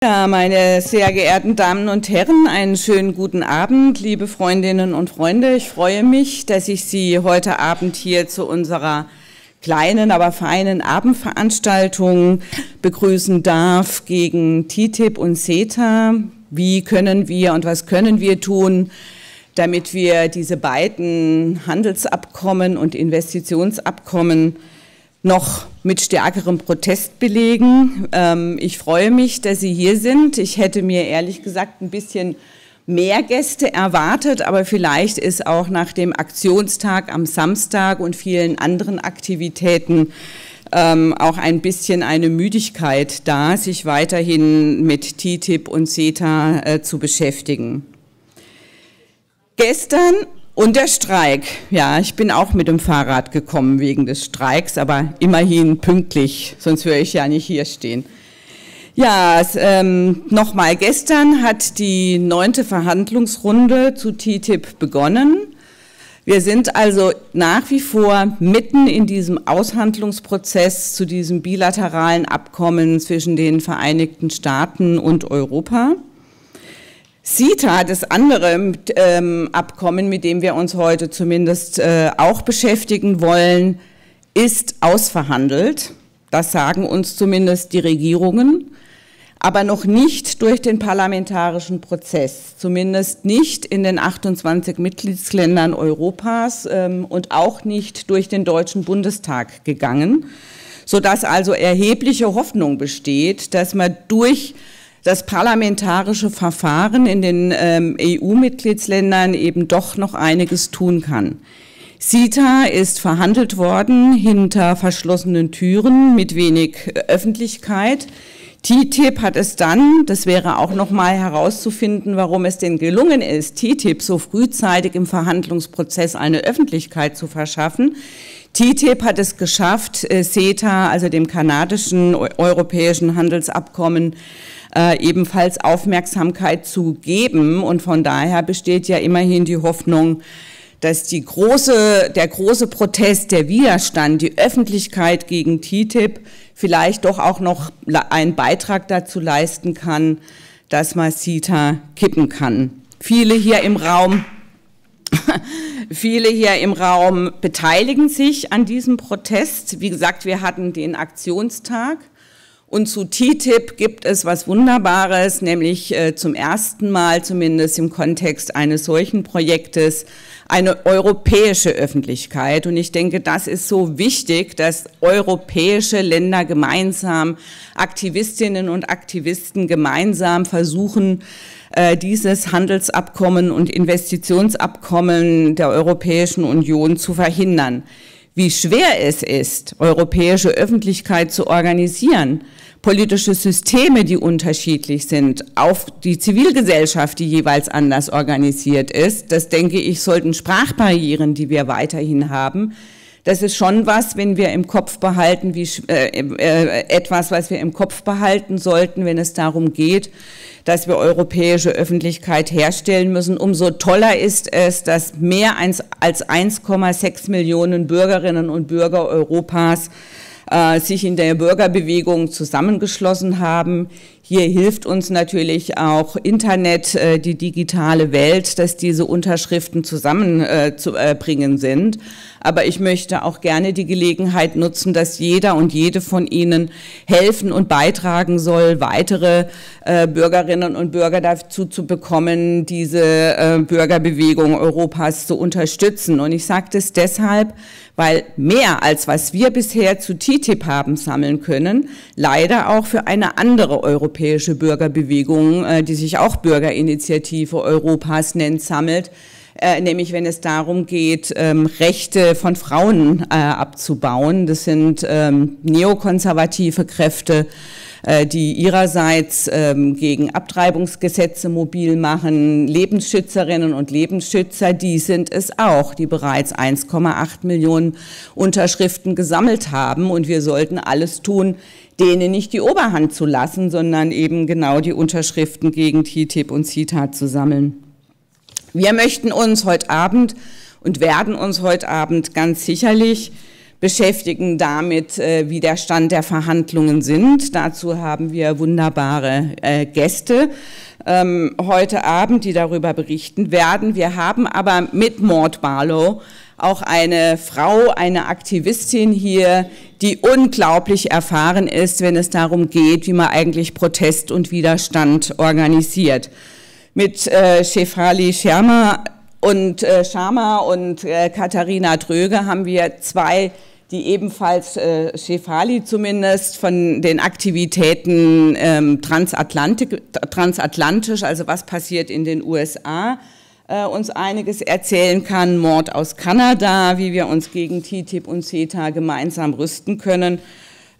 Ja, meine sehr geehrten Damen und Herren, einen schönen guten Abend, liebe Freundinnen und Freunde. Ich freue mich, dass ich Sie heute Abend hier zu unserer kleinen, aber feinen Abendveranstaltung begrüßen darf gegen TTIP und CETA. Wie können wir und was können wir tun, damit wir diese beiden Handelsabkommen und Investitionsabkommen noch mit stärkerem Protest belegen. Ähm, ich freue mich, dass Sie hier sind. Ich hätte mir ehrlich gesagt ein bisschen mehr Gäste erwartet, aber vielleicht ist auch nach dem Aktionstag am Samstag und vielen anderen Aktivitäten ähm, auch ein bisschen eine Müdigkeit da, sich weiterhin mit TTIP und CETA äh, zu beschäftigen. Gestern und der Streik. Ja, ich bin auch mit dem Fahrrad gekommen wegen des Streiks, aber immerhin pünktlich, sonst würde ich ja nicht hier stehen. Ja, ähm, nochmal, gestern hat die neunte Verhandlungsrunde zu TTIP begonnen. Wir sind also nach wie vor mitten in diesem Aushandlungsprozess zu diesem bilateralen Abkommen zwischen den Vereinigten Staaten und Europa. CETA, das andere ähm, Abkommen, mit dem wir uns heute zumindest äh, auch beschäftigen wollen, ist ausverhandelt. Das sagen uns zumindest die Regierungen, aber noch nicht durch den parlamentarischen Prozess, zumindest nicht in den 28 Mitgliedsländern Europas ähm, und auch nicht durch den Deutschen Bundestag gegangen, sodass also erhebliche Hoffnung besteht, dass man durch das parlamentarische Verfahren in den ähm, EU-Mitgliedsländern eben doch noch einiges tun kann. CETA ist verhandelt worden hinter verschlossenen Türen mit wenig äh, Öffentlichkeit. TTIP hat es dann, das wäre auch noch mal herauszufinden, warum es denn gelungen ist, TTIP so frühzeitig im Verhandlungsprozess eine Öffentlichkeit zu verschaffen. TTIP hat es geschafft, äh, CETA, also dem kanadischen europäischen Handelsabkommen, äh, ebenfalls Aufmerksamkeit zu geben. Und von daher besteht ja immerhin die Hoffnung, dass die große, der große Protest, der Widerstand, die Öffentlichkeit gegen TTIP vielleicht doch auch noch einen Beitrag dazu leisten kann, dass man CETA kippen kann. Viele hier im Raum, viele hier im Raum beteiligen sich an diesem Protest. Wie gesagt, wir hatten den Aktionstag. Und zu TTIP gibt es was Wunderbares, nämlich äh, zum ersten Mal zumindest im Kontext eines solchen Projektes eine europäische Öffentlichkeit. Und ich denke, das ist so wichtig, dass europäische Länder gemeinsam, Aktivistinnen und Aktivisten gemeinsam versuchen, äh, dieses Handelsabkommen und Investitionsabkommen der Europäischen Union zu verhindern wie schwer es ist, europäische Öffentlichkeit zu organisieren, politische Systeme, die unterschiedlich sind, auf die Zivilgesellschaft, die jeweils anders organisiert ist. Das denke ich, sollten Sprachbarrieren, die wir weiterhin haben. Das ist schon was, wenn wir im Kopf behalten, wie, äh, äh, etwas, was wir im Kopf behalten sollten, wenn es darum geht, dass wir europäische Öffentlichkeit herstellen müssen. Umso toller ist es, dass mehr als 1,6 Millionen Bürgerinnen und Bürger Europas äh, sich in der Bürgerbewegung zusammengeschlossen haben. Hier hilft uns natürlich auch Internet, äh, die digitale Welt, dass diese Unterschriften zusammenzubringen äh, sind. Aber ich möchte auch gerne die Gelegenheit nutzen, dass jeder und jede von Ihnen helfen und beitragen soll, weitere Bürgerinnen und Bürger dazu zu bekommen, diese Bürgerbewegung Europas zu unterstützen. Und ich sage das deshalb, weil mehr als was wir bisher zu TTIP haben sammeln können, leider auch für eine andere europäische Bürgerbewegung, äh, die sich auch Bürgerinitiative Europas nennt, sammelt, äh, nämlich wenn es darum geht, ähm, Rechte von Frauen äh, abzubauen. Das sind ähm, neokonservative Kräfte, äh, die ihrerseits ähm, gegen Abtreibungsgesetze mobil machen. Lebensschützerinnen und Lebensschützer, die sind es auch, die bereits 1,8 Millionen Unterschriften gesammelt haben. Und wir sollten alles tun, denen nicht die Oberhand zu lassen, sondern eben genau die Unterschriften gegen TTIP und CETA zu sammeln. Wir möchten uns heute Abend und werden uns heute Abend ganz sicherlich beschäftigen damit, äh, wie der Stand der Verhandlungen sind. Dazu haben wir wunderbare äh, Gäste ähm, heute Abend, die darüber berichten werden. Wir haben aber mit Maud Barlow auch eine Frau, eine Aktivistin hier, die unglaublich erfahren ist, wenn es darum geht, wie man eigentlich Protest und Widerstand organisiert. Mit äh, Shefali Sharma und äh, Sharma und äh, Katharina Dröge haben wir zwei die ebenfalls äh, Schefali zumindest von den Aktivitäten ähm, transatlantisch, also was passiert in den USA, äh, uns einiges erzählen kann. Mord aus Kanada, wie wir uns gegen TTIP und CETA gemeinsam rüsten können.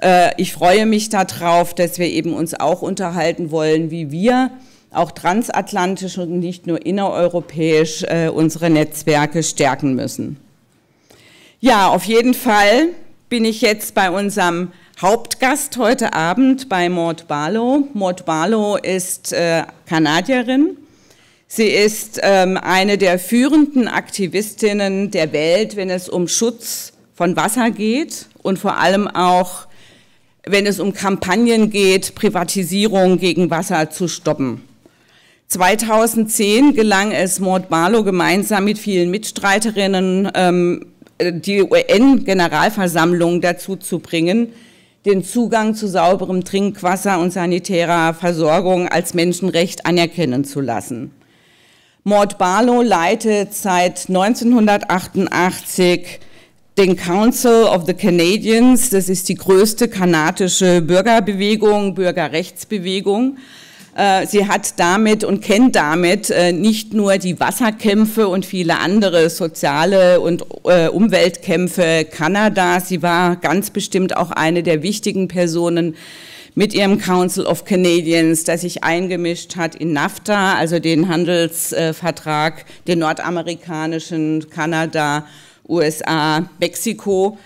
Äh, ich freue mich darauf, dass wir eben uns auch unterhalten wollen, wie wir auch transatlantisch und nicht nur innereuropäisch äh, unsere Netzwerke stärken müssen. Ja, auf jeden Fall bin ich jetzt bei unserem Hauptgast heute Abend bei Maud Barlow. Maud Barlow ist äh, Kanadierin. Sie ist ähm, eine der führenden Aktivistinnen der Welt, wenn es um Schutz von Wasser geht und vor allem auch, wenn es um Kampagnen geht, Privatisierung gegen Wasser zu stoppen. 2010 gelang es Maud Barlow gemeinsam mit vielen Mitstreiterinnen, ähm, die UN-Generalversammlung dazu zu bringen, den Zugang zu sauberem Trinkwasser und sanitärer Versorgung als Menschenrecht anerkennen zu lassen. Mord Barlow leitet seit 1988 den Council of the Canadians, das ist die größte kanadische Bürgerbewegung, Bürgerrechtsbewegung, äh, sie hat damit und kennt damit äh, nicht nur die Wasserkämpfe und viele andere soziale und äh, Umweltkämpfe Kanadas, sie war ganz bestimmt auch eine der wichtigen Personen mit ihrem Council of Canadians, der sich eingemischt hat in NAFTA, also den Handelsvertrag, den nordamerikanischen Kanada, USA, Mexiko.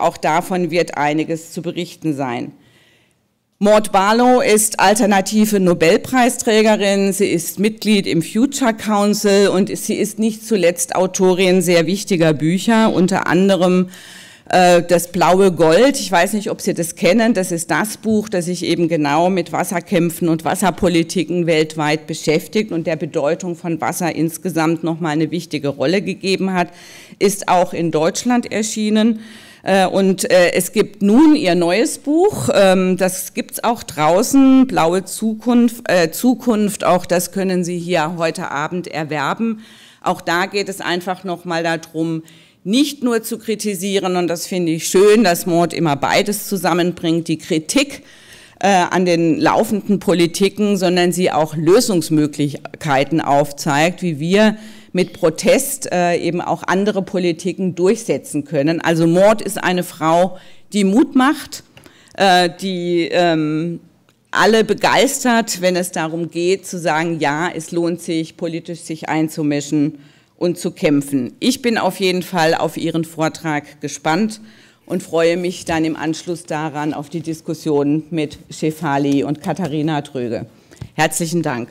Auch davon wird einiges zu berichten sein. Maud Barlow ist alternative Nobelpreisträgerin, sie ist Mitglied im Future Council und sie ist nicht zuletzt Autorin sehr wichtiger Bücher, unter anderem äh, das blaue Gold. Ich weiß nicht, ob Sie das kennen. Das ist das Buch, das sich eben genau mit Wasserkämpfen und Wasserpolitiken weltweit beschäftigt und der Bedeutung von Wasser insgesamt nochmal eine wichtige Rolle gegeben hat, ist auch in Deutschland erschienen. Äh, und äh, es gibt nun ihr neues Buch, ähm, das gibt es auch draußen, Blaue Zukunft, äh, Zukunft, auch das können Sie hier heute Abend erwerben. Auch da geht es einfach nochmal darum, nicht nur zu kritisieren, und das finde ich schön, dass Mord immer beides zusammenbringt, die Kritik an den laufenden Politiken, sondern sie auch Lösungsmöglichkeiten aufzeigt, wie wir mit Protest äh, eben auch andere Politiken durchsetzen können. Also Mord ist eine Frau, die Mut macht, äh, die ähm, alle begeistert, wenn es darum geht zu sagen, ja, es lohnt sich, politisch sich einzumischen und zu kämpfen. Ich bin auf jeden Fall auf Ihren Vortrag gespannt und freue mich dann im Anschluss daran auf die Diskussion mit Shefali und Katharina Tröge. Herzlichen Dank.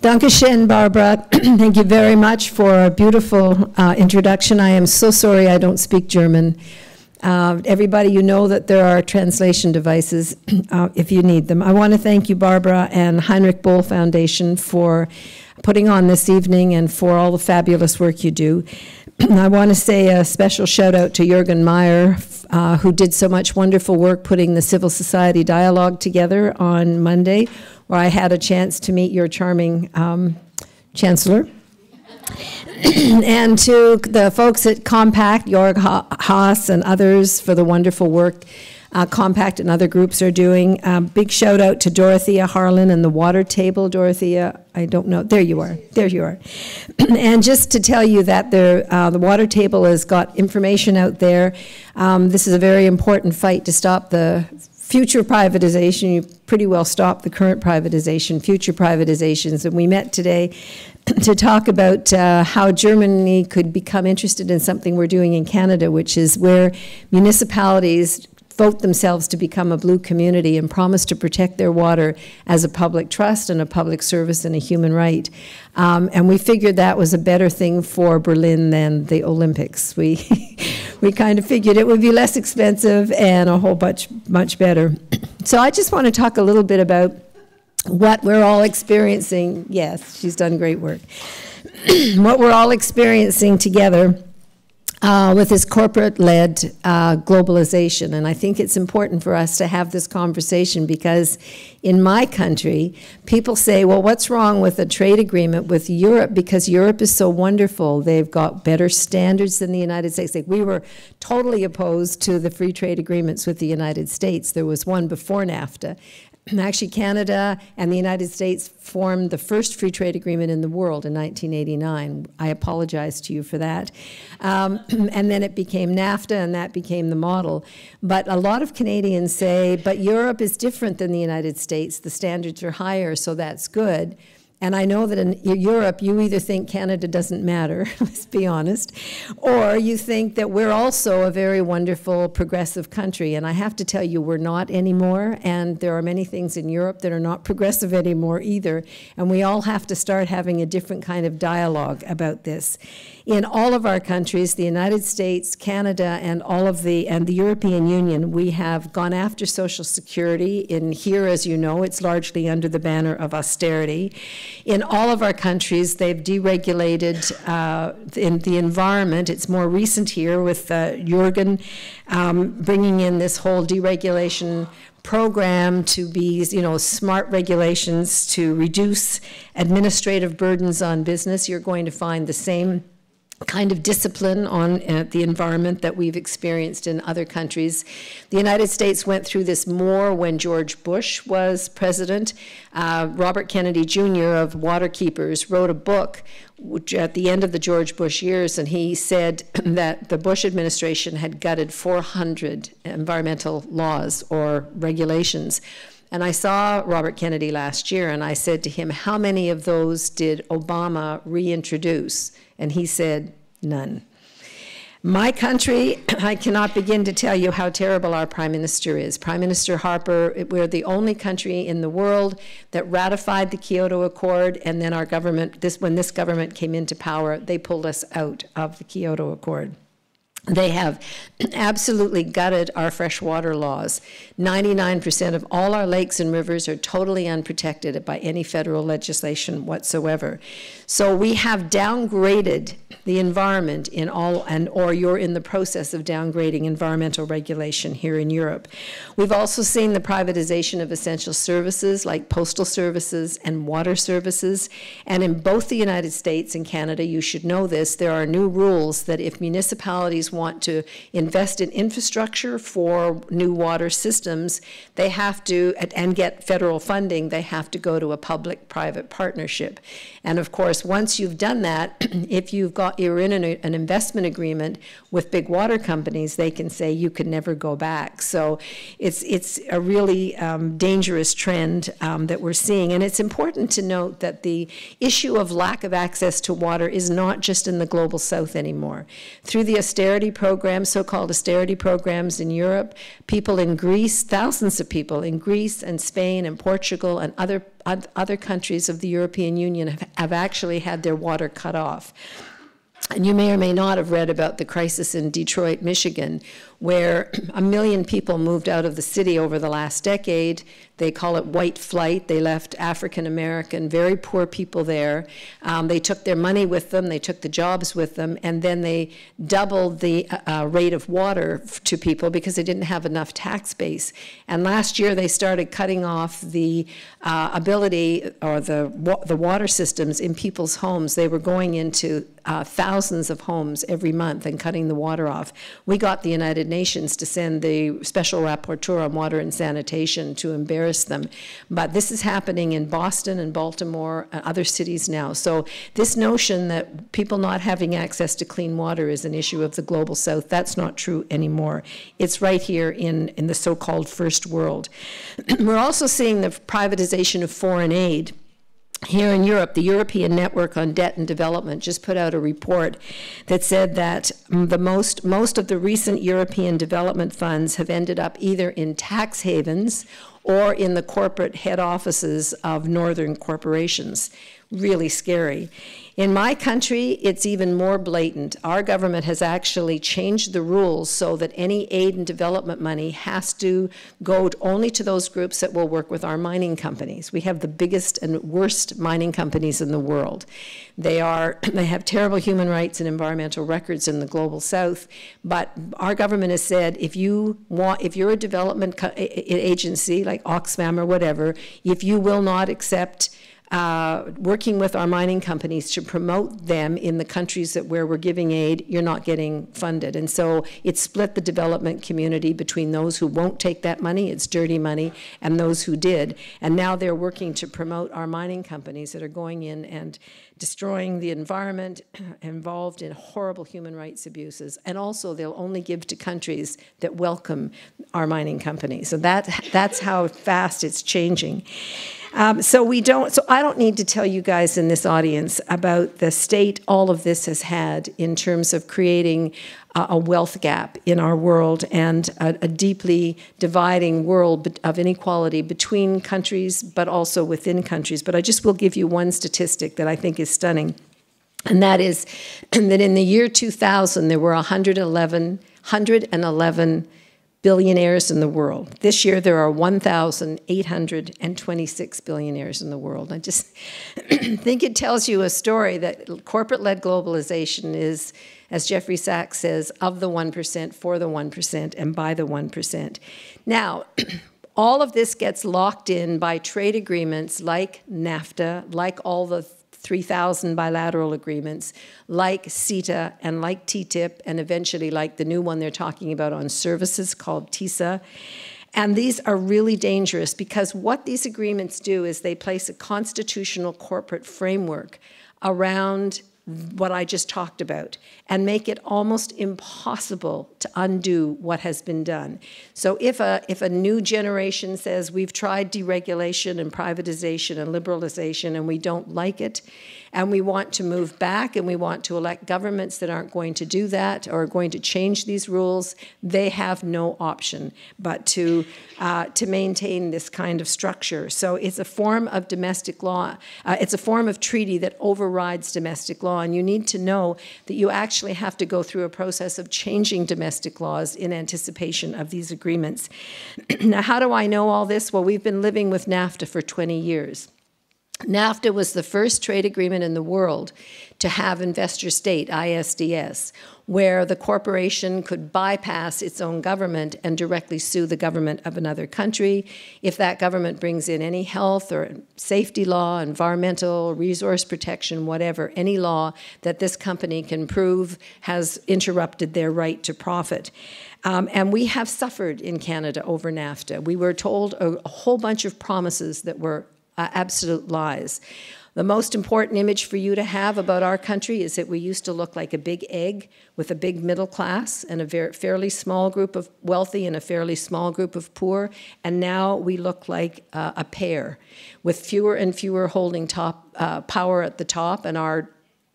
Dankeschön, Barbara. Thank you very much for a beautiful uh, introduction. I am so sorry I don't speak German. Uh, everybody, you know that there are translation devices uh, if you need them. I want to thank you, Barbara, and Heinrich Boll Foundation for putting on this evening and for all the fabulous work you do. I want to say a special shout out to Jürgen Meyer, uh, who did so much wonderful work putting the civil society dialogue together on Monday where I had a chance to meet your charming um, chancellor. and to the folks at Compact, Jorg Haas and others for the wonderful work uh, Compact and other groups are doing. Um, big shout out to Dorothea Harlan and the Water Table. Dorothea, I don't know. There you are. There you are. and just to tell you that there, uh, the Water Table has got information out there. Um, this is a very important fight to stop the future privatization, you pretty well stopped the current privatization, future privatizations. And we met today to talk about uh, how Germany could become interested in something we're doing in Canada, which is where municipalities vote themselves to become a blue community and promise to protect their water as a public trust and a public service and a human right. Um, and we figured that was a better thing for Berlin than the Olympics. We, we kind of figured it would be less expensive and a whole bunch much better. So I just want to talk a little bit about what we're all experiencing. Yes, she's done great work. what we're all experiencing together uh, with this corporate led uh, globalization. And I think it's important for us to have this conversation because in my country, people say, well, what's wrong with a trade agreement with Europe? Because Europe is so wonderful. They've got better standards than the United States. Like we were totally opposed to the free trade agreements with the United States. There was one before NAFTA, actually Canada and the United States formed the first free trade agreement in the world in 1989. I apologize to you for that. Um, and then it became NAFTA and that became the model. But a lot of Canadians say, but Europe is different than the United States. The standards are higher, so that's good. And I know that in Europe, you either think Canada doesn't matter, let's be honest, or you think that we're also a very wonderful, progressive country. And I have to tell you, we're not anymore. And there are many things in Europe that are not progressive anymore either. And we all have to start having a different kind of dialogue about this in all of our countries, the United States, Canada, and all of the and the European Union, we have gone after Social Security. In here, as you know, it's largely under the banner of austerity. In all of our countries, they've deregulated uh, in the environment. It's more recent here with uh, Jurgen um, bringing in this whole deregulation program to be, you know, smart regulations to reduce administrative burdens on business. You're going to find the same kind of discipline on uh, the environment that we've experienced in other countries. The United States went through this more when George Bush was president. Uh, Robert Kennedy Jr. of Waterkeepers wrote a book at the end of the George Bush years, and he said that the Bush administration had gutted 400 environmental laws or regulations. And I saw Robert Kennedy last year, and I said to him, How many of those did Obama reintroduce? And he said, None. My country, I cannot begin to tell you how terrible our Prime Minister is. Prime Minister Harper, we're the only country in the world that ratified the Kyoto Accord, and then our government, this, when this government came into power, they pulled us out of the Kyoto Accord. They have absolutely gutted our freshwater laws. 99% of all our lakes and rivers are totally unprotected by any federal legislation whatsoever. So we have downgraded the environment in all, and or you're in the process of downgrading environmental regulation here in Europe. We've also seen the privatization of essential services like postal services and water services. And in both the United States and Canada, you should know this, there are new rules that if municipalities want to invest in infrastructure for new water systems, they have to, and get federal funding, they have to go to a public-private partnership. And of course, once you've done that, if you've got, you're in an, an investment agreement with big water companies, they can say you can never go back. So it's, it's a really um, dangerous trend um, that we're seeing. And it's important to note that the issue of lack of access to water is not just in the global south anymore. Through the austerity programs, so-called austerity programs in Europe, people in Greece, thousands of people in Greece and Spain and Portugal and other other countries of the European Union have, have actually had their water cut off. And you may or may not have read about the crisis in Detroit, Michigan, where a million people moved out of the city over the last decade. They call it white flight. They left African American, very poor people there. Um, they took their money with them, they took the jobs with them, and then they doubled the uh, uh rate of water to people because they didn't have enough tax base. And last year they started cutting off the uh, ability or the, the water systems in people's homes. They were going into uh, thousands of homes every month and cutting the water off. We got the United Nations to send the special rapporteur on water and sanitation to embarrass them. But this is happening in Boston and Baltimore and other cities now. So this notion that people not having access to clean water is an issue of the global south, that's not true anymore. It's right here in, in the so-called first world. We're also seeing the privatization of foreign aid here in Europe, the European Network on Debt and Development just put out a report that said that mm, the most, most of the recent European development funds have ended up either in tax havens or in the corporate head offices of northern corporations. Really scary. In my country, it's even more blatant. Our government has actually changed the rules so that any aid and development money has to go only to those groups that will work with our mining companies. We have the biggest and worst mining companies in the world. They are they have terrible human rights and environmental records in the global south, but our government has said if you want if you're a development agency like Oxfam or whatever, if you will not accept uh, working with our mining companies to promote them in the countries that where we're giving aid, you're not getting funded. And so it split the development community between those who won't take that money, it's dirty money, and those who did. And now they're working to promote our mining companies that are going in and destroying the environment, involved in horrible human rights abuses, and also they'll only give to countries that welcome our mining companies. So that, that's how fast it's changing. Um, so we don't. So I don't need to tell you guys in this audience about the state all of this has had in terms of creating uh, a wealth gap in our world and a, a deeply dividing world of inequality between countries, but also within countries. But I just will give you one statistic that I think is stunning. And that is that in the year 2000, there were 111, 111 billionaires in the world. This year there are 1,826 billionaires in the world. I just think it tells you a story that corporate led globalization is, as Jeffrey Sachs says, of the 1%, for the 1%, and by the 1%. Now, all of this gets locked in by trade agreements like NAFTA, like all the 3,000 bilateral agreements like CETA and like TTIP, and eventually like the new one they're talking about on services called TISA. And these are really dangerous because what these agreements do is they place a constitutional corporate framework around what I just talked about and make it almost impossible to undo what has been done. So if a, if a new generation says we've tried deregulation and privatization and liberalization and we don't like it, and we want to move back and we want to elect governments that aren't going to do that or are going to change these rules, they have no option but to, uh, to maintain this kind of structure. So it's a form of domestic law. Uh, it's a form of treaty that overrides domestic law. And you need to know that you actually have to go through a process of changing domestic laws in anticipation of these agreements. now, how do I know all this? Well, we've been living with NAFTA for 20 years. NAFTA was the first trade agreement in the world to have investor state, ISDS, where the corporation could bypass its own government and directly sue the government of another country. If that government brings in any health or safety law, environmental, resource protection, whatever, any law that this company can prove has interrupted their right to profit. Um, and we have suffered in Canada over NAFTA. We were told a, a whole bunch of promises that were uh, absolute lies. The most important image for you to have about our country is that we used to look like a big egg with a big middle class and a fairly small group of wealthy and a fairly small group of poor. And now we look like uh, a pear with fewer and fewer holding top uh, power at the top and our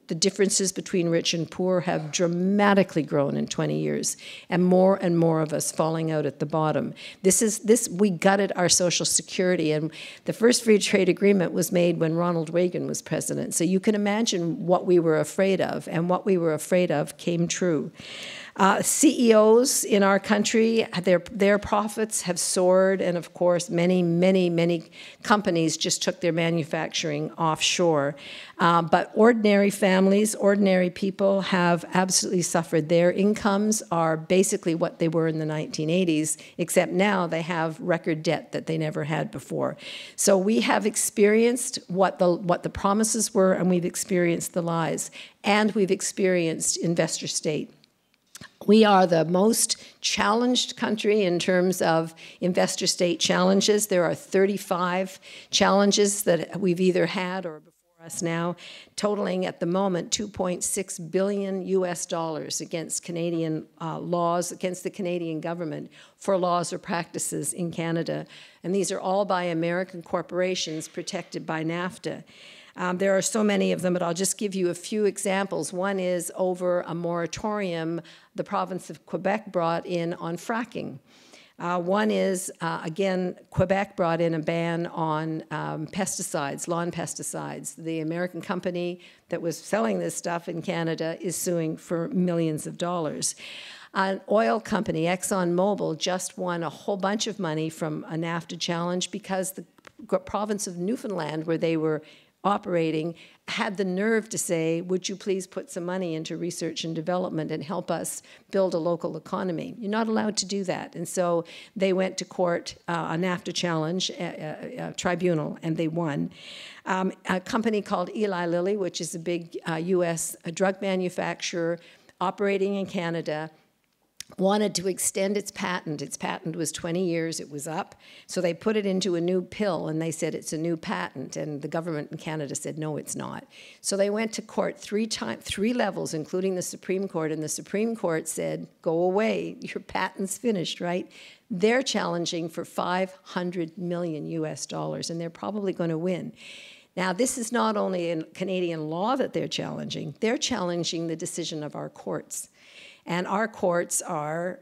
the differences between rich and poor have dramatically grown in 20 years and more and more of us falling out at the bottom. This is this we gutted our social security and the first free trade agreement was made when Ronald Reagan was president. So you can imagine what we were afraid of and what we were afraid of came true uh, CEOs in our country, their, their profits have soared, and of course, many, many, many companies just took their manufacturing offshore. Uh, but ordinary families, ordinary people have absolutely suffered. Their incomes are basically what they were in the 1980s, except now they have record debt that they never had before. So we have experienced what the, what the promises were, and we've experienced the lies, and we've experienced investor state. We are the most challenged country in terms of investor state challenges. There are 35 challenges that we've either had or before us now, totaling at the moment 2.6 billion US dollars against Canadian uh, laws, against the Canadian government for laws or practices in Canada. And these are all by American corporations protected by NAFTA. Um, there are so many of them, but I'll just give you a few examples. One is over a moratorium the province of Quebec brought in on fracking. Uh, one is, uh, again, Quebec brought in a ban on um, pesticides, lawn pesticides. The American company that was selling this stuff in Canada is suing for millions of dollars. An oil company, ExxonMobil, just won a whole bunch of money from a NAFTA challenge because the province of Newfoundland, where they were operating had the nerve to say, Would you please put some money into research and development and help us build a local economy? You're not allowed to do that. And so they went to court, uh, a NAFTA challenge, a, tribunal, and they won. Um, a company called Eli Lilly, which is a big uh, US drug manufacturer operating in Canada, wanted to extend its patent. Its patent was 20 years, it was up. So they put it into a new pill and they said it's a new patent. And the government in Canada said, no, it's not. So they went to court three, times, three levels, including the Supreme Court. And the Supreme Court said, go away, your patent's finished, right? They're challenging for 500 million US dollars, and they're probably going to win. Now, this is not only in Canadian law that they're challenging, they're challenging the decision of our courts. And our courts are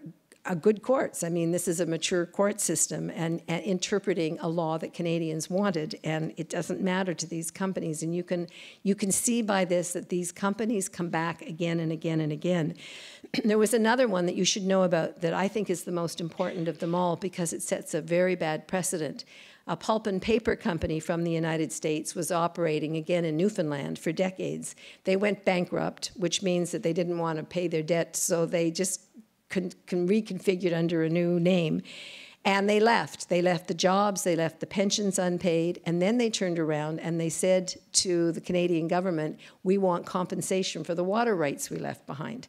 good courts. I mean, this is a mature court system and, and, interpreting a law that Canadians wanted, and it doesn't matter to these companies. And you can you can see by this that these companies come back again and again and again. there was another one that you should know about that I think is the most important of them all because it sets a very bad precedent. A pulp and paper company from the United States was operating again in Newfoundland for decades. They went bankrupt, which means that they didn't want to pay their debt, so they just con- con- reconfigured under a new name. And they left. They left the jobs, they left the pensions unpaid, and then they turned around and they said to the Canadian government, We want compensation for the water rights we left behind.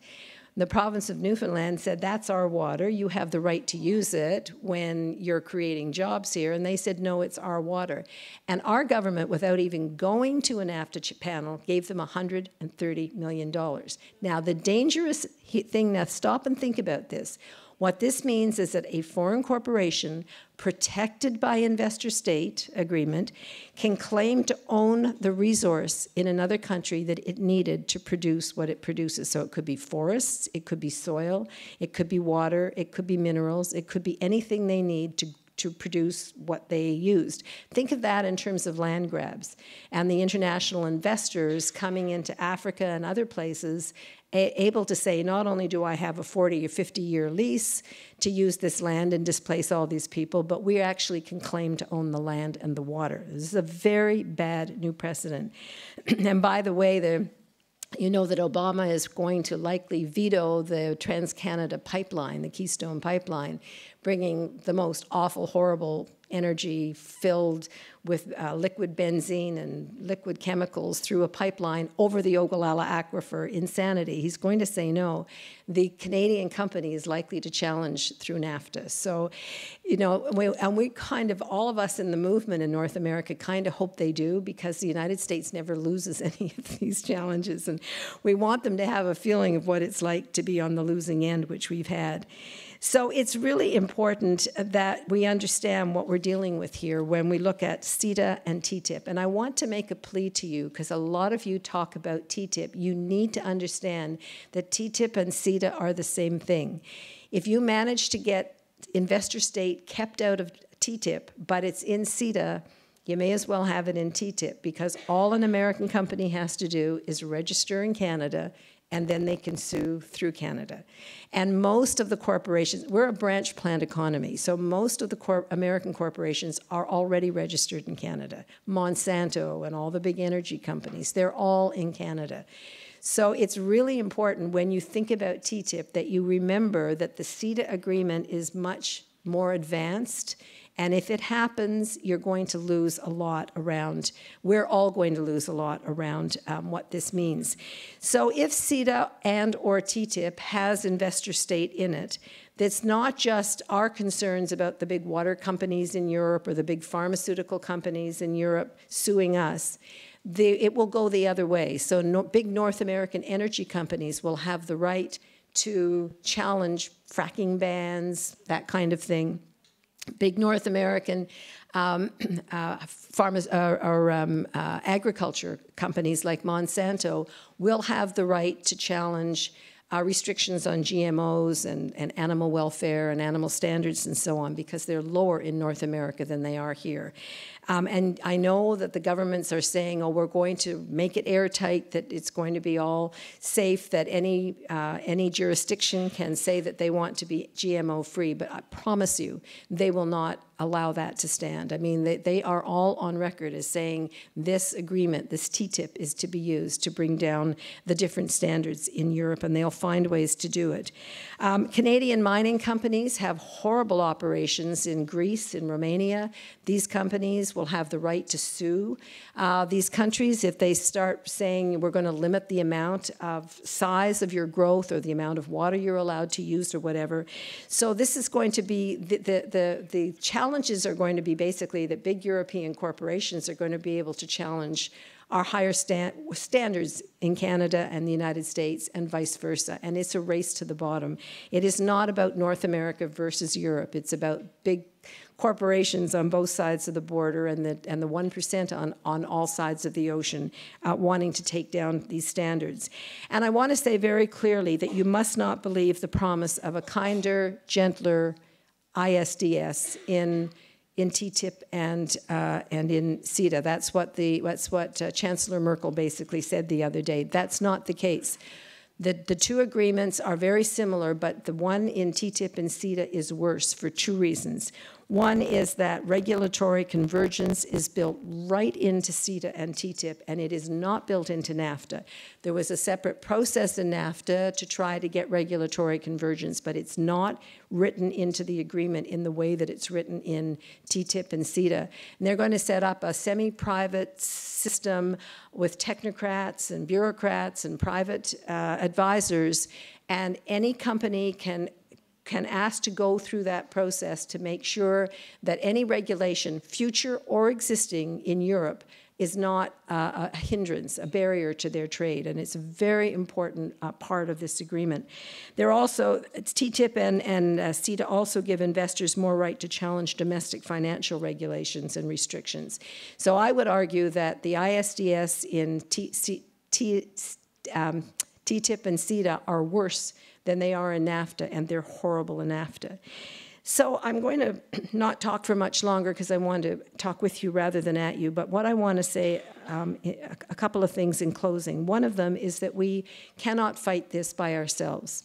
The province of Newfoundland said, That's our water. You have the right to use it when you're creating jobs here. And they said, No, it's our water. And our government, without even going to an NAFTA panel, gave them $130 million. Now, the dangerous thing, now stop and think about this. What this means is that a foreign corporation protected by investor state agreement can claim to own the resource in another country that it needed to produce what it produces. So it could be forests, it could be soil, it could be water, it could be minerals, it could be anything they need to to produce what they used. Think of that in terms of land grabs and the international investors coming into Africa and other places able to say, not only do I have a 40 or 50 year lease to use this land and displace all these people, but we actually can claim to own the land and the water. This is a very bad new precedent. and by the way, the you know that Obama is going to likely veto the Trans Canada pipeline, the Keystone pipeline, bringing the most awful, horrible energy filled with uh, liquid benzene and liquid chemicals through a pipeline over the Ogallala aquifer. Insanity. He's going to say no. The Canadian company is likely to challenge through NAFTA. So, you know, we, and we kind of, all of us in the movement in North America kind of hope they do because the United States never loses any of these challenges. And we want them to have a feeling of what it's like to be on the losing end, which we've had. So it's really important that we understand what we're dealing with here when we look at CETA and TTIP. And I want to make a plea to you because a lot of you talk about TTIP. You need to understand that TTIP and CETA are the same thing. If you manage to get investor state kept out of TTIP, but it's in CETA, you may as well have it in TTIP because all an American company has to do is register in Canada and then they can sue through Canada. And most of the corporations, we're a branch plant economy, so most of the cor American corporations are already registered in Canada. Monsanto and all the big energy companies, they're all in Canada. So it's really important when you think about TTIP that you remember that the CETA agreement is much more advanced and if it happens, you're going to lose a lot around, we're all going to lose a lot around um, what this means. So if CETA and or TTIP has investor state in it, that's not just our concerns about the big water companies in Europe or the big pharmaceutical companies in Europe suing us. The, it will go the other way. So no, big North American energy companies will have the right to challenge fracking bans, that kind of thing big North American um, uh, farmers or, or um, uh, agriculture companies like Monsanto will have the right to challenge uh, restrictions on GMOs and, and animal welfare and animal standards and so on because they're lower in North America than they are here. Um, and I know that the governments are saying, oh, we're going to make it airtight, that it's going to be all safe, that any, uh, any jurisdiction can say that they want to be GMO free. But I promise you, they will not allow that to stand. I mean, they, they are all on record as saying this agreement, this TTIP, is to be used to bring down the different standards in Europe, and they'll find ways to do it. Um, Canadian mining companies have horrible operations in Greece, in Romania. These companies will have the right to sue uh, these countries if they start saying we're going to limit the amount of size of your growth or the amount of water you're allowed to use or whatever. So this is going to be the, the, the, the challenges are going to be basically that big European corporations are going to be able to challenge our higher stand, standards in Canada and the United States and vice versa. And it's a race to the bottom. It is not about North America versus Europe. It's about big corporations on both sides of the border and the, and the 1% on, on all sides of the ocean uh, wanting to take down these standards. And I want to say very clearly that you must not believe the promise of a kinder, gentler ISDS in in TTIP and uh, and in CETA. That's what the that's what uh, Chancellor Merkel basically said the other day. That's not the case. The, the two agreements are very similar, but the one in TTIP and CETA is worse for two reasons. One is that regulatory convergence is built right into CETA and TTIP, and it is not built into NAFTA. There was a separate process in NAFTA to try to get regulatory convergence, but it's not written into the agreement in the way that it's written in TTIP and CETA. And they're going to set up a semi private system with technocrats and bureaucrats and private uh, advisors, and any company can can ask to go through that process to make sure that any regulation, future or existing in Europe, is not uh, a hindrance, a barrier to their trade, and it's a very important uh, part of this agreement. They're also, TTIP and, and uh, CETA also give investors more right to challenge domestic financial regulations and restrictions. So I would argue that the ISDS in T, C, T, um, TTIP and CETA are worse than they are in NAFTA, and they're horrible in NAFTA. So I'm going to not talk for much longer because I want to talk with you rather than at you. But what I want to say, um, a couple of things in closing. One of them is that we cannot fight this by ourselves.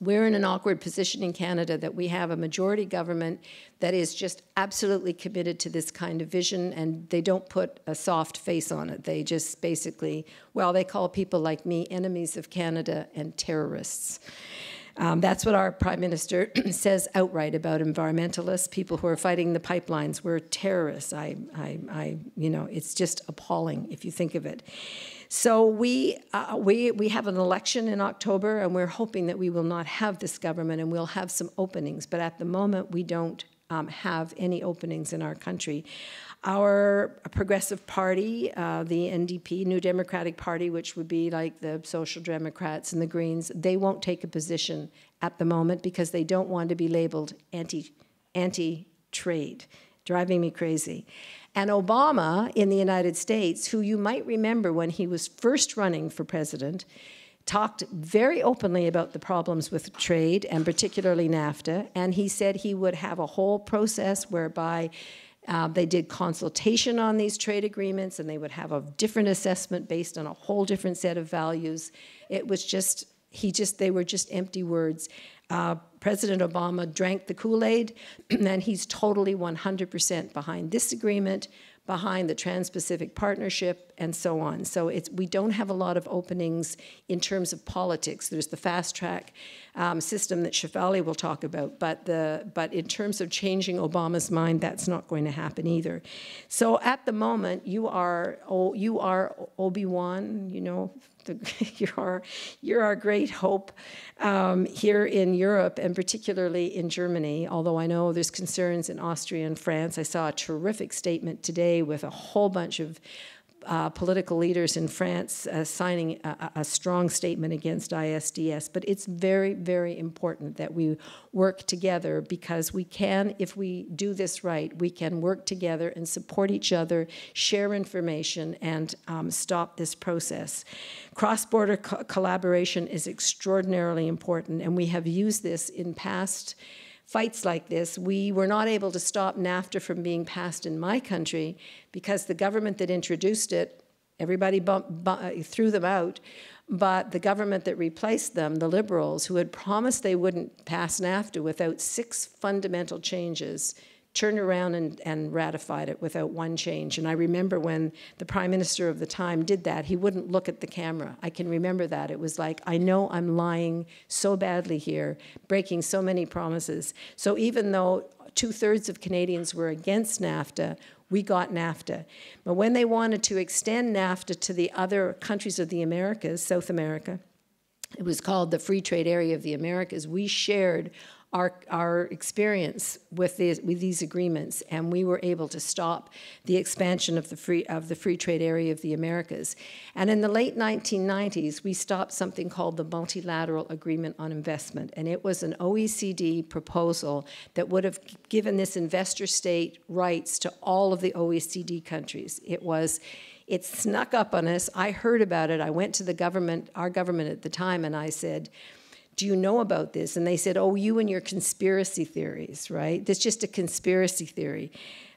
We're in an awkward position in Canada that we have a majority government that is just absolutely committed to this kind of vision, and they don't put a soft face on it. They just basically, well, they call people like me enemies of Canada and terrorists. Um, that's what our prime minister says outright about environmentalists, people who are fighting the pipelines. We're terrorists. I, I, I, you know, it's just appalling if you think of it. So we, uh, we, we have an election in October, and we're hoping that we will not have this government and we'll have some openings. But at the moment, we don't um, have any openings in our country. Our progressive party, uh, the NDP, New Democratic Party, which would be like the Social Democrats and the Greens, they won't take a position at the moment because they don't want to be labeled anti anti trade driving me crazy. And Obama in the United States, who you might remember when he was first running for president, talked very openly about the problems with trade and particularly NAFTA. And he said he would have a whole process whereby uh, they did consultation on these trade agreements and they would have a different assessment based on a whole different set of values. It was just, he just, they were just empty words. Uh, President Obama drank the Kool Aid, and he's totally 100% behind this agreement, behind the Trans Pacific Partnership, and so on. So it's, we don't have a lot of openings in terms of politics. There's the fast track um, system that Shefali will talk about, but, the, but in terms of changing Obama's mind, that's not going to happen either. So at the moment, you are, you are Obi Wan, you know, the, you're, our, you're our great hope um, here in Europe and particularly in Germany, although I know there's concerns in Austria and France. I saw a terrific statement today with a whole bunch of uh, political leaders in France uh, signing a, a, strong statement against ISDS. But it's very, very important that we work together because we can, if we do this right, we can work together and support each other, share information, and um, stop this process. Cross border co collaboration is extraordinarily important, and we have used this in past fights like this, we were not able to stop NAFTA from being passed in my country because the government that introduced it, everybody bump, bump, uh, threw them out, but the government that replaced them, the Liberals, who had promised they wouldn't pass NAFTA without six fundamental changes, turned around and, and, ratified it without one change. And I remember when the prime minister of the time did that, he wouldn't look at the camera. I can remember that. It was like, I know I'm lying so badly here, breaking so many promises. So even though two thirds of Canadians were against NAFTA, we got NAFTA. But when they wanted to extend NAFTA to the other countries of the Americas, South America, it was called the Free Trade Area of the Americas. We shared our, our experience with these, with these agreements, and we were able to stop the expansion of the free of the free trade area of the Americas. And in the late 1990s, we stopped something called the Multilateral Agreement on Investment, and it was an OECD proposal that would have given this investor state rights to all of the OECD countries. It was it snuck up on us. I heard about it. I went to the government, our government at the time, and I said, do you know about this? And they said, oh, you and your conspiracy theories, right? That's just a conspiracy theory.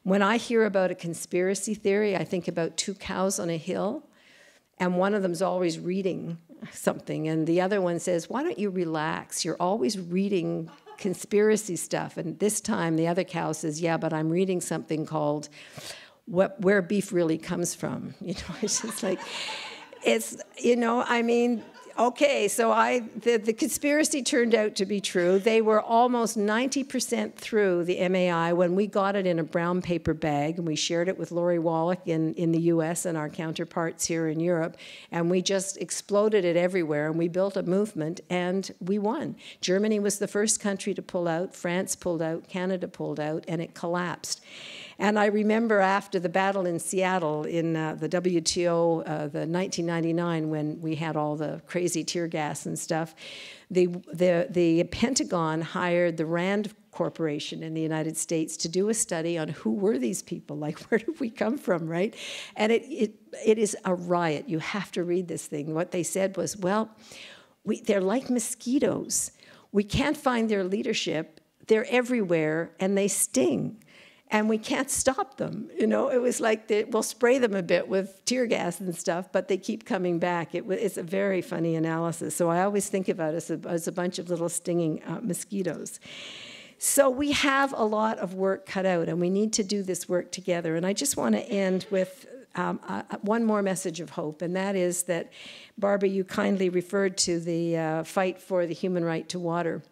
When I hear about a conspiracy theory, I think about two cows on a hill, and one of them's always reading something, and the other one says, why don't you relax? You're always reading conspiracy stuff. And this time, the other cow says, yeah, but I'm reading something called what, Where Beef Really Comes From. You know, it's just like, it's, you know, I mean, Okay, so I the, the conspiracy turned out to be true. They were almost 90% through the MAI when we got it in a brown paper bag, and we shared it with Lori Wallach in, in the US and our counterparts here in Europe, and we just exploded it everywhere, and we built a movement, and we won. Germany was the first country to pull out, France pulled out, Canada pulled out, and it collapsed. And I remember after the battle in Seattle in uh, the WTO, uh, the 1999, when we had all the crazy tear gas and stuff, the, the, the Pentagon hired the Rand Corporation in the United States to do a study on who were these people, like where did we come from, right? And it, it, it is a riot. You have to read this thing. What they said was, well, we, they're like mosquitoes. We can't find their leadership. They're everywhere and they sting and we can't stop them. You know, it was like they, we'll spray them a bit with tear gas and stuff, but they keep coming back. It, it's a very funny analysis. So I always think about it as a, as a bunch of little stinging uh, mosquitoes. So we have a lot of work cut out, and we need to do this work together. And I just want to end with um, uh, one more message of hope, and that is that, Barbara, you kindly referred to the uh, fight for the human right to water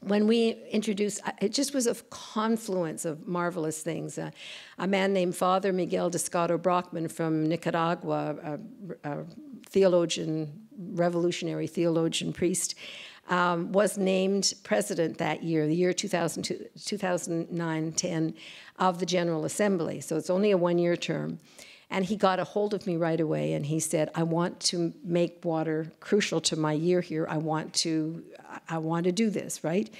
when we introduced, it just was a confluence of marvelous things. Uh, a man named Father Miguel Descado Brockman from Nicaragua, a, a theologian, revolutionary theologian priest, um, was named president that year, the year 2009 10, of the General Assembly. So it's only a one year term. And he got a hold of me right away and he said, I want to make water crucial to my year here. I want to, I want to do this, right?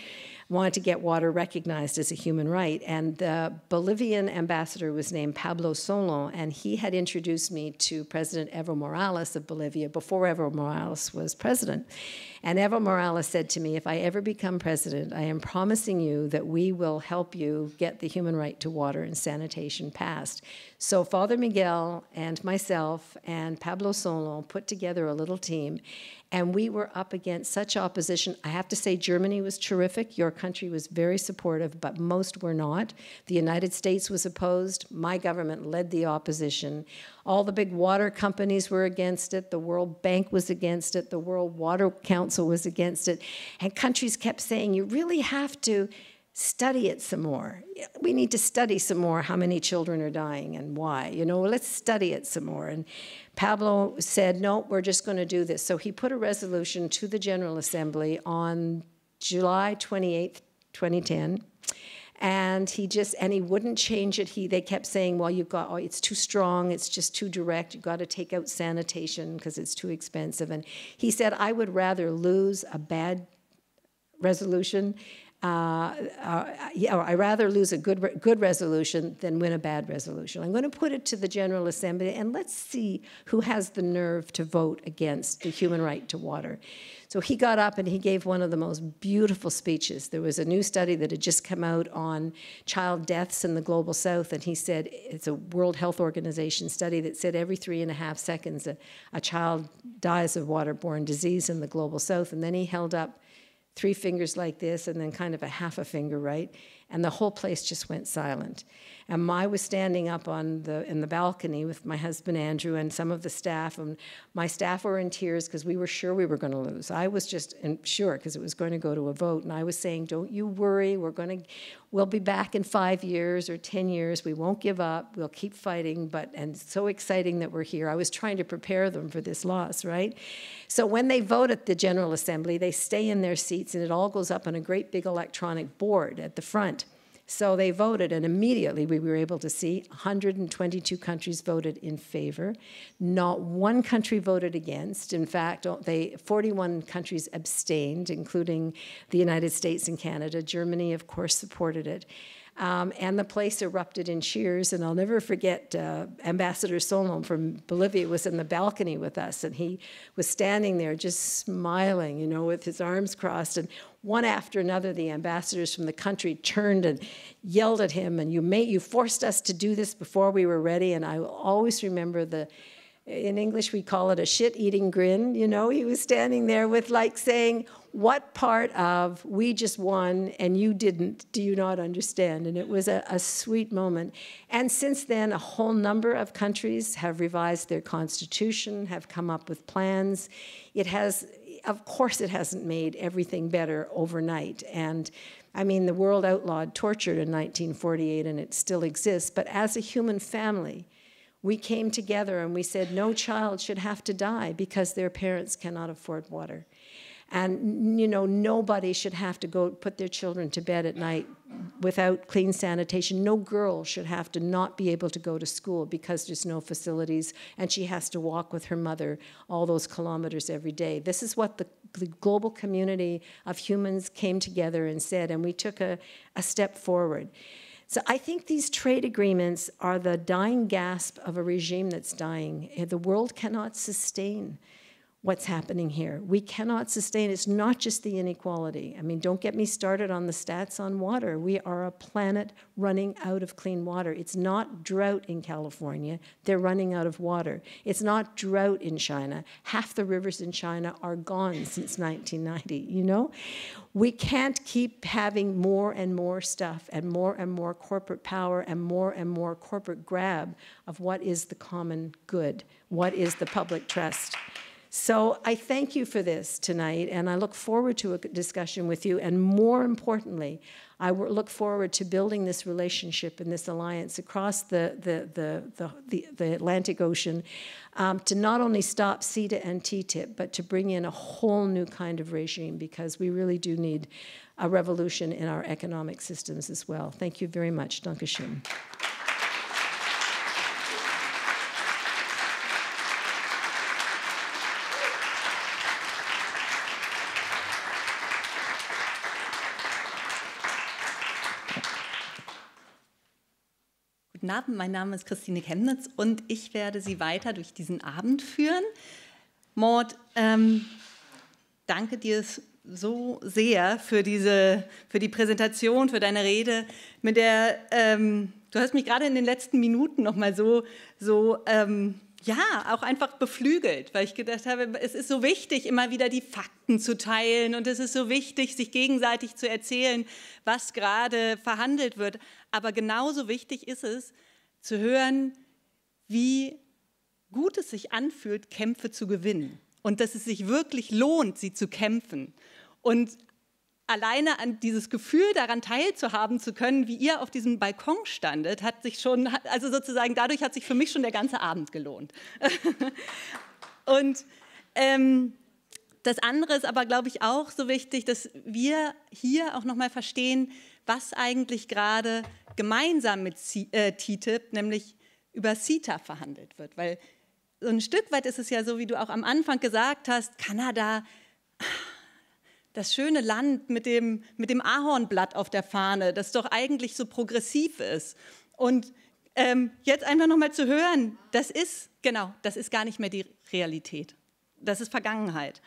Wanted to get water recognized as a human right. And the Bolivian ambassador was named Pablo Solon, and he had introduced me to President Evo Morales of Bolivia before Evo Morales was president. And Evo Morales said to me, If I ever become president, I am promising you that we will help you get the human right to water and sanitation passed. So Father Miguel and myself and Pablo Solon put together a little team, and we were up against such opposition. I have to say, Germany was terrific. Your country was very supportive, but most were not. The United States was opposed. My government led the opposition. All the big water companies were against it. The World Bank was against it. The World Water Council was against it. And countries kept saying, you really have to study it some more. We need to study some more how many children are dying and why. You know, let's study it some more. And Pablo said, no, we're just going to do this. So he put a resolution to the General Assembly on July 28, 2010. and he just and he wouldn't change it he they kept saying well you've got oh, it's too strong it's just too direct you've got to take out sanitation because it's too expensive and he said i would rather lose a bad resolution uh, uh, yeah, I rather lose a good good resolution than win a bad resolution. I'm going to put it to the General Assembly, and let's see who has the nerve to vote against the human right to water. So he got up and he gave one of the most beautiful speeches. There was a new study that had just come out on child deaths in the global south, and he said it's a World Health Organization study that said every three and a half seconds a, a child dies of waterborne disease in the global south. And then he held up three fingers like this and then kind of a half a finger right? And the whole place just went silent and I was standing up on the in the balcony with my husband Andrew and some of the staff and my staff were in tears because we were sure we were going to lose. I was just sure because it was going to go to a vote and I was saying don't you worry we're going to we'll be back in 5 years or 10 years. We won't give up. We'll keep fighting but and so exciting that we're here. I was trying to prepare them for this loss right? So when they vote at the general assembly they stay in their seats and it all goes up on a great big electronic board at the front so they voted, and immediately we were able to see 122 countries voted in favor. Not one country voted against. In fact, they 41 countries abstained, including the United States and Canada. Germany, of course, supported it. Um, and the place erupted in cheers. And I'll never forget uh, Ambassador Solom from Bolivia was in the balcony with us, and he was standing there just smiling, you know, with his arms crossed. And one after another, the ambassadors from the country turned and yelled at him, and you made you forced us to do this before we were ready. And I will always remember the in English, we call it a shit eating grin. You know, he was standing there with like saying, What part of we just won and you didn't do you not understand? And it was a, a sweet moment. And since then, a whole number of countries have revised their constitution, have come up with plans. It has, of course, it hasn't made everything better overnight. And I mean, the world outlawed torture in 1948 and it still exists. But as a human family, we came together and we said no child should have to die because their parents cannot afford water. And you know, nobody should have to go put their children to bed at night without clean sanitation. No girl should have to not be able to go to school because there's no facilities and she has to walk with her mother all those kilometers every day. This is what the, the global community of humans came together and said, and we took a, a step forward. So I think these trade agreements are the dying gasp of a regime that's dying. Eh, the world cannot sustain what's happening here. We cannot sustain it's not just the inequality. I mean, don't get me started on the stats on water. We are a planet running out of clean water. It's not drought in California, they're running out of water. It's not drought in China. Half the rivers in China are gone since 1990, you know? We can't keep having more and more stuff and more and more corporate power and more and more corporate grab of what is the common good, what is the public trust. So I thank you for this tonight, and I look forward to a discussion with you. And more importantly, I look forward to building this relationship and this alliance across the, the, the, the, the Atlantic Ocean um, to not only stop CETA and TTIP, but to bring in a whole new kind of regime because we really do need a revolution in our economic systems as well. Thank you very much. Dankeschön. Guten Abend, mein Name ist Christine Chemnitz und ich werde Sie weiter durch diesen Abend führen. Mord, ähm, danke dir so sehr für, diese, für die Präsentation, für deine Rede, mit der ähm, du hast mich gerade in den letzten Minuten noch mal so, so ähm, ja, auch einfach beflügelt, weil ich gedacht habe, es ist so wichtig, immer wieder die Fakten zu teilen und es ist so wichtig, sich gegenseitig zu erzählen, was gerade verhandelt wird. Aber genauso wichtig ist es, zu hören, wie gut es sich anfühlt, Kämpfe zu gewinnen und dass es sich wirklich lohnt, sie zu kämpfen. Und alleine an dieses Gefühl daran teilzuhaben zu können, wie ihr auf diesem Balkon standet, hat sich schon, also sozusagen dadurch hat sich für mich schon der ganze Abend gelohnt. und ähm, das andere ist aber, glaube ich, auch so wichtig, dass wir hier auch nochmal verstehen, was eigentlich gerade gemeinsam mit äh, TTIP, nämlich über CETA verhandelt wird. Weil so ein Stück weit ist es ja so, wie du auch am Anfang gesagt hast, Kanada, das schöne Land mit dem, mit dem Ahornblatt auf der Fahne, das doch eigentlich so progressiv ist. Und ähm, jetzt einfach nochmal zu hören, das ist, genau, das ist gar nicht mehr die Realität. Das ist Vergangenheit.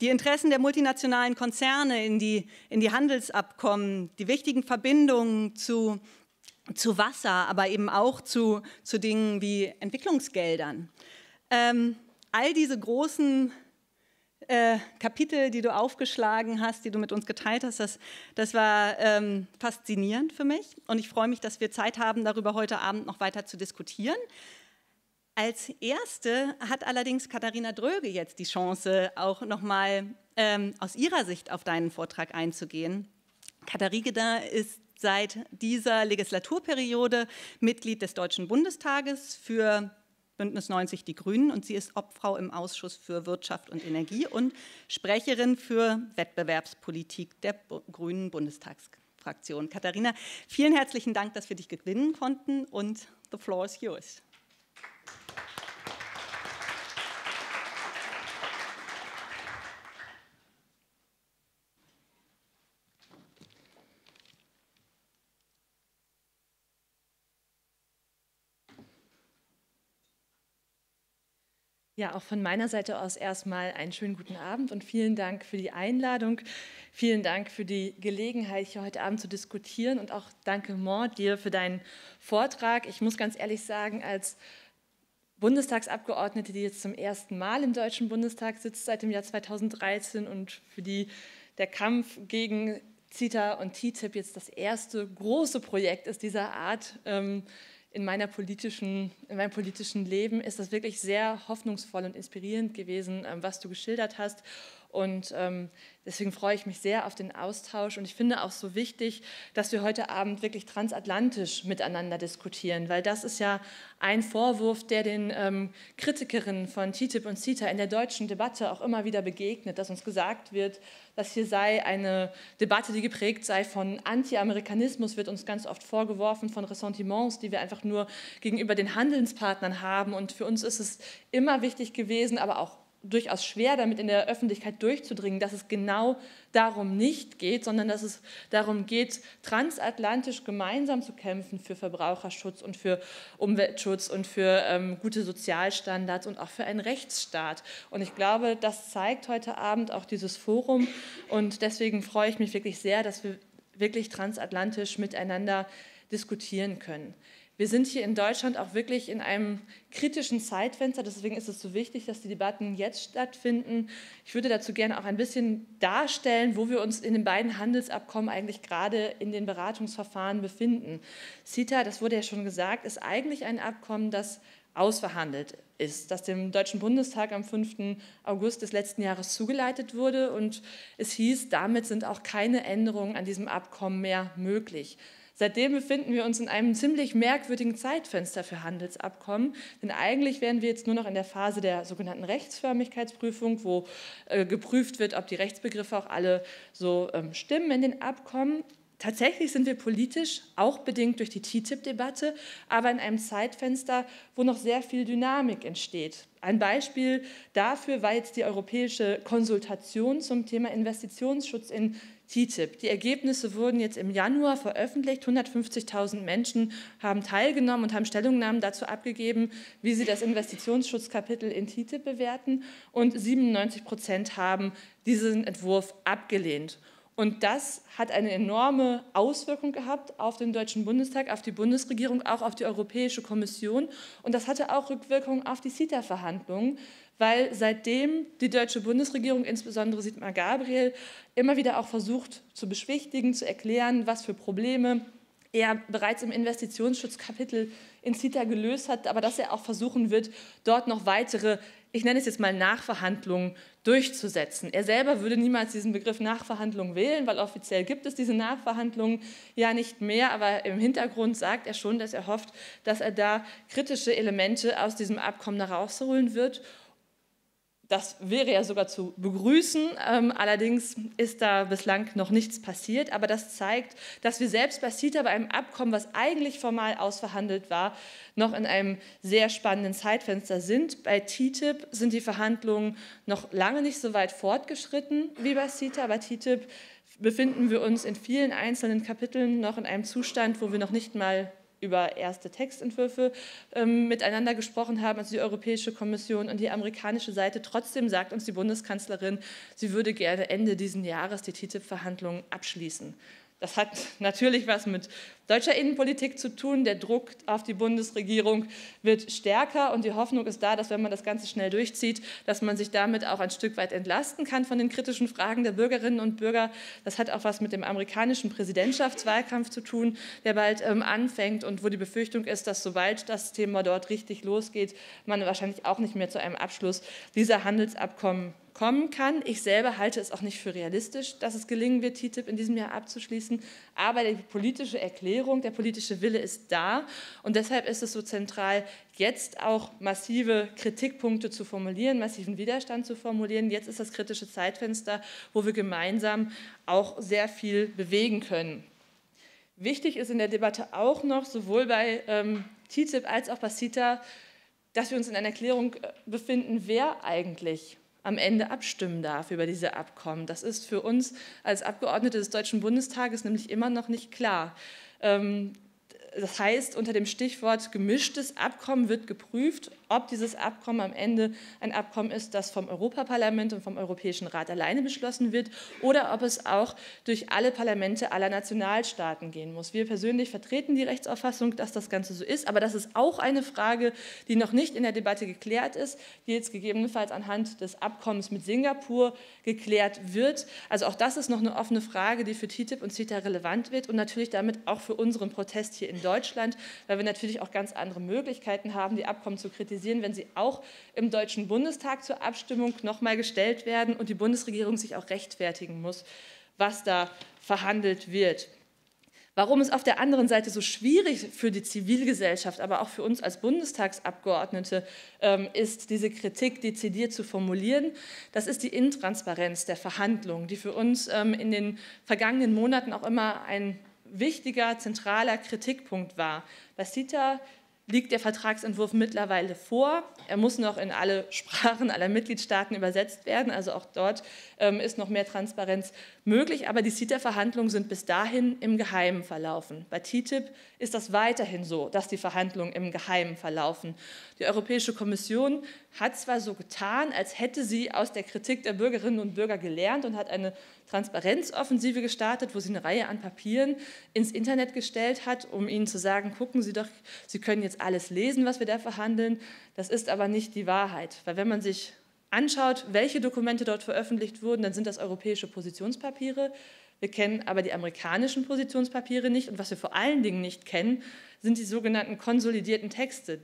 Die Interessen der multinationalen Konzerne in die, in die Handelsabkommen, die wichtigen Verbindungen zu, zu Wasser, aber eben auch zu, zu Dingen wie Entwicklungsgeldern. Ähm, all diese großen äh, Kapitel, die du aufgeschlagen hast, die du mit uns geteilt hast, das, das war ähm, faszinierend für mich. Und ich freue mich, dass wir Zeit haben, darüber heute Abend noch weiter zu diskutieren. Als erste hat allerdings Katharina Dröge jetzt die Chance, auch nochmal ähm, aus ihrer Sicht auf deinen Vortrag einzugehen. Katharina ist seit dieser Legislaturperiode Mitglied des Deutschen Bundestages für Bündnis 90 Die Grünen und sie ist Obfrau im Ausschuss für Wirtschaft und Energie und Sprecherin für Wettbewerbspolitik der Grünen Bundestagsfraktion. Katharina, vielen herzlichen Dank, dass wir dich gewinnen konnten und the floor is yours. Ja, auch von meiner Seite aus erstmal einen schönen guten Abend und vielen Dank für die Einladung. Vielen Dank für die Gelegenheit, hier heute Abend zu diskutieren und auch danke, Mord, dir für deinen Vortrag. Ich muss ganz ehrlich sagen, als Bundestagsabgeordnete, die jetzt zum ersten Mal im Deutschen Bundestag sitzt seit dem Jahr 2013 und für die der Kampf gegen CETA und TTIP jetzt das erste große Projekt ist dieser Art, ähm, in, meiner politischen, in meinem politischen Leben ist das wirklich sehr hoffnungsvoll und inspirierend gewesen, ähm, was du geschildert hast. Und ähm, deswegen freue ich mich sehr auf den Austausch. Und ich finde auch so wichtig, dass wir heute Abend wirklich transatlantisch miteinander diskutieren, weil das ist ja ein Vorwurf, der den ähm, Kritikerinnen von TTIP und CETA in der deutschen Debatte auch immer wieder begegnet, dass uns gesagt wird, dass hier sei eine Debatte, die geprägt sei von Anti-Amerikanismus, wird uns ganz oft vorgeworfen, von Ressentiments, die wir einfach nur gegenüber den Handelspartnern haben. Und für uns ist es immer wichtig gewesen, aber auch durchaus schwer, damit in der Öffentlichkeit durchzudringen, dass es genau darum nicht geht, sondern dass es darum geht, transatlantisch gemeinsam zu kämpfen für Verbraucherschutz und für Umweltschutz und für ähm, gute Sozialstandards und auch für einen Rechtsstaat. Und ich glaube, das zeigt heute Abend auch dieses Forum. Und deswegen freue ich mich wirklich sehr, dass wir wirklich transatlantisch miteinander diskutieren können. Wir sind hier in Deutschland auch wirklich in einem kritischen Zeitfenster. Deswegen ist es so wichtig, dass die Debatten jetzt stattfinden. Ich würde dazu gerne auch ein bisschen darstellen, wo wir uns in den beiden Handelsabkommen eigentlich gerade in den Beratungsverfahren befinden. CETA, das wurde ja schon gesagt, ist eigentlich ein Abkommen, das ausverhandelt ist, das dem Deutschen Bundestag am 5. August des letzten Jahres zugeleitet wurde. Und es hieß, damit sind auch keine Änderungen an diesem Abkommen mehr möglich. Seitdem befinden wir uns in einem ziemlich merkwürdigen Zeitfenster für Handelsabkommen, denn eigentlich wären wir jetzt nur noch in der Phase der sogenannten Rechtsförmigkeitsprüfung, wo äh, geprüft wird, ob die Rechtsbegriffe auch alle so ähm, stimmen in den Abkommen. Tatsächlich sind wir politisch, auch bedingt durch die TTIP-Debatte, aber in einem Zeitfenster, wo noch sehr viel Dynamik entsteht. Ein Beispiel dafür war jetzt die europäische Konsultation zum Thema Investitionsschutz in TTIP. Die Ergebnisse wurden jetzt im Januar veröffentlicht. 150.000 Menschen haben teilgenommen und haben Stellungnahmen dazu abgegeben, wie sie das Investitionsschutzkapitel in TTIP bewerten. Und 97 Prozent haben diesen Entwurf abgelehnt. Und das hat eine enorme Auswirkung gehabt auf den Deutschen Bundestag, auf die Bundesregierung, auch auf die Europäische Kommission. Und das hatte auch Rückwirkungen auf die CETA-Verhandlungen, weil seitdem die deutsche Bundesregierung, insbesondere Sigmar Gabriel, immer wieder auch versucht zu beschwichtigen, zu erklären, was für Probleme er bereits im Investitionsschutzkapitel in CETA gelöst hat, aber dass er auch versuchen wird, dort noch weitere, ich nenne es jetzt mal Nachverhandlungen durchzusetzen. Er selber würde niemals diesen Begriff Nachverhandlungen wählen, weil offiziell gibt es diese Nachverhandlungen ja nicht mehr, aber im Hintergrund sagt er schon, dass er hofft, dass er da kritische Elemente aus diesem Abkommen herausholen wird das wäre ja sogar zu begrüßen. Ähm, allerdings ist da bislang noch nichts passiert. Aber das zeigt, dass wir selbst bei CETA, bei einem Abkommen, was eigentlich formal ausverhandelt war, noch in einem sehr spannenden Zeitfenster sind. Bei TTIP sind die Verhandlungen noch lange nicht so weit fortgeschritten wie bei CETA. Bei TTIP befinden wir uns in vielen einzelnen Kapiteln noch in einem Zustand, wo wir noch nicht mal über erste Textentwürfe ähm, miteinander gesprochen haben, also die Europäische Kommission und die amerikanische Seite. Trotzdem sagt uns die Bundeskanzlerin, sie würde gerne Ende dieses Jahres die TTIP-Verhandlungen abschließen. Das hat natürlich was mit deutscher Innenpolitik zu tun. Der Druck auf die Bundesregierung wird stärker und die Hoffnung ist da, dass wenn man das Ganze schnell durchzieht, dass man sich damit auch ein Stück weit entlasten kann von den kritischen Fragen der Bürgerinnen und Bürger. Das hat auch was mit dem amerikanischen Präsidentschaftswahlkampf zu tun, der bald ähm, anfängt und wo die Befürchtung ist, dass sobald das Thema dort richtig losgeht, man wahrscheinlich auch nicht mehr zu einem Abschluss dieser Handelsabkommen kommen kann. Ich selber halte es auch nicht für realistisch, dass es gelingen wird, TTIP in diesem Jahr abzuschließen. Aber die politische Erklärung, der politische Wille ist da. Und deshalb ist es so zentral, jetzt auch massive Kritikpunkte zu formulieren, massiven Widerstand zu formulieren. Jetzt ist das kritische Zeitfenster, wo wir gemeinsam auch sehr viel bewegen können. Wichtig ist in der Debatte auch noch, sowohl bei ähm, TTIP als auch bei CETA, dass wir uns in einer Erklärung äh, befinden, wer eigentlich am Ende abstimmen darf über diese Abkommen. Das ist für uns als Abgeordnete des Deutschen Bundestages nämlich immer noch nicht klar. Ähm, das heißt, unter dem Stichwort gemischtes Abkommen wird geprüft, ob dieses Abkommen am Ende ein Abkommen ist, das vom Europaparlament und vom Europäischen Rat alleine beschlossen wird oder ob es auch durch alle Parlamente aller Nationalstaaten gehen muss. Wir persönlich vertreten die Rechtsauffassung, dass das Ganze so ist, aber das ist auch eine Frage, die noch nicht in der Debatte geklärt ist, die jetzt gegebenenfalls anhand des Abkommens mit Singapur geklärt wird. Also auch das ist noch eine offene Frage, die für TTIP und CETA relevant wird und natürlich damit auch für unseren Protest hier in Deutschland, weil wir natürlich auch ganz andere Möglichkeiten haben, die Abkommen zu kritisieren, wenn sie auch im Deutschen Bundestag zur Abstimmung nochmal gestellt werden und die Bundesregierung sich auch rechtfertigen muss, was da verhandelt wird. Warum es auf der anderen Seite so schwierig für die Zivilgesellschaft, aber auch für uns als Bundestagsabgeordnete ähm, ist, diese Kritik dezidiert zu formulieren, das ist die Intransparenz der Verhandlungen, die für uns ähm, in den vergangenen Monaten auch immer ein wichtiger, zentraler Kritikpunkt war. Bei CITA liegt der Vertragsentwurf mittlerweile vor. Er muss noch in alle Sprachen aller Mitgliedstaaten übersetzt werden. Also auch dort ähm, ist noch mehr Transparenz möglich. Aber die CETA-Verhandlungen sind bis dahin im Geheimen verlaufen. Bei TTIP ist das weiterhin so, dass die Verhandlungen im Geheimen verlaufen. Die Europäische Kommission hat zwar so getan, als hätte sie aus der Kritik der Bürgerinnen und Bürger gelernt und hat eine Transparenzoffensive gestartet, wo sie eine Reihe an Papieren ins Internet gestellt hat, um ihnen zu sagen, gucken Sie doch, Sie können jetzt alles lesen, was wir da verhandeln. Das ist aber nicht die Wahrheit, weil wenn man sich anschaut, welche Dokumente dort veröffentlicht wurden, dann sind das europäische Positionspapiere. Wir kennen aber die amerikanischen Positionspapiere nicht. Und was wir vor allen Dingen nicht kennen, sind die sogenannten konsolidierten Texte.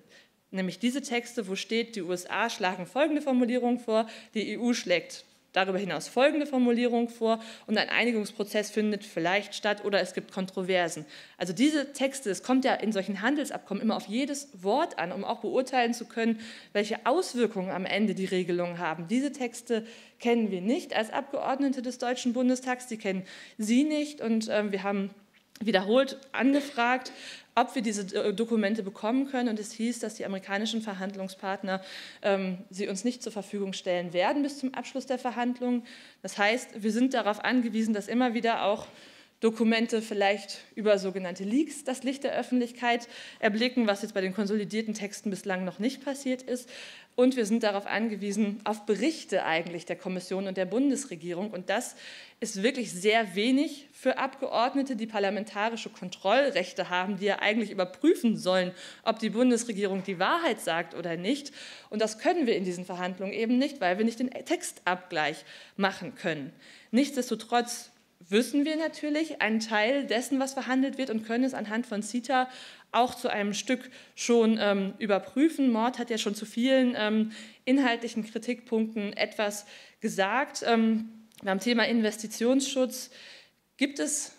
Nämlich diese Texte, wo steht, die USA schlagen folgende Formulierung vor, die EU schlägt darüber hinaus folgende Formulierung vor und ein Einigungsprozess findet vielleicht statt oder es gibt Kontroversen. Also diese Texte, es kommt ja in solchen Handelsabkommen immer auf jedes Wort an, um auch beurteilen zu können, welche Auswirkungen am Ende die Regelungen haben. Diese Texte kennen wir nicht als Abgeordnete des Deutschen Bundestags, die kennen Sie nicht und äh, wir haben wiederholt angefragt, ob wir diese äh, Dokumente bekommen können. Und es hieß, dass die amerikanischen Verhandlungspartner ähm, sie uns nicht zur Verfügung stellen werden bis zum Abschluss der Verhandlungen. Das heißt, wir sind darauf angewiesen, dass immer wieder auch Dokumente vielleicht über sogenannte Leaks das Licht der Öffentlichkeit erblicken, was jetzt bei den konsolidierten Texten bislang noch nicht passiert ist. Und wir sind darauf angewiesen, auf Berichte eigentlich der Kommission und der Bundesregierung. Und das ist wirklich sehr wenig für Abgeordnete, die parlamentarische Kontrollrechte haben, die ja eigentlich überprüfen sollen, ob die Bundesregierung die Wahrheit sagt oder nicht. Und das können wir in diesen Verhandlungen eben nicht, weil wir nicht den Textabgleich machen können. Nichtsdestotrotz wissen wir natürlich einen Teil dessen, was verhandelt wird und können es anhand von CITA auch zu einem Stück schon ähm, überprüfen. Mord hat ja schon zu vielen ähm, inhaltlichen Kritikpunkten etwas gesagt. Ähm, beim Thema Investitionsschutz gibt es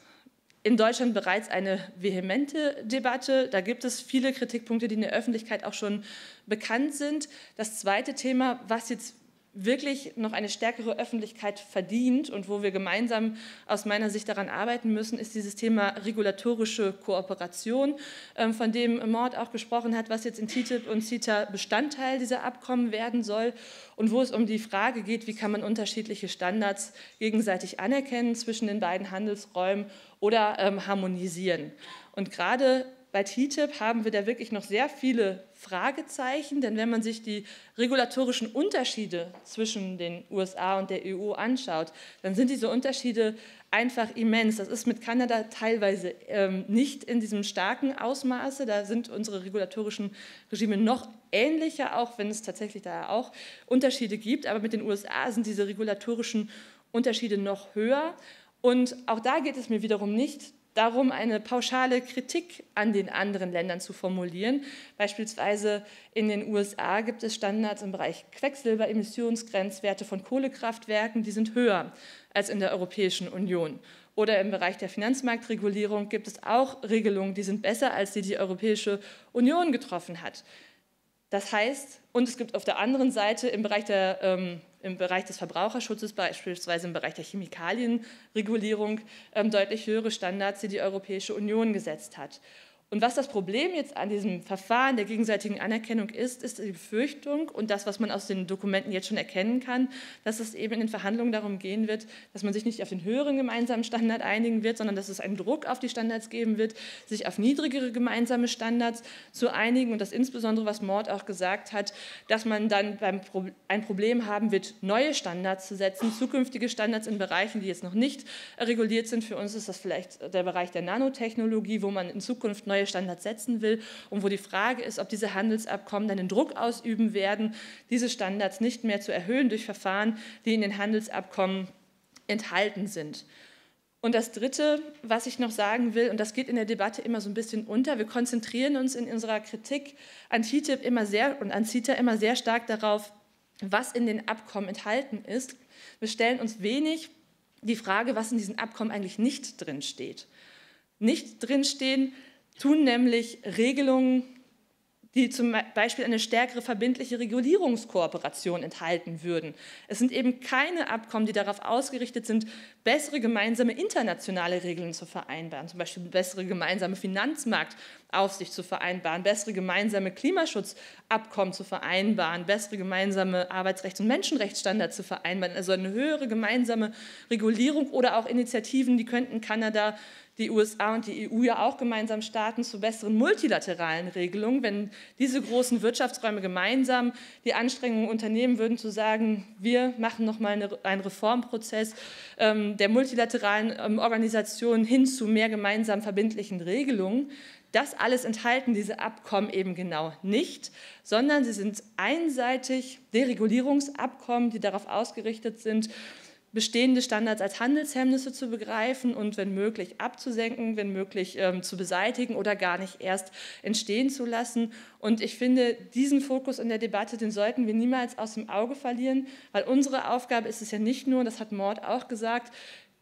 in Deutschland bereits eine vehemente Debatte. Da gibt es viele Kritikpunkte, die in der Öffentlichkeit auch schon bekannt sind. Das zweite Thema, was jetzt wirklich noch eine stärkere Öffentlichkeit verdient und wo wir gemeinsam aus meiner Sicht daran arbeiten müssen, ist dieses Thema regulatorische Kooperation, ähm, von dem Mord auch gesprochen hat, was jetzt in TTIP und CETA Bestandteil dieser Abkommen werden soll und wo es um die Frage geht, wie kann man unterschiedliche Standards gegenseitig anerkennen zwischen den beiden Handelsräumen oder ähm, harmonisieren. Und gerade bei TTIP haben wir da wirklich noch sehr viele Fragezeichen, denn wenn man sich die regulatorischen Unterschiede zwischen den USA und der EU anschaut, dann sind diese Unterschiede einfach immens. Das ist mit Kanada teilweise ähm, nicht in diesem starken Ausmaße. Da sind unsere regulatorischen Regime noch ähnlicher, auch wenn es tatsächlich da auch Unterschiede gibt. Aber mit den USA sind diese regulatorischen Unterschiede noch höher. Und auch da geht es mir wiederum nicht darum, eine pauschale Kritik an den anderen Ländern zu formulieren. Beispielsweise in den USA gibt es Standards im Bereich Quecksilber, Emissionsgrenzwerte von Kohlekraftwerken, die sind höher als in der Europäischen Union. Oder im Bereich der Finanzmarktregulierung gibt es auch Regelungen, die sind besser, als die die Europäische Union getroffen hat. Das heißt, und es gibt auf der anderen Seite im Bereich, der, ähm, im Bereich des Verbraucherschutzes, beispielsweise im Bereich der Chemikalienregulierung, ähm, deutlich höhere Standards, die die Europäische Union gesetzt hat. Und was das Problem jetzt an diesem Verfahren der gegenseitigen Anerkennung ist, ist die Befürchtung und das, was man aus den Dokumenten jetzt schon erkennen kann, dass es eben in den Verhandlungen darum gehen wird, dass man sich nicht auf den höheren gemeinsamen Standard einigen wird, sondern dass es einen Druck auf die Standards geben wird, sich auf niedrigere gemeinsame Standards zu einigen und das insbesondere, was Mord auch gesagt hat, dass man dann Pro ein Problem haben wird, neue Standards zu setzen, zukünftige Standards in Bereichen, die jetzt noch nicht reguliert sind. Für uns ist das vielleicht der Bereich der Nanotechnologie, wo man in Zukunft neue neue Standards setzen will und wo die Frage ist, ob diese Handelsabkommen dann den Druck ausüben werden, diese Standards nicht mehr zu erhöhen durch Verfahren, die in den Handelsabkommen enthalten sind. Und das Dritte, was ich noch sagen will, und das geht in der Debatte immer so ein bisschen unter, wir konzentrieren uns in unserer Kritik an TTIP immer sehr und an CETA immer sehr stark darauf, was in den Abkommen enthalten ist. Wir stellen uns wenig die Frage, was in diesen Abkommen eigentlich nicht drinsteht. Nicht drinstehen tun nämlich Regelungen, die zum Beispiel eine stärkere verbindliche Regulierungskooperation enthalten würden. Es sind eben keine Abkommen, die darauf ausgerichtet sind, bessere gemeinsame internationale Regeln zu vereinbaren, zum Beispiel bessere gemeinsame Finanzmarktaufsicht zu vereinbaren, bessere gemeinsame Klimaschutzabkommen zu vereinbaren, bessere gemeinsame Arbeitsrechts- und Menschenrechtsstandards zu vereinbaren, also eine höhere gemeinsame Regulierung oder auch Initiativen, die könnten Kanada die USA und die EU ja auch gemeinsam starten zu besseren multilateralen Regelungen. Wenn diese großen Wirtschaftsräume gemeinsam die Anstrengungen unternehmen würden, zu sagen, wir machen nochmal eine, einen Reformprozess ähm, der multilateralen ähm, Organisationen hin zu mehr gemeinsam verbindlichen Regelungen, das alles enthalten diese Abkommen eben genau nicht, sondern sie sind einseitig Deregulierungsabkommen, die darauf ausgerichtet sind, bestehende Standards als Handelshemmnisse zu begreifen und wenn möglich abzusenken, wenn möglich ähm, zu beseitigen oder gar nicht erst entstehen zu lassen. Und ich finde, diesen Fokus in der Debatte, den sollten wir niemals aus dem Auge verlieren, weil unsere Aufgabe ist es ja nicht nur, das hat Mord auch gesagt,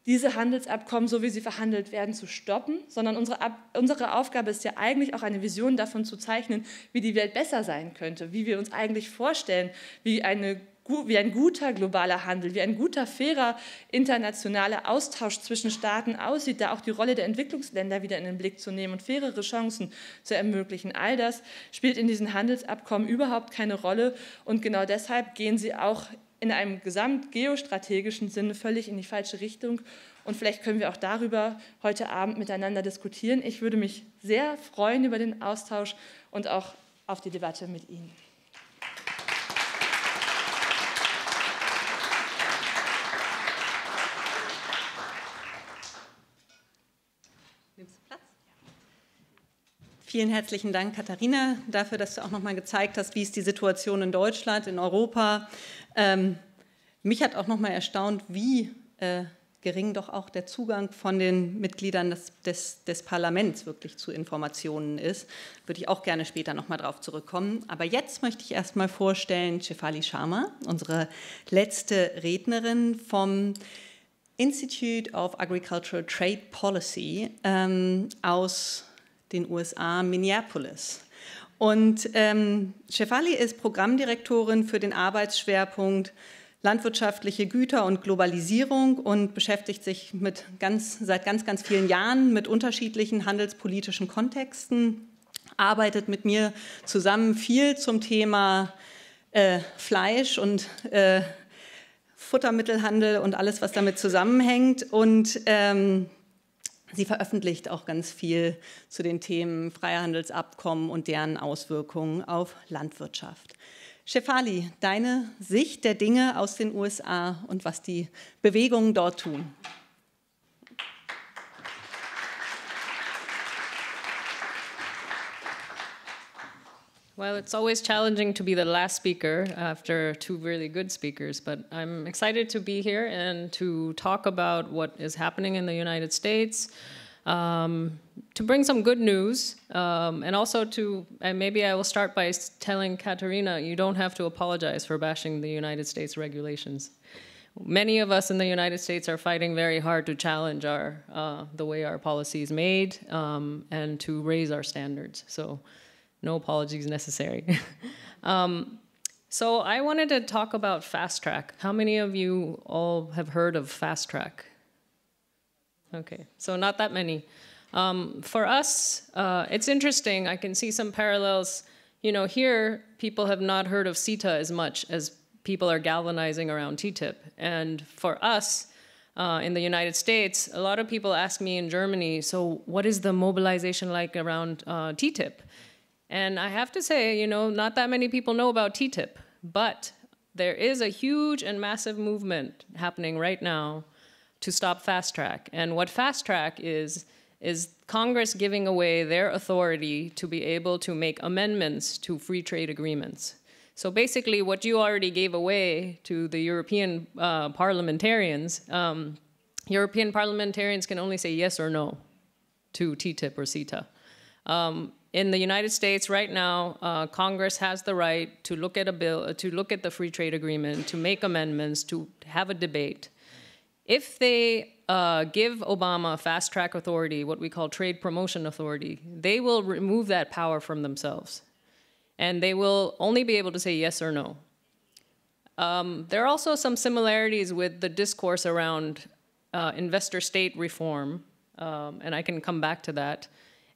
diese Handelsabkommen, so wie sie verhandelt werden, zu stoppen, sondern unsere, unsere Aufgabe ist ja eigentlich auch eine Vision davon zu zeichnen, wie die Welt besser sein könnte, wie wir uns eigentlich vorstellen, wie eine wie ein guter globaler Handel, wie ein guter, fairer internationaler Austausch zwischen Staaten aussieht, da auch die Rolle der Entwicklungsländer wieder in den Blick zu nehmen und fairere Chancen zu ermöglichen. All das spielt in diesen Handelsabkommen überhaupt keine Rolle und genau deshalb gehen sie auch in einem gesamtgeostrategischen Sinne völlig in die falsche Richtung. Und vielleicht können wir auch darüber heute Abend miteinander diskutieren. Ich würde mich sehr freuen über den Austausch und auch auf die Debatte mit Ihnen. Vielen herzlichen Dank, Katharina, dafür, dass du auch noch mal gezeigt hast, wie ist die Situation in Deutschland, in Europa. Ähm, mich hat auch noch mal erstaunt, wie äh, gering doch auch der Zugang von den Mitgliedern des, des, des, Parlaments wirklich zu Informationen ist. Würde ich auch gerne später noch mal drauf zurückkommen. Aber jetzt möchte ich erst mal vorstellen Shefali Sharma, unsere letzte Rednerin vom Institute of Agricultural Trade Policy ähm, aus den USA, Minneapolis. Und ähm, Shefali ist Programmdirektorin für den Arbeitsschwerpunkt landwirtschaftliche Güter und Globalisierung und beschäftigt sich mit ganz, seit ganz, ganz vielen Jahren mit unterschiedlichen handelspolitischen Kontexten, arbeitet mit mir zusammen viel zum Thema äh, Fleisch und äh, Futtermittelhandel und alles, was damit zusammenhängt. Und ähm, sie veröffentlicht auch ganz viel zu den Themen Freihandelsabkommen und deren Auswirkungen auf Landwirtschaft. Shefali, deine Sicht der Dinge aus den USA und was die Bewegungen dort tun. Well, it's always challenging to be the last speaker after two really good speakers, but I'm excited to be here and to talk about what is happening in the United States, um, to bring some good news, um, and also to, and maybe I will start by telling Katerina, you don't have to apologize for bashing the United States regulations. Many of us in the United States are fighting very hard to challenge our, uh, the way our policy is made um, and to raise our standards. So no apologies necessary. um, so I wanted to talk about Fast Track. How many of you all have heard of Fast Track? Okay, so not that many. Um, for us, uh, it's interesting. I can see some parallels. You know, here people have not heard of CETA as much as people are galvanizing around TTIP. And for us, uh, in the United States, a lot of people ask me in Germany, so what is the mobilization like around uh, TTIP? And I have to say, you know, not that many people know about TTIP, but there is a huge and massive movement happening right now to stop fast track. And what fast track is, is Congress giving away their authority to be able to make amendments to free trade agreements. So basically, what you already gave away to the European uh, parliamentarians, um, European parliamentarians can only say yes or no to TTIP or CETA. Um, in the United States right now, uh, Congress has the right to look at a bill, uh, to look at the free trade agreement, to make amendments, to have a debate. If they uh, give Obama fast track authority, what we call trade promotion authority, they will remove that power from themselves. And they will only be able to say yes or no. Um, there are also some similarities with the discourse around uh, investor state reform, um, and I can come back to that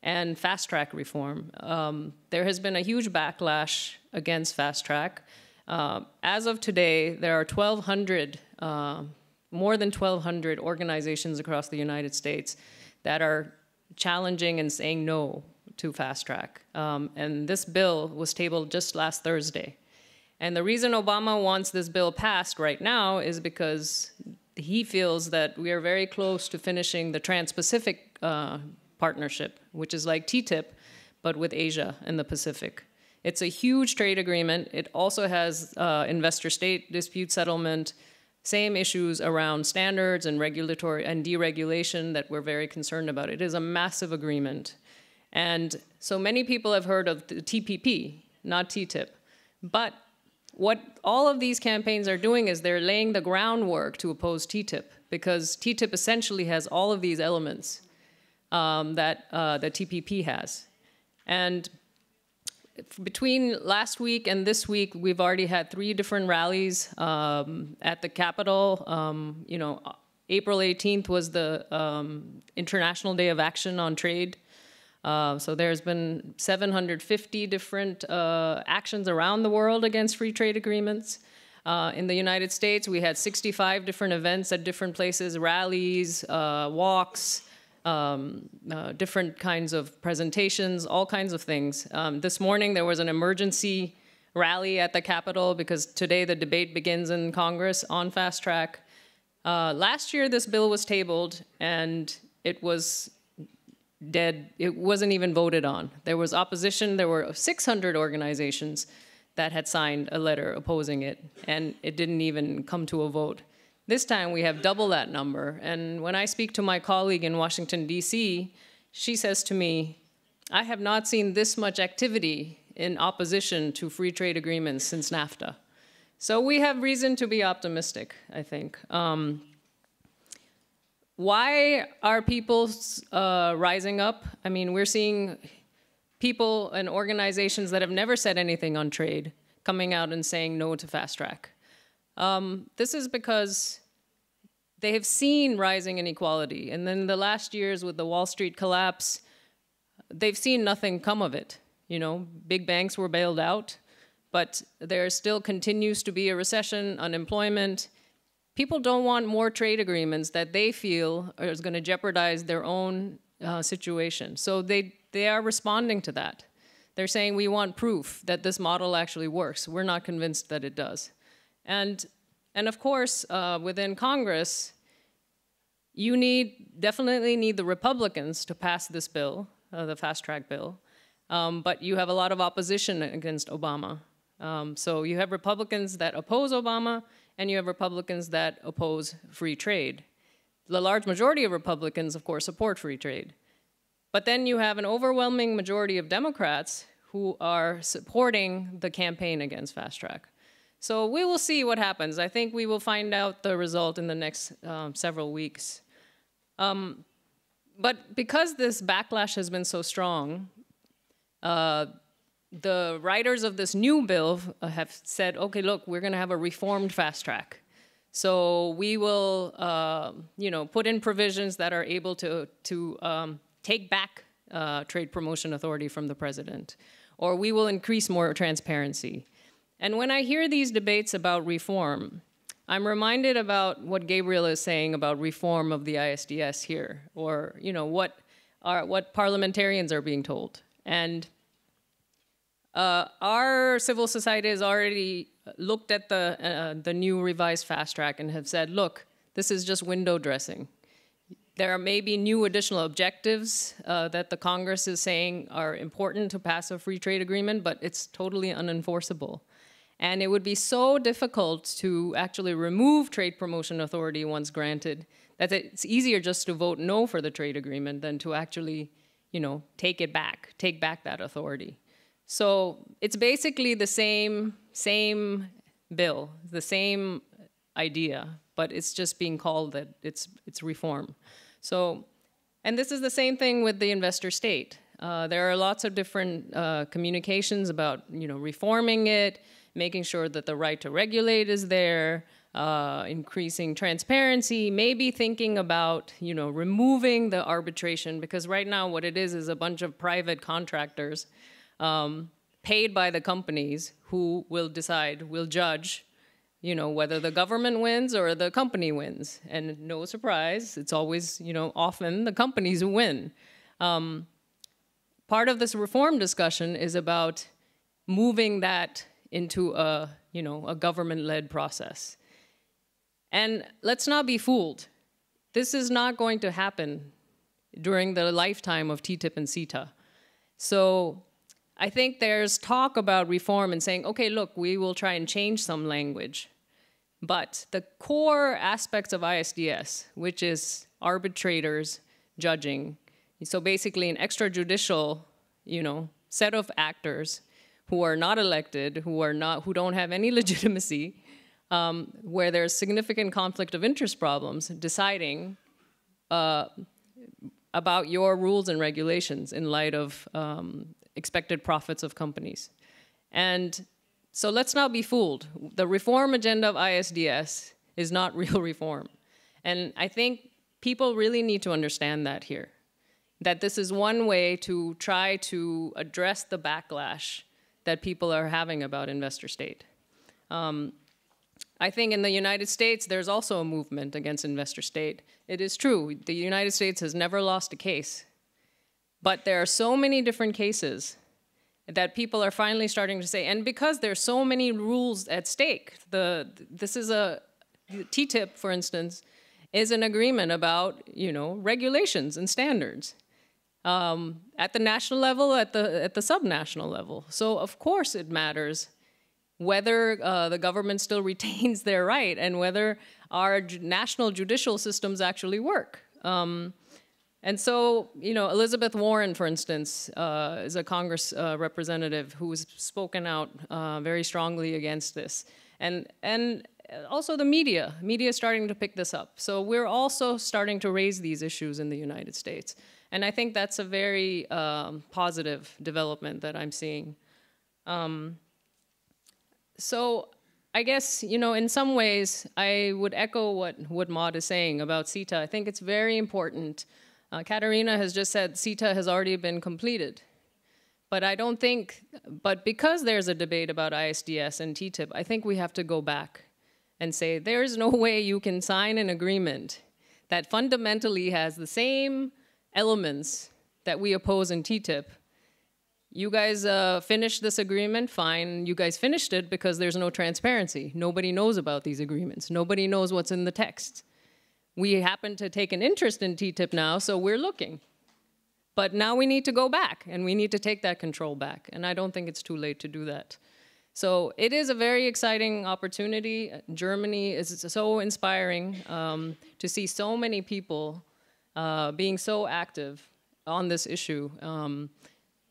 and fast track reform. Um, there has been a huge backlash against fast track. Uh, as of today, there are 1,200, uh, more than 1,200 organizations across the United States that are challenging and saying no to fast track. Um, and this bill was tabled just last Thursday. And the reason Obama wants this bill passed right now is because he feels that we are very close to finishing the Trans Pacific uh, partnership, which is like TTIP, but with Asia and the Pacific. It's a huge trade agreement. It also has uh, investor state dispute settlement, same issues around standards and regulatory and deregulation that we're very concerned about. It is a massive agreement. And so many people have heard of the TPP, not TTIP. But what all of these campaigns are doing is they're laying the groundwork to oppose TTIP because TTIP essentially has all of these elements um, that uh, the TPP has. And between last week and this week, we've already had three different rallies um, at the Capitol. Um, you know, April 18th was the um, International Day of Action on Trade. Uh, so there's been 750 different uh, actions around the world against free trade agreements. Uh, in the United States, we had 65 different events at different places, rallies, uh, walks, um, uh, different kinds of presentations, all kinds of things. Um, this morning there was an emergency rally at the Capitol because today the debate begins in Congress on fast track. Uh, last year this bill was tabled and it was dead. It wasn't even voted on. There was opposition. There were 600 organizations that had signed a letter opposing it, and it didn't even come to a vote. This time we have double that number. And when I speak to my colleague in Washington, D.C., she says to me, I have not seen this much activity in opposition to free trade agreements since NAFTA. So we have reason to be optimistic, I think. Um, why are people uh, rising up? I mean, we're seeing people and organizations that have never said anything on trade coming out and saying no to fast track. Um, this is because they have seen rising inequality. And then the last years with the Wall Street collapse, they've seen nothing come of it. You know, big banks were bailed out, but there still continues to be a recession, unemployment. People don't want more trade agreements that they feel is going to jeopardize their own uh, situation. So they, they are responding to that. They're saying we want proof that this model actually works. We're not convinced that it does. And, and of course, uh, within Congress, you need definitely need the Republicans to pass this bill, uh, the fast track bill, um, but you have a lot of opposition against Obama. Um, so you have Republicans that oppose Obama, and you have Republicans that oppose free trade. The large majority of Republicans, of course, support free trade. But then you have an overwhelming majority of Democrats who are supporting the campaign against fast track. So we will see what happens. I think we will find out the result in the next um, several weeks. Um, but because this backlash has been so strong, uh, the writers of this new bill have said, okay, look, we're going to have a reformed fast track. So we will, uh, you know, put in provisions that are able to, to um, take back uh, trade promotion authority from the president, or we will increase more transparency. And when I hear these debates about reform, I'm reminded about what Gabriel is saying about reform of the ISDS here, or you know what are what parliamentarians are being told. And uh, our civil society has already looked at the uh, the new revised fast track and have said, look, this is just window dressing. There may be new additional objectives uh, that the Congress is saying are important to pass a free trade agreement, but it's totally unenforceable. And it would be so difficult to actually remove trade promotion authority once granted that it's easier just to vote no for the trade agreement than to actually, you know, take it back, take back that authority. So it's basically the same same bill, the same idea, but it's just being called that it's it's reform. So, and this is the same thing with the investor state. Uh, there are lots of different uh, communications about you know reforming it, making sure that the right to regulate is there, uh, increasing transparency, maybe thinking about you know removing the arbitration because right now what it is is a bunch of private contractors um, paid by the companies who will decide, will judge, you know, whether the government wins or the company wins. And no surprise, it's always, you know, often the companies who win. Um, part of this reform discussion is about moving that into a, you know, a government-led process. And let's not be fooled. This is not going to happen during the lifetime of TTIP and CETA. So I think there's talk about reform and saying, okay, look, we will try and change some language. But the core aspects of ISDS, which is arbitrators judging, so basically an extrajudicial, you know, set of actors who are not elected, who are not, who don't have any legitimacy, um, where there's significant conflict of interest problems, deciding uh, about your rules and regulations in light of um, expected profits of companies. And so let's not be fooled. The reform agenda of ISDS is not real reform. And I think people really need to understand that here. That this is one way to try to address the backlash that people are having about investor state. Um, I think in the United States, there's also a movement against investor state. It is true, the United States has never lost a case but there are so many different cases that people are finally starting to say, and because there's so many rules at stake, the this is a TTIP, for instance, is an agreement about you know regulations and standards um, at the national level, at the at the subnational level. So of course it matters whether uh, the government still retains their right and whether our national judicial systems actually work. Um, and so, you know, Elizabeth Warren, for instance, uh, is a Congress uh, representative who has spoken out uh, very strongly against this. And, and also the media, media is starting to pick this up. So we're also starting to raise these issues in the United States. And I think that's a very um, positive development that I'm seeing. Um, so I guess, you know, in some ways, I would echo what, Maud is saying about CETA. I think it's very important. Uh, Katarina has just said CETA has already been completed. But I don't think, but because there's a debate about ISDS and TTIP, I think we have to go back and say there's no way you can sign an agreement that fundamentally has the same elements that we oppose in TTIP you guys uh, finished this agreement, fine. You guys finished it because there's no transparency. Nobody knows about these agreements. Nobody knows what's in the text. We happen to take an interest in TTIP now, so we're looking. But now we need to go back and we need to take that control back. And I don't think it's too late to do that. So it is a very exciting opportunity. Germany is so inspiring um, to see so many people uh, being so active on this issue. Um,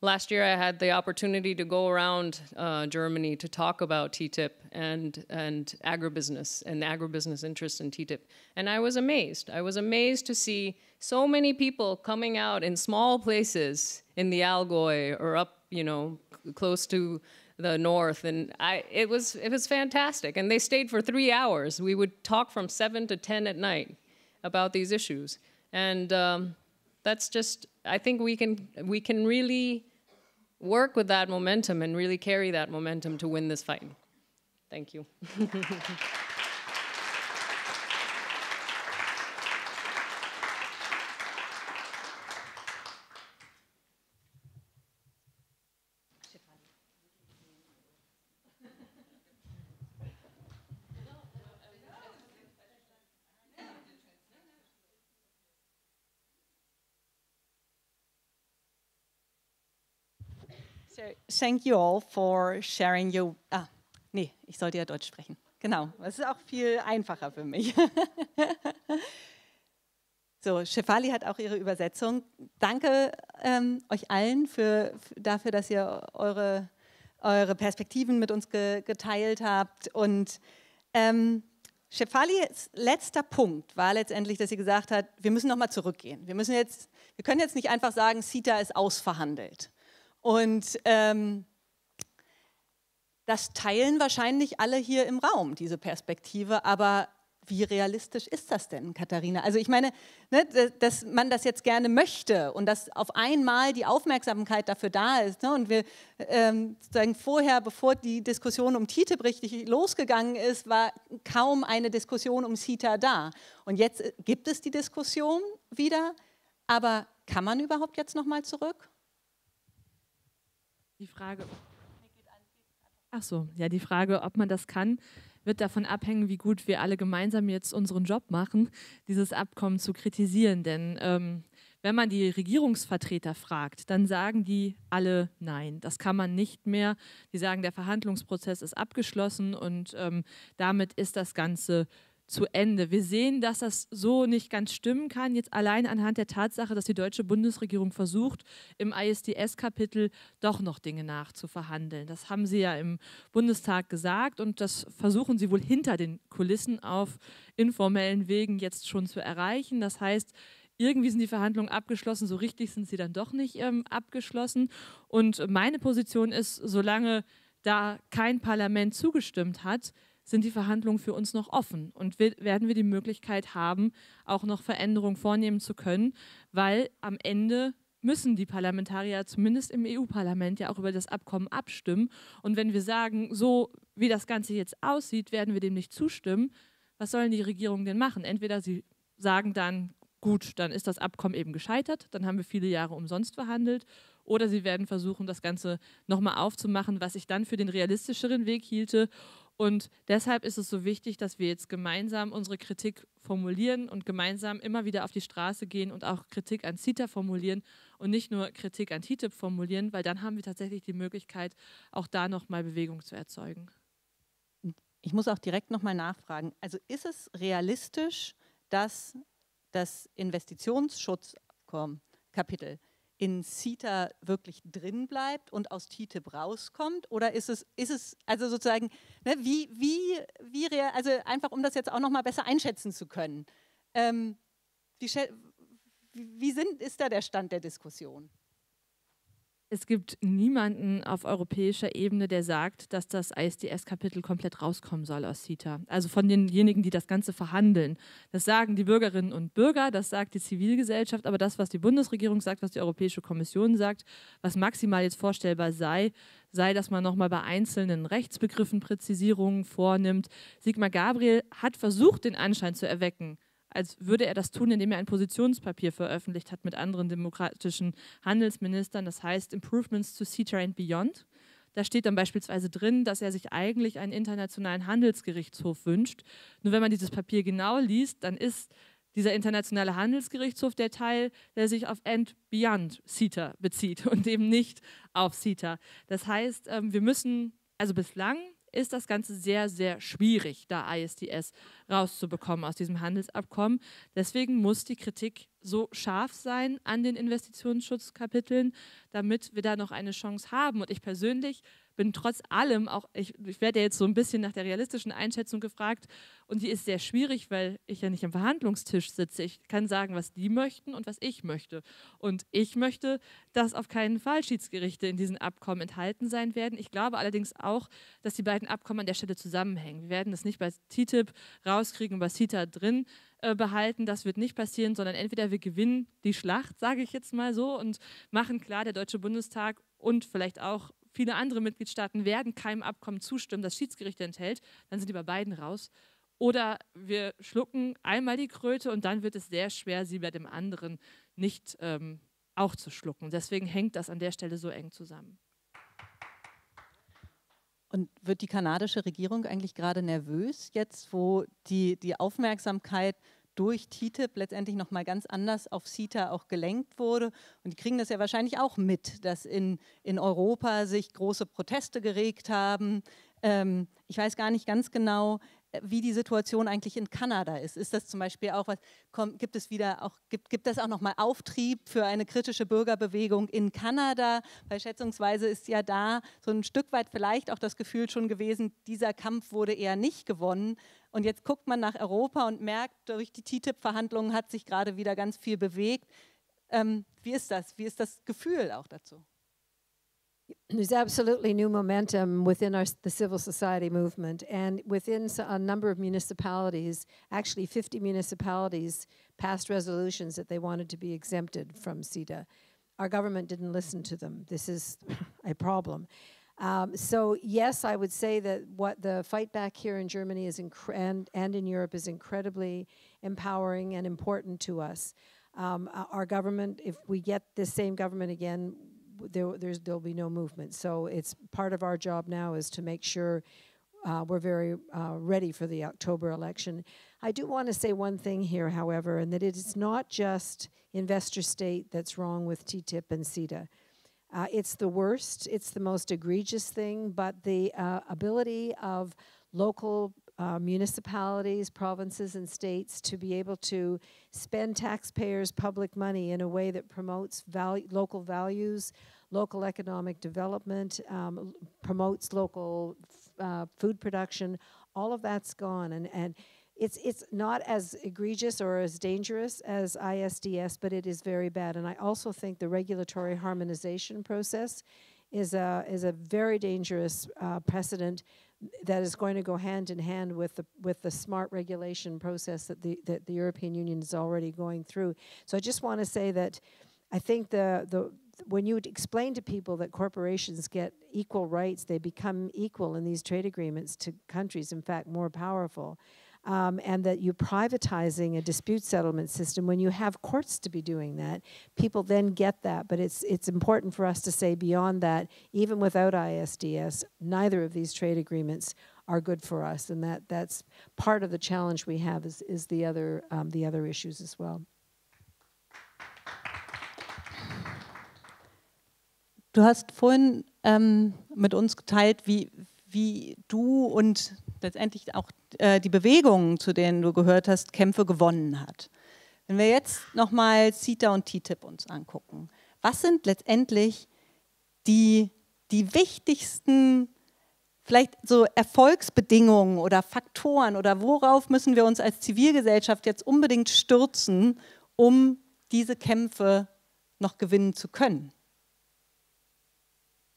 Last year, I had the opportunity to go around uh, Germany to talk about TTIP and, and agribusiness and agribusiness interests in TTIP. And I was amazed. I was amazed to see so many people coming out in small places in the Allgäu or up, you know, close to the north. And I, it, was, it was fantastic. And they stayed for three hours. We would talk from 7 to 10 at night about these issues. And um, that's just, I think we can, we can really work with that momentum and really carry that momentum to win this fight. Thank you. thank you all for sharing your. Ah, nee, ich sollte ja Deutsch sprechen. Genau, das ist auch viel einfacher für mich. so, Shefali hat auch ihre Übersetzung. Danke ähm, euch allen für, für, dafür, dass ihr eure, eure Perspektiven mit uns ge, geteilt habt. Und ähm, Shefalis letzter Punkt war letztendlich, dass sie gesagt hat, wir müssen nochmal zurückgehen. Wir, müssen jetzt, wir können jetzt nicht einfach sagen, CETA ist ausverhandelt. Und ähm, das teilen wahrscheinlich alle hier im Raum, diese Perspektive, aber wie realistisch ist das denn, Katharina? Also ich meine, ne, dass man das jetzt gerne möchte und dass auf einmal die Aufmerksamkeit dafür da ist. Ne, und wir ähm, sagen vorher, bevor die Diskussion um TTIP richtig losgegangen ist, war kaum eine Diskussion um CETA da. Und jetzt äh, gibt es die Diskussion wieder, aber kann man überhaupt jetzt noch mal zurück? Die Frage. Ach so, ja, die Frage, ob man das kann, wird davon abhängen, wie gut wir alle gemeinsam jetzt unseren Job machen, dieses Abkommen zu kritisieren. Denn ähm, wenn man die Regierungsvertreter fragt, dann sagen die alle Nein. Das kann man nicht mehr. Die sagen, der Verhandlungsprozess ist abgeschlossen und ähm, damit ist das Ganze zu Ende. Wir sehen, dass das so nicht ganz stimmen kann, jetzt allein anhand der Tatsache, dass die deutsche Bundesregierung versucht, im ISDS-Kapitel doch noch Dinge nachzuverhandeln. Das haben sie ja im Bundestag gesagt und das versuchen sie wohl hinter den Kulissen auf informellen Wegen jetzt schon zu erreichen. Das heißt, irgendwie sind die Verhandlungen abgeschlossen, so richtig sind sie dann doch nicht ähm, abgeschlossen. Und meine Position ist, solange da kein Parlament zugestimmt hat, sind die Verhandlungen für uns noch offen und werden wir die Möglichkeit haben, auch noch Veränderungen vornehmen zu können, weil am Ende müssen die Parlamentarier zumindest im EU-Parlament ja auch über das Abkommen abstimmen. Und wenn wir sagen, so wie das Ganze jetzt aussieht, werden wir dem nicht zustimmen, was sollen die Regierungen denn machen? Entweder sie sagen dann, gut, dann ist das Abkommen eben gescheitert, dann haben wir viele Jahre umsonst verhandelt, oder sie werden versuchen, das Ganze nochmal aufzumachen, was ich dann für den realistischeren Weg hielte und deshalb ist es so wichtig, dass wir jetzt gemeinsam unsere Kritik formulieren und gemeinsam immer wieder auf die Straße gehen und auch Kritik an CETA formulieren und nicht nur Kritik an TTIP formulieren, weil dann haben wir tatsächlich die Möglichkeit, auch da nochmal Bewegung zu erzeugen. Ich muss auch direkt nochmal nachfragen. Also ist es realistisch, dass das Investitionsschutzkapitel in CETA wirklich drin bleibt und aus TTIP rauskommt? Oder ist es, ist es also sozusagen, ne, wie, wie, wie, also einfach um das jetzt auch nochmal besser einschätzen zu können, ähm, wie, wie sind, ist da der Stand der Diskussion? Es gibt niemanden auf europäischer Ebene, der sagt, dass das ISDS-Kapitel komplett rauskommen soll aus CETA. Also von denjenigen, die das Ganze verhandeln. Das sagen die Bürgerinnen und Bürger, das sagt die Zivilgesellschaft, aber das, was die Bundesregierung sagt, was die Europäische Kommission sagt, was maximal jetzt vorstellbar sei, sei, dass man nochmal bei einzelnen Rechtsbegriffen Präzisierungen vornimmt. Sigmar Gabriel hat versucht, den Anschein zu erwecken, als würde er das tun, indem er ein Positionspapier veröffentlicht hat mit anderen demokratischen Handelsministern, das heißt Improvements to CETA and Beyond. Da steht dann beispielsweise drin, dass er sich eigentlich einen internationalen Handelsgerichtshof wünscht. Nur wenn man dieses Papier genau liest, dann ist dieser internationale Handelsgerichtshof der Teil, der sich auf End Beyond CETA bezieht und eben nicht auf CETA. Das heißt, ähm, wir müssen, also bislang ist das Ganze sehr, sehr schwierig, da ISDS rauszubekommen aus diesem Handelsabkommen. Deswegen muss die Kritik so scharf sein an den Investitionsschutzkapiteln, damit wir da noch eine Chance haben. Und ich persönlich bin trotz allem auch, ich, ich werde jetzt so ein bisschen nach der realistischen Einschätzung gefragt und die ist sehr schwierig, weil ich ja nicht am Verhandlungstisch sitze. Ich kann sagen, was die möchten und was ich möchte. Und ich möchte, dass auf keinen Fall Schiedsgerichte in diesen Abkommen enthalten sein werden. Ich glaube allerdings auch, dass die beiden Abkommen an der Stelle zusammenhängen. Wir werden das nicht bei TTIP rauskriegen und bei CETA drin äh, behalten. Das wird nicht passieren, sondern entweder wir gewinnen die Schlacht, sage ich jetzt mal so, und machen klar, der Deutsche Bundestag und vielleicht auch viele andere Mitgliedstaaten werden keinem Abkommen zustimmen, das Schiedsgericht enthält, dann sind die bei beiden raus. Oder wir schlucken einmal die Kröte und dann wird es sehr schwer, sie bei dem anderen nicht ähm, auch zu schlucken. Deswegen hängt das an der Stelle so eng zusammen. Und wird die kanadische Regierung eigentlich gerade nervös jetzt, wo die, die Aufmerksamkeit durch TTIP letztendlich nochmal ganz anders auf CETA auch gelenkt wurde. Und die kriegen das ja wahrscheinlich auch mit, dass in, in Europa sich große Proteste geregt haben. Ähm, ich weiß gar nicht ganz genau, wie die Situation eigentlich in Kanada ist. Ist das zum Beispiel auch was, kommt, gibt es wieder auch, gibt, gibt das auch nochmal Auftrieb für eine kritische Bürgerbewegung in Kanada? Weil schätzungsweise ist ja da so ein Stück weit vielleicht auch das Gefühl schon gewesen, dieser Kampf wurde eher nicht gewonnen. Und jetzt guckt man nach Europa und merkt, durch die TTIP-Verhandlungen hat sich gerade wieder ganz viel bewegt. Ähm, wie ist das? Wie ist das Gefühl auch dazu? There's absolutely new momentum within our, the civil society movement and within a number of municipalities actually 50 municipalities passed resolutions that they wanted to be exempted from CETA. Our government didn't listen to them. This is a problem. Um, so yes, I would say that what the fight back here in Germany is and, and in Europe is incredibly empowering and important to us. Um, our government, if we get this same government again, there, there'll be no movement. So it's part of our job now is to make sure uh, we're very uh, ready for the October election. I do want to say one thing here, however, and that it is not just investor state that's wrong with TTIP and CETA. Uh, it's the worst, it's the most egregious thing, but the uh, ability of local uh, municipalities, provinces, and states to be able to spend taxpayers' public money in a way that promotes value, local values, local economic development, um, promotes local uh, food production. All of that's gone, and and it's it's not as egregious or as dangerous as ISDS, but it is very bad. And I also think the regulatory harmonization process is a is a very dangerous uh, precedent that is going to go hand in hand with the with the smart regulation process that the that the European Union is already going through. So I just want to say that I think the the when you explain to people that corporations get equal rights, they become equal in these trade agreements to countries, in fact, more powerful um, and that you're privatizing a dispute settlement system when you have courts to be doing that. People then get that, but it's it's important for us to say beyond that, even without ISDS, neither of these trade agreements are good for us, and that that's part of the challenge we have is is the other um, the other issues as well. Du hast vorhin ähm, mit uns geteilt, wie, wie du und letztendlich auch äh, die Bewegungen, zu denen du gehört hast, Kämpfe gewonnen hat. Wenn wir jetzt nochmal CETA und TTIP uns angucken, was sind letztendlich die, die wichtigsten, vielleicht so Erfolgsbedingungen oder Faktoren oder worauf müssen wir uns als Zivilgesellschaft jetzt unbedingt stürzen, um diese Kämpfe noch gewinnen zu können?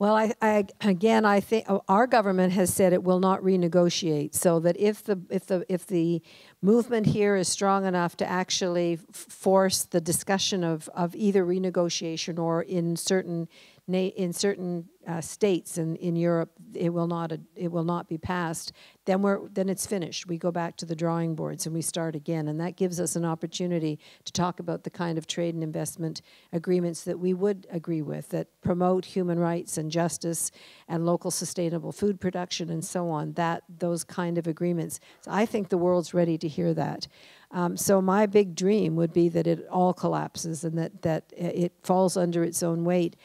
Well, I, I, again, I think oh, our government has said it will not renegotiate. So that if the if the if the movement here is strong enough to actually force the discussion of of either renegotiation or in certain in certain uh, states in, in Europe, it will not it will not be passed. Then we're then it's finished. We go back to the drawing boards and we start again, and that gives us an opportunity to talk about the kind of trade and investment agreements that we would agree with that promote human rights and justice and local sustainable food production and so on. That those kind of agreements. So I think the world's ready to hear that. Um, so my big dream would be that it all collapses and that that it falls under its own weight.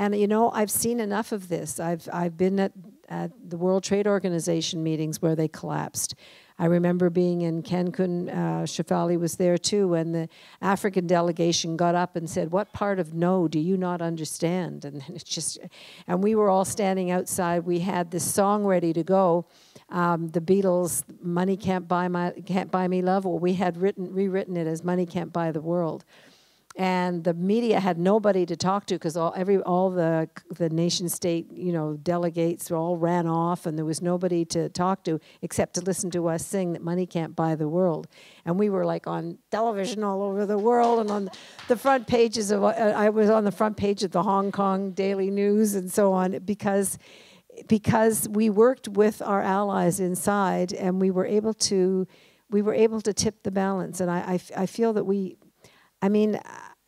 And you know, I've seen enough of this. I've I've been at, at the World Trade Organization meetings where they collapsed. I remember being in Cancun. Uh, Shafali was there too, and the African delegation got up and said, "What part of no do you not understand?" And then it's just, and we were all standing outside. We had this song ready to go. Um, the Beatles, "Money Can't Buy My Can't Buy Me Love." Well, we had written rewritten it as "Money Can't Buy the World." And the media had nobody to talk to because all every all the the nation state you know delegates all ran off and there was nobody to talk to except to listen to us sing that money can't buy the world. And we were like on television all over the world and on the front pages of uh, I was on the front page of the Hong Kong Daily News and so on because because we worked with our allies inside and we were able to we were able to tip the balance. And I, I, I feel that we I mean,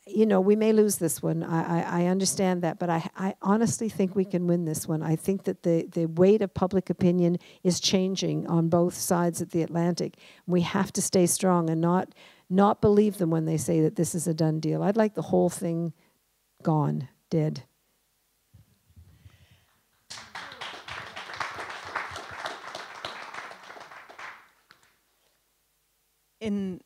you know, we may lose this one. I, I, I, understand that, but I, I honestly think we can win this one. I think that the, the weight of public opinion is changing on both sides of the Atlantic. We have to stay strong and not not believe them when they say that this is a done deal. I'd like the whole thing gone, dead. In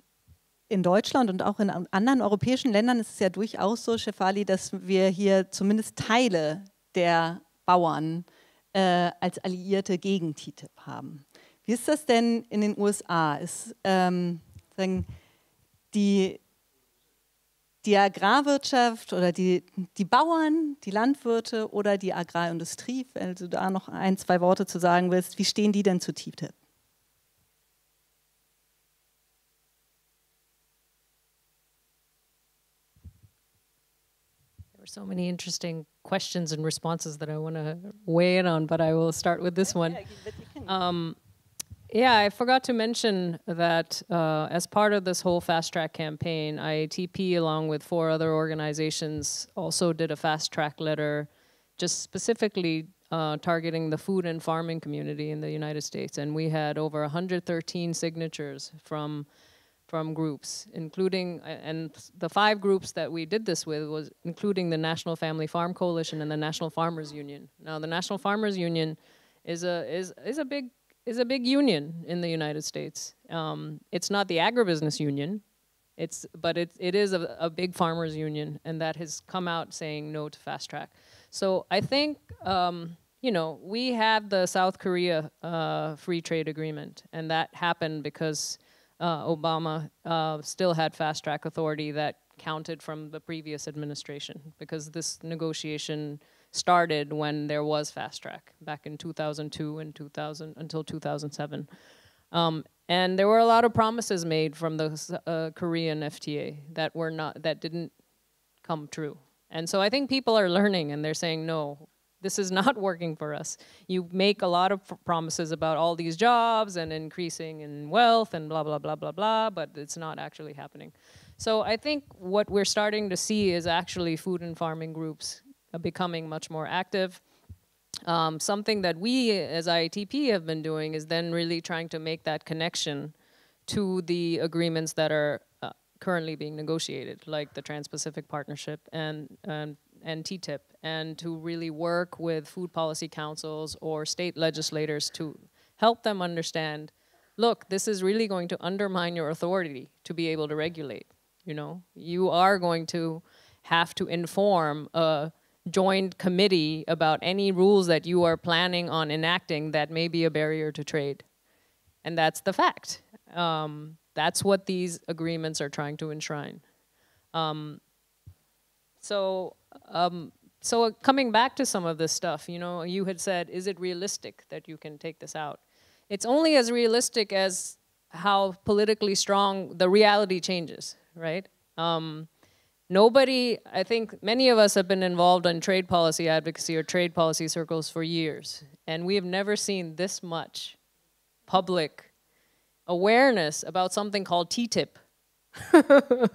in Deutschland und auch in anderen europäischen Ländern ist es ja durchaus so, Shefali, dass wir hier zumindest Teile der Bauern äh, als Alliierte gegen TTIP haben. Wie ist das denn in den USA? Ist ähm, die, die Agrarwirtschaft oder die, die Bauern, die Landwirte oder die Agrarindustrie, wenn du da noch ein, zwei Worte zu sagen willst, wie stehen die denn zu TTIP? So many interesting questions and responses that I want to weigh in on, but I will start with this one. Um, yeah, I forgot to mention that uh, as part of this whole fast track campaign, IATP, along with four other organizations, also did a fast track letter just specifically uh, targeting the food and farming community in the United States. And we had over 113 signatures from from groups, including, and the five groups that we did this with was including the National Family Farm Coalition and the National Farmers Union. Now, the National Farmers Union is a, is, is a, big, is a big union in the United States. Um, it's not the agribusiness union, it's, but it, it is a, a big farmers union, and that has come out saying no to fast track. So I think, um, you know, we have the South Korea uh, free trade agreement, and that happened because uh, Obama uh, still had fast track authority that counted from the previous administration because this negotiation started when there was fast track back in 2002 and 2000 until 2007. Um, and there were a lot of promises made from the uh, Korean FTA that were not that didn't come true. And so I think people are learning and they're saying no, this is not working for us. You make a lot of promises about all these jobs and increasing in wealth and blah, blah, blah, blah, blah, but it's not actually happening. So I think what we're starting to see is actually food and farming groups becoming much more active. Um, something that we as IATP have been doing is then really trying to make that connection to the agreements that are uh, currently being negotiated, like the Trans-Pacific Partnership and, and and TTIP, and to really work with food policy councils or state legislators to help them understand, look, this is really going to undermine your authority to be able to regulate. You know, you are going to have to inform a joint committee about any rules that you are planning on enacting that may be a barrier to trade. And that's the fact. Um, that's what these agreements are trying to enshrine. Um, so, um, so coming back to some of this stuff, you know, you had said, is it realistic that you can take this out? It's only as realistic as how politically strong the reality changes, right? Um, nobody, I think many of us have been involved in trade policy advocacy or trade policy circles for years, and we have never seen this much public awareness about something called TTIP.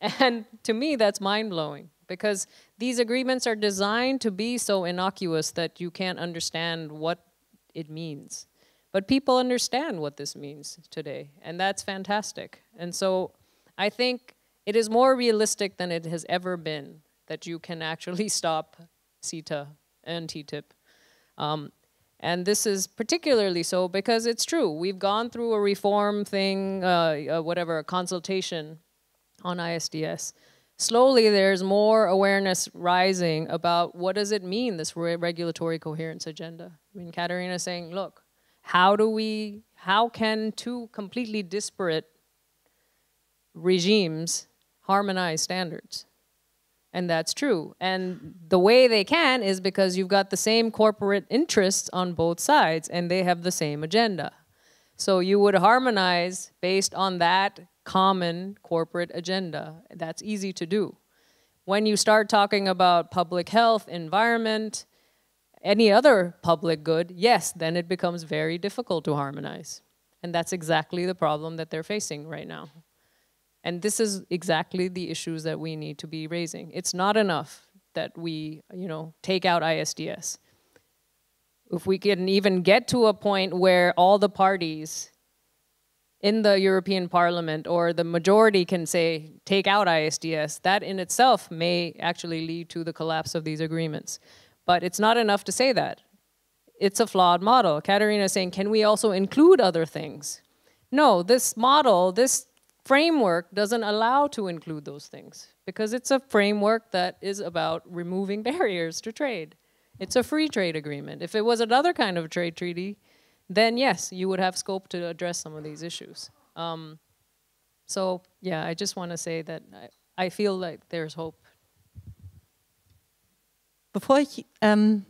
and to me, that's mind blowing because these agreements are designed to be so innocuous that you can't understand what it means. But people understand what this means today, and that's fantastic. And so I think it is more realistic than it has ever been that you can actually stop CETA and TTIP. Um, and this is particularly so because it's true. We've gone through a reform thing, uh, uh, whatever, a consultation on ISDS. Slowly, there's more awareness rising about what does it mean, this re regulatory coherence agenda. I mean, Katerina saying, look, how do we, how can two completely disparate regimes harmonize standards? And that's true. And the way they can is because you've got the same corporate interests on both sides and they have the same agenda. So you would harmonize based on that common corporate agenda. That's easy to do. When you start talking about public health, environment, any other public good, yes, then it becomes very difficult to harmonize. And that's exactly the problem that they're facing right now. And this is exactly the issues that we need to be raising. It's not enough that we, you know, take out ISDS. If we can even get to a point where all the parties in the European Parliament or the majority can say, take out ISDS, that in itself may actually lead to the collapse of these agreements. But it's not enough to say that. It's a flawed model. Katerina is saying, can we also include other things? No, this model, this framework doesn't allow to include those things because it's a framework that is about removing barriers to trade. It's a free trade agreement. If it was another kind of trade treaty, then yes, you would have scope to address some of these issues. Um, so yeah, I just want to say that I, I feel like there's hope. Bevor ich ähm,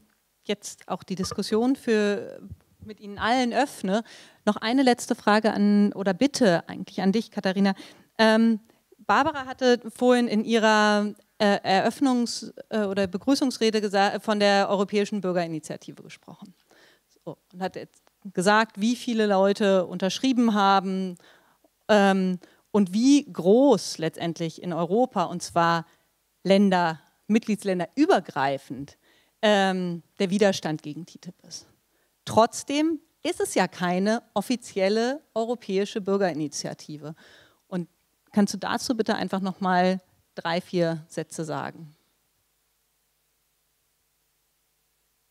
jetzt auch die Diskussion für mit Ihnen allen öffne, noch eine letzte Frage an oder Bitte eigentlich an dich, Katharina. Ähm, Barbara hatte vorhin in ihrer äh, Eröffnungs- äh, oder Begrüßungsrede von der Europäischen Bürgerinitiative gesprochen so, und hat jetzt gesagt, wie viele Leute unterschrieben haben ähm, und wie groß letztendlich in Europa und zwar Länder, Mitgliedsländer übergreifend ähm, der Widerstand gegen TTIP ist. Trotzdem ist es ja keine offizielle europäische Bürgerinitiative. Und kannst du dazu bitte einfach noch mal drei, vier Sätze sagen?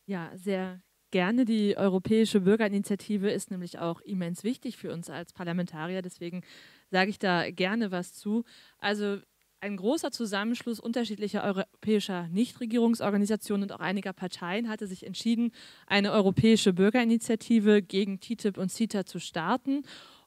Ja, sehr gerne. Die Europäische Bürgerinitiative ist nämlich auch immens wichtig für uns als Parlamentarier. Deswegen sage ich da gerne was zu. Also ein großer Zusammenschluss unterschiedlicher europäischer Nichtregierungsorganisationen und auch einiger Parteien hatte sich entschieden, eine europäische Bürgerinitiative gegen TTIP und CETA zu starten.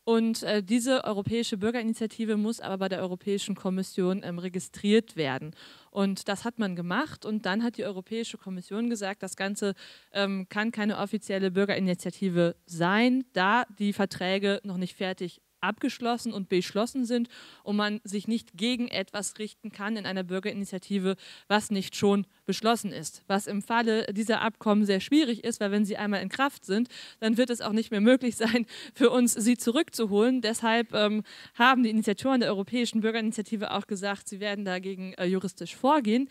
Und äh, diese europäische Bürgerinitiative muss aber bei der Europäischen Kommission ähm, registriert werden. Und das hat man gemacht. Und dann hat die Europäische Kommission gesagt, das Ganze ähm, kann keine offizielle Bürgerinitiative sein, da die Verträge noch nicht fertig abgeschlossen und beschlossen sind und man sich nicht gegen etwas richten kann in einer Bürgerinitiative, was nicht schon beschlossen ist. Was im Falle dieser Abkommen sehr schwierig ist, weil wenn sie einmal in Kraft sind, dann wird es auch nicht mehr möglich sein, für uns sie zurückzuholen. Deshalb ähm, haben die Initiatoren der Europäischen Bürgerinitiative auch gesagt, sie werden dagegen äh, juristisch vorgehen.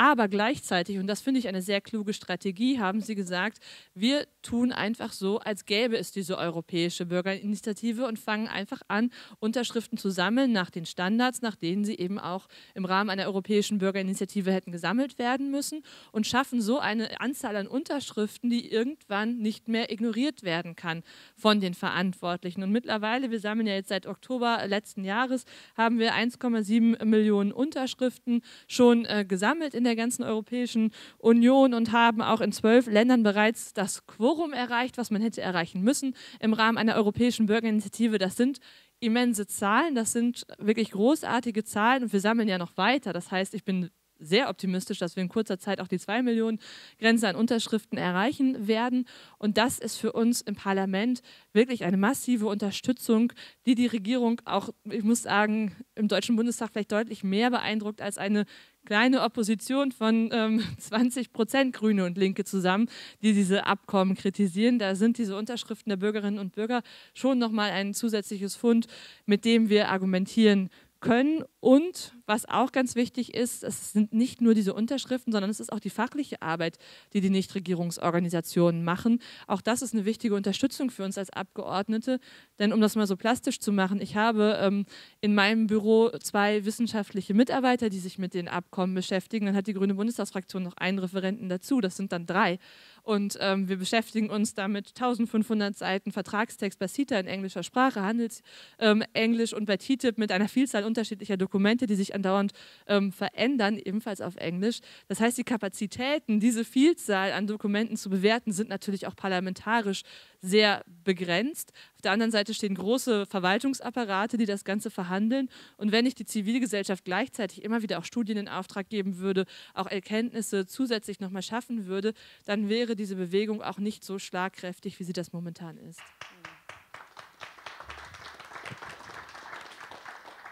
Aber gleichzeitig, und das finde ich eine sehr kluge Strategie, haben sie gesagt, wir tun einfach so, als gäbe es diese europäische Bürgerinitiative und fangen einfach an, Unterschriften zu sammeln nach den Standards, nach denen sie eben auch im Rahmen einer europäischen Bürgerinitiative hätten gesammelt werden müssen und schaffen so eine Anzahl an Unterschriften, die irgendwann nicht mehr ignoriert werden kann von den Verantwortlichen. Und mittlerweile, wir sammeln ja jetzt seit Oktober letzten Jahres, haben wir 1,7 Millionen Unterschriften schon äh, gesammelt in der ganzen Europäischen Union und haben auch in zwölf Ländern bereits das Quorum erreicht, was man hätte erreichen müssen im Rahmen einer europäischen Bürgerinitiative. Das sind immense Zahlen, das sind wirklich großartige Zahlen und wir sammeln ja noch weiter. Das heißt, ich bin sehr optimistisch, dass wir in kurzer Zeit auch die 2 Millionen Grenze an Unterschriften erreichen werden. Und das ist für uns im Parlament wirklich eine massive Unterstützung, die die Regierung auch, ich muss sagen, im Deutschen Bundestag vielleicht deutlich mehr beeindruckt als eine kleine Opposition von ähm, 20 Prozent Grüne und Linke zusammen, die diese Abkommen kritisieren. Da sind diese Unterschriften der Bürgerinnen und Bürger schon nochmal ein zusätzliches Fund, mit dem wir argumentieren können. Und was auch ganz wichtig ist, es sind nicht nur diese Unterschriften, sondern es ist auch die fachliche Arbeit, die die Nichtregierungsorganisationen machen. Auch das ist eine wichtige Unterstützung für uns als Abgeordnete. Denn um das mal so plastisch zu machen, ich habe ähm, in meinem Büro zwei wissenschaftliche Mitarbeiter, die sich mit den Abkommen beschäftigen. Dann hat die Grüne Bundestagsfraktion noch einen Referenten dazu. Das sind dann drei. Und ähm, wir beschäftigen uns damit 1500 Seiten Vertragstext bei CETA in englischer Sprache, Handelsenglisch ähm, und bei TTIP mit einer Vielzahl unterschiedlicher Dokumente, die sich andauernd ähm, verändern, ebenfalls auf Englisch. Das heißt, die Kapazitäten, diese Vielzahl an Dokumenten zu bewerten, sind natürlich auch parlamentarisch sehr begrenzt. Auf der anderen Seite stehen große Verwaltungsapparate, die das Ganze verhandeln. Und wenn ich die Zivilgesellschaft gleichzeitig immer wieder auch Studien in Auftrag geben würde, auch Erkenntnisse zusätzlich nochmal schaffen würde, dann wäre diese Bewegung auch nicht so schlagkräftig, wie sie das momentan ist.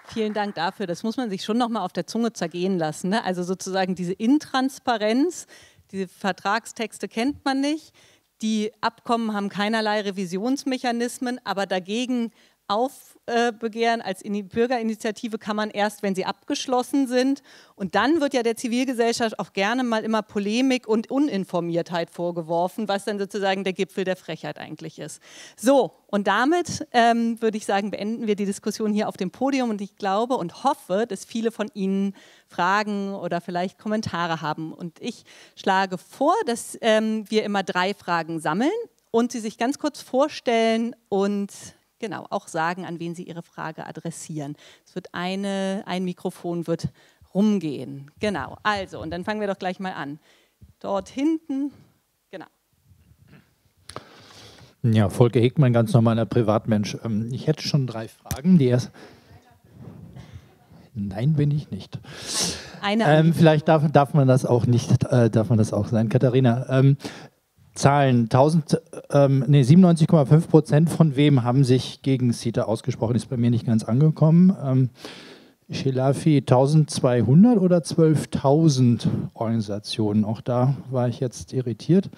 Vielen Dank dafür. Das muss man sich schon noch mal auf der Zunge zergehen lassen. Ne? Also sozusagen diese Intransparenz, diese Vertragstexte kennt man nicht. Die Abkommen haben keinerlei Revisionsmechanismen, aber dagegen aufbegehren als Bürgerinitiative kann man erst, wenn sie abgeschlossen sind. Und dann wird ja der Zivilgesellschaft auch gerne mal immer Polemik und Uninformiertheit vorgeworfen, was dann sozusagen der Gipfel der Frechheit eigentlich ist. So, und damit ähm, würde ich sagen, beenden wir die Diskussion hier auf dem Podium. Und ich glaube und hoffe, dass viele von Ihnen Fragen oder vielleicht Kommentare haben. Und ich schlage vor, dass ähm, wir immer drei Fragen sammeln und Sie sich ganz kurz vorstellen und genau auch sagen, an wen Sie Ihre Frage adressieren. Es wird eine, ein Mikrofon wird rumgehen. Genau. Also, und dann fangen wir doch gleich mal an. Dort hinten, genau. Ja, Volker Hegmann, ganz normaler Privatmensch. Ähm, ich hätte schon drei Fragen. Die erste. Nein, bin ich nicht. Eine ähm, vielleicht darf, darf, man das auch nicht, äh, darf man das auch sein. Katharina, ähm, Zahlen. 1000, ähm, nee, 97,5 Prozent von wem haben sich gegen CETA ausgesprochen? Ist bei mir nicht ganz angekommen. Ähm, Shelafi 1200 oder 12.000 Organisationen? Auch da war ich jetzt irritiert.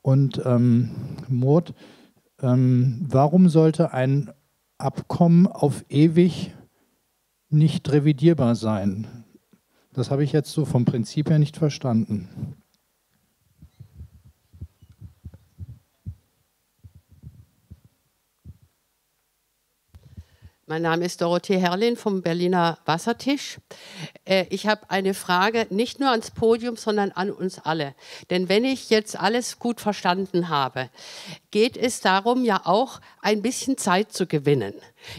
Und ähm, Mord, ähm, warum sollte ein Abkommen auf ewig nicht revidierbar sein? Das habe ich jetzt so vom Prinzip her nicht verstanden. Mein Name ist Dorothee Herrlin vom Berliner Wassertisch. Äh, ich habe eine Frage nicht nur ans Podium, sondern an uns alle. Denn wenn ich jetzt alles gut verstanden habe, geht es darum, ja auch ein bisschen Zeit zu gewinnen.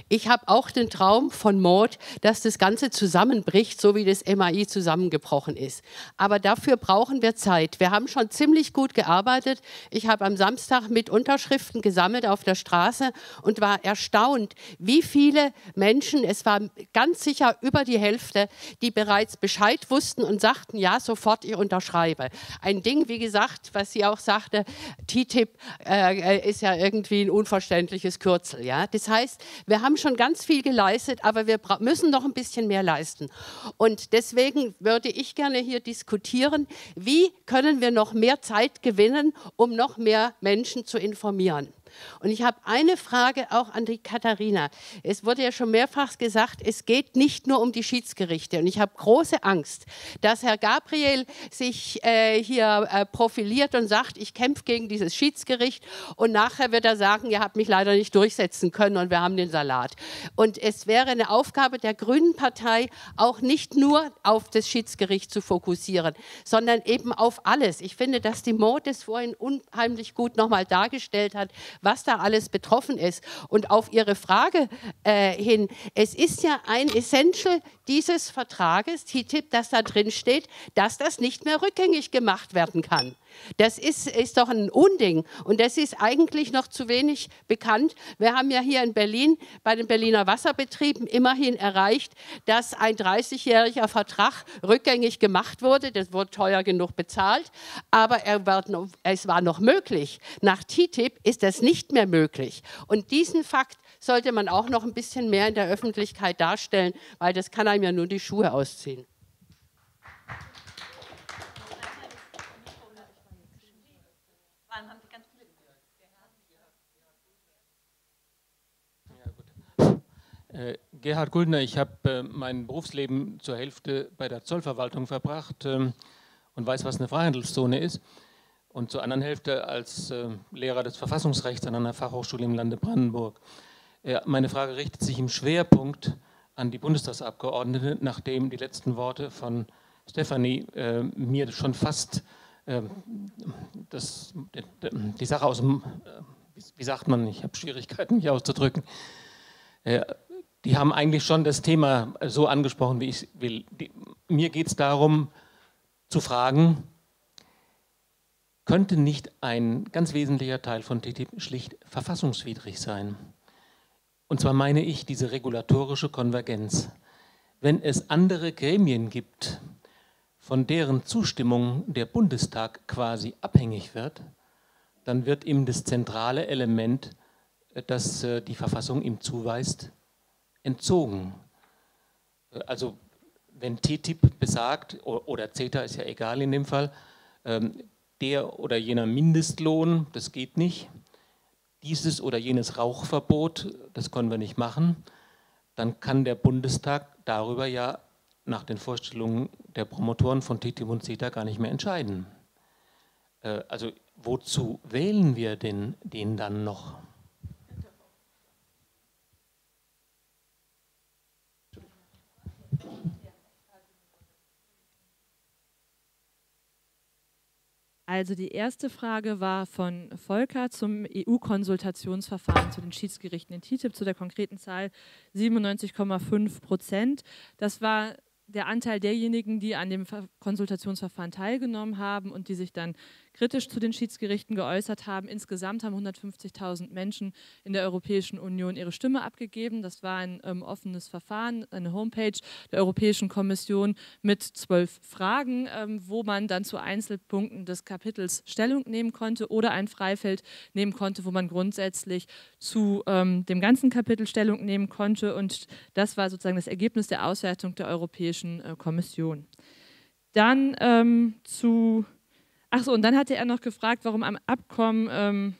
Ich habe auch den Traum von Maud, dass das Ganze zusammenbricht, so wie das MAI zusammengebrochen ist. Aber dafür brauchen wir Zeit. Wir haben schon ziemlich gut gearbeitet. Ich habe am Samstag mit Unterschriften gesammelt auf der Straße und war erstaunt, wie viele Menschen, es war ganz sicher über die Hälfte, die bereits Bescheid wussten und sagten, ja, sofort, ich unterschreibe. Ein Ding, wie gesagt, was sie auch sagte, TTIP äh, ist ja irgendwie ein unverständliches Kürzel. Ja? Das heißt, wir wir haben schon ganz viel geleistet, aber wir müssen noch ein bisschen mehr leisten. Und deswegen würde ich gerne hier diskutieren, wie können wir noch mehr Zeit gewinnen, um noch mehr Menschen zu informieren. Und ich habe eine Frage auch an die Katharina. Es wurde ja schon mehrfach gesagt, es geht nicht nur um die Schiedsgerichte. Und ich habe große Angst, dass Herr Gabriel sich äh, hier äh, profiliert und sagt, ich kämpfe gegen dieses Schiedsgericht. Und nachher wird er sagen, ihr habt mich leider nicht durchsetzen können und wir haben den Salat. Und es wäre eine Aufgabe der Grünen Partei, auch nicht nur auf das Schiedsgericht zu fokussieren, sondern eben auf alles. Ich finde, dass die Mode es vorhin unheimlich gut nochmal dargestellt hat, was da alles betroffen ist. Und auf Ihre Frage äh, hin, es ist ja ein Essential dieses Vertrages, TTIP, das da drin steht, dass das nicht mehr rückgängig gemacht werden kann. Das ist, ist doch ein Unding und das ist eigentlich noch zu wenig bekannt. Wir haben ja hier in Berlin bei den Berliner Wasserbetrieben immerhin erreicht, dass ein 30-jähriger Vertrag rückgängig gemacht wurde. Das wurde teuer genug bezahlt, aber er war, es war noch möglich. Nach TTIP ist das nicht mehr möglich. Und diesen Fakt sollte man auch noch ein bisschen mehr in der Öffentlichkeit darstellen, weil das kann einem ja nur die Schuhe ausziehen. Äh, Gerhard Guldner, ich habe äh, mein Berufsleben zur Hälfte bei der Zollverwaltung verbracht ähm, und weiß, was eine Freihandelszone ist. Und zur anderen Hälfte als äh, Lehrer des Verfassungsrechts an einer Fachhochschule im Lande Brandenburg. meine Frage richtet sich im Schwerpunkt an die Bundestagsabgeordnete, nachdem die letzten Worte von Stefanie mir schon fast das, die Sache aus dem, wie sagt man, ich habe Schwierigkeiten, mich auszudrücken, die haben eigentlich schon das Thema so angesprochen, wie ich will. Mir geht es darum zu fragen, könnte nicht ein ganz wesentlicher Teil von TTIP schlicht verfassungswidrig sein? Und zwar meine ich diese regulatorische Konvergenz. Wenn es andere Gremien gibt, von deren Zustimmung der Bundestag quasi abhängig wird, dann wird ihm das zentrale Element, das äh, die Verfassung ihm zuweist, entzogen. Also wenn TTIP besagt, oder CETA ist ja egal in dem Fall, ähm, der oder jener Mindestlohn, das geht nicht, dieses oder jenes Rauchverbot, das können wir nicht machen, dann kann der Bundestag darüber ja nach den Vorstellungen der Promotoren von TTIP und CETA gar nicht mehr entscheiden. Äh, also wozu wählen wir denn den dann noch? Also die erste Frage war von Volker zum EU-Konsultationsverfahren zu den Schiedsgerichten in TTIP zu der konkreten Zahl 97,5 Prozent. Das war der Anteil derjenigen, die an dem Konsultationsverfahren teilgenommen haben und die sich dann kritisch zu den Schiedsgerichten geäußert haben. Insgesamt haben 150.000 Menschen in der Europäischen Union ihre Stimme abgegeben. Das war ein ähm, offenes Verfahren, eine Homepage der Europäischen Kommission mit zwölf Fragen, ähm, wo man dann zu Einzelpunkten des Kapitels Stellung nehmen konnte oder ein Freifeld nehmen konnte, wo man grundsätzlich zu ähm, dem ganzen Kapitel Stellung nehmen konnte. Und das war sozusagen das Ergebnis der Auswertung der Europäischen äh, Kommission. Dann ähm, zu Achso, und dann hatte er noch gefragt, warum am Abkommen ähm,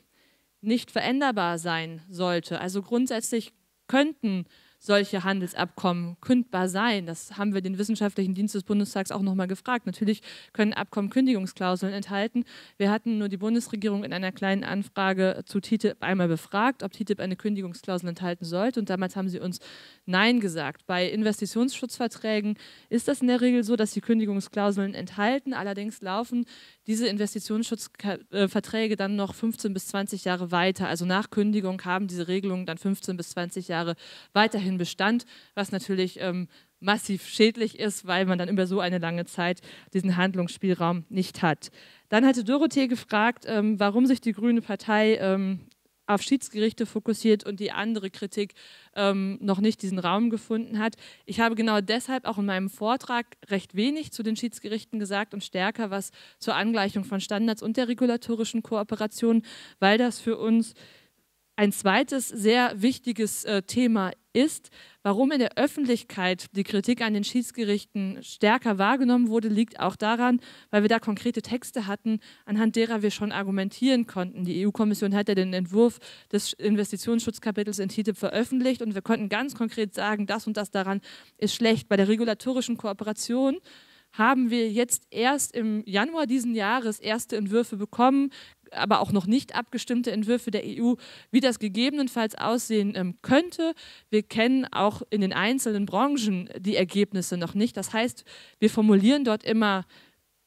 nicht veränderbar sein sollte. Also grundsätzlich könnten solche Handelsabkommen kündbar sein. Das haben wir den wissenschaftlichen Dienst des Bundestags auch nochmal gefragt. Natürlich können Abkommen Kündigungsklauseln enthalten. Wir hatten nur die Bundesregierung in einer kleinen Anfrage zu TTIP einmal befragt, ob TTIP eine Kündigungsklausel enthalten sollte. Und damals haben sie uns Nein gesagt. Bei Investitionsschutzverträgen ist das in der Regel so, dass sie Kündigungsklauseln enthalten. Allerdings laufen diese Investitionsschutzverträge dann noch 15 bis 20 Jahre weiter. Also nach Kündigung haben diese Regelungen dann 15 bis 20 Jahre weiterhin Bestand, was natürlich ähm, massiv schädlich ist, weil man dann über so eine lange Zeit diesen Handlungsspielraum nicht hat. Dann hatte Dorothee gefragt, ähm, warum sich die Grüne Partei ähm, auf Schiedsgerichte fokussiert und die andere Kritik ähm, noch nicht diesen Raum gefunden hat. Ich habe genau deshalb auch in meinem Vortrag recht wenig zu den Schiedsgerichten gesagt und stärker was zur Angleichung von Standards und der regulatorischen Kooperation, weil das für uns ein zweites sehr wichtiges äh, Thema ist, warum in der Öffentlichkeit die Kritik an den Schiedsgerichten stärker wahrgenommen wurde, liegt auch daran, weil wir da konkrete Texte hatten, anhand derer wir schon argumentieren konnten. Die EU-Kommission hat ja den Entwurf des Investitionsschutzkapitels in TTIP veröffentlicht und wir konnten ganz konkret sagen, das und das daran ist schlecht. Bei der regulatorischen Kooperation haben wir jetzt erst im Januar diesen Jahres erste Entwürfe bekommen, aber auch noch nicht abgestimmte Entwürfe der EU, wie das gegebenenfalls aussehen ähm, könnte. Wir kennen auch in den einzelnen Branchen die Ergebnisse noch nicht. Das heißt, wir formulieren dort immer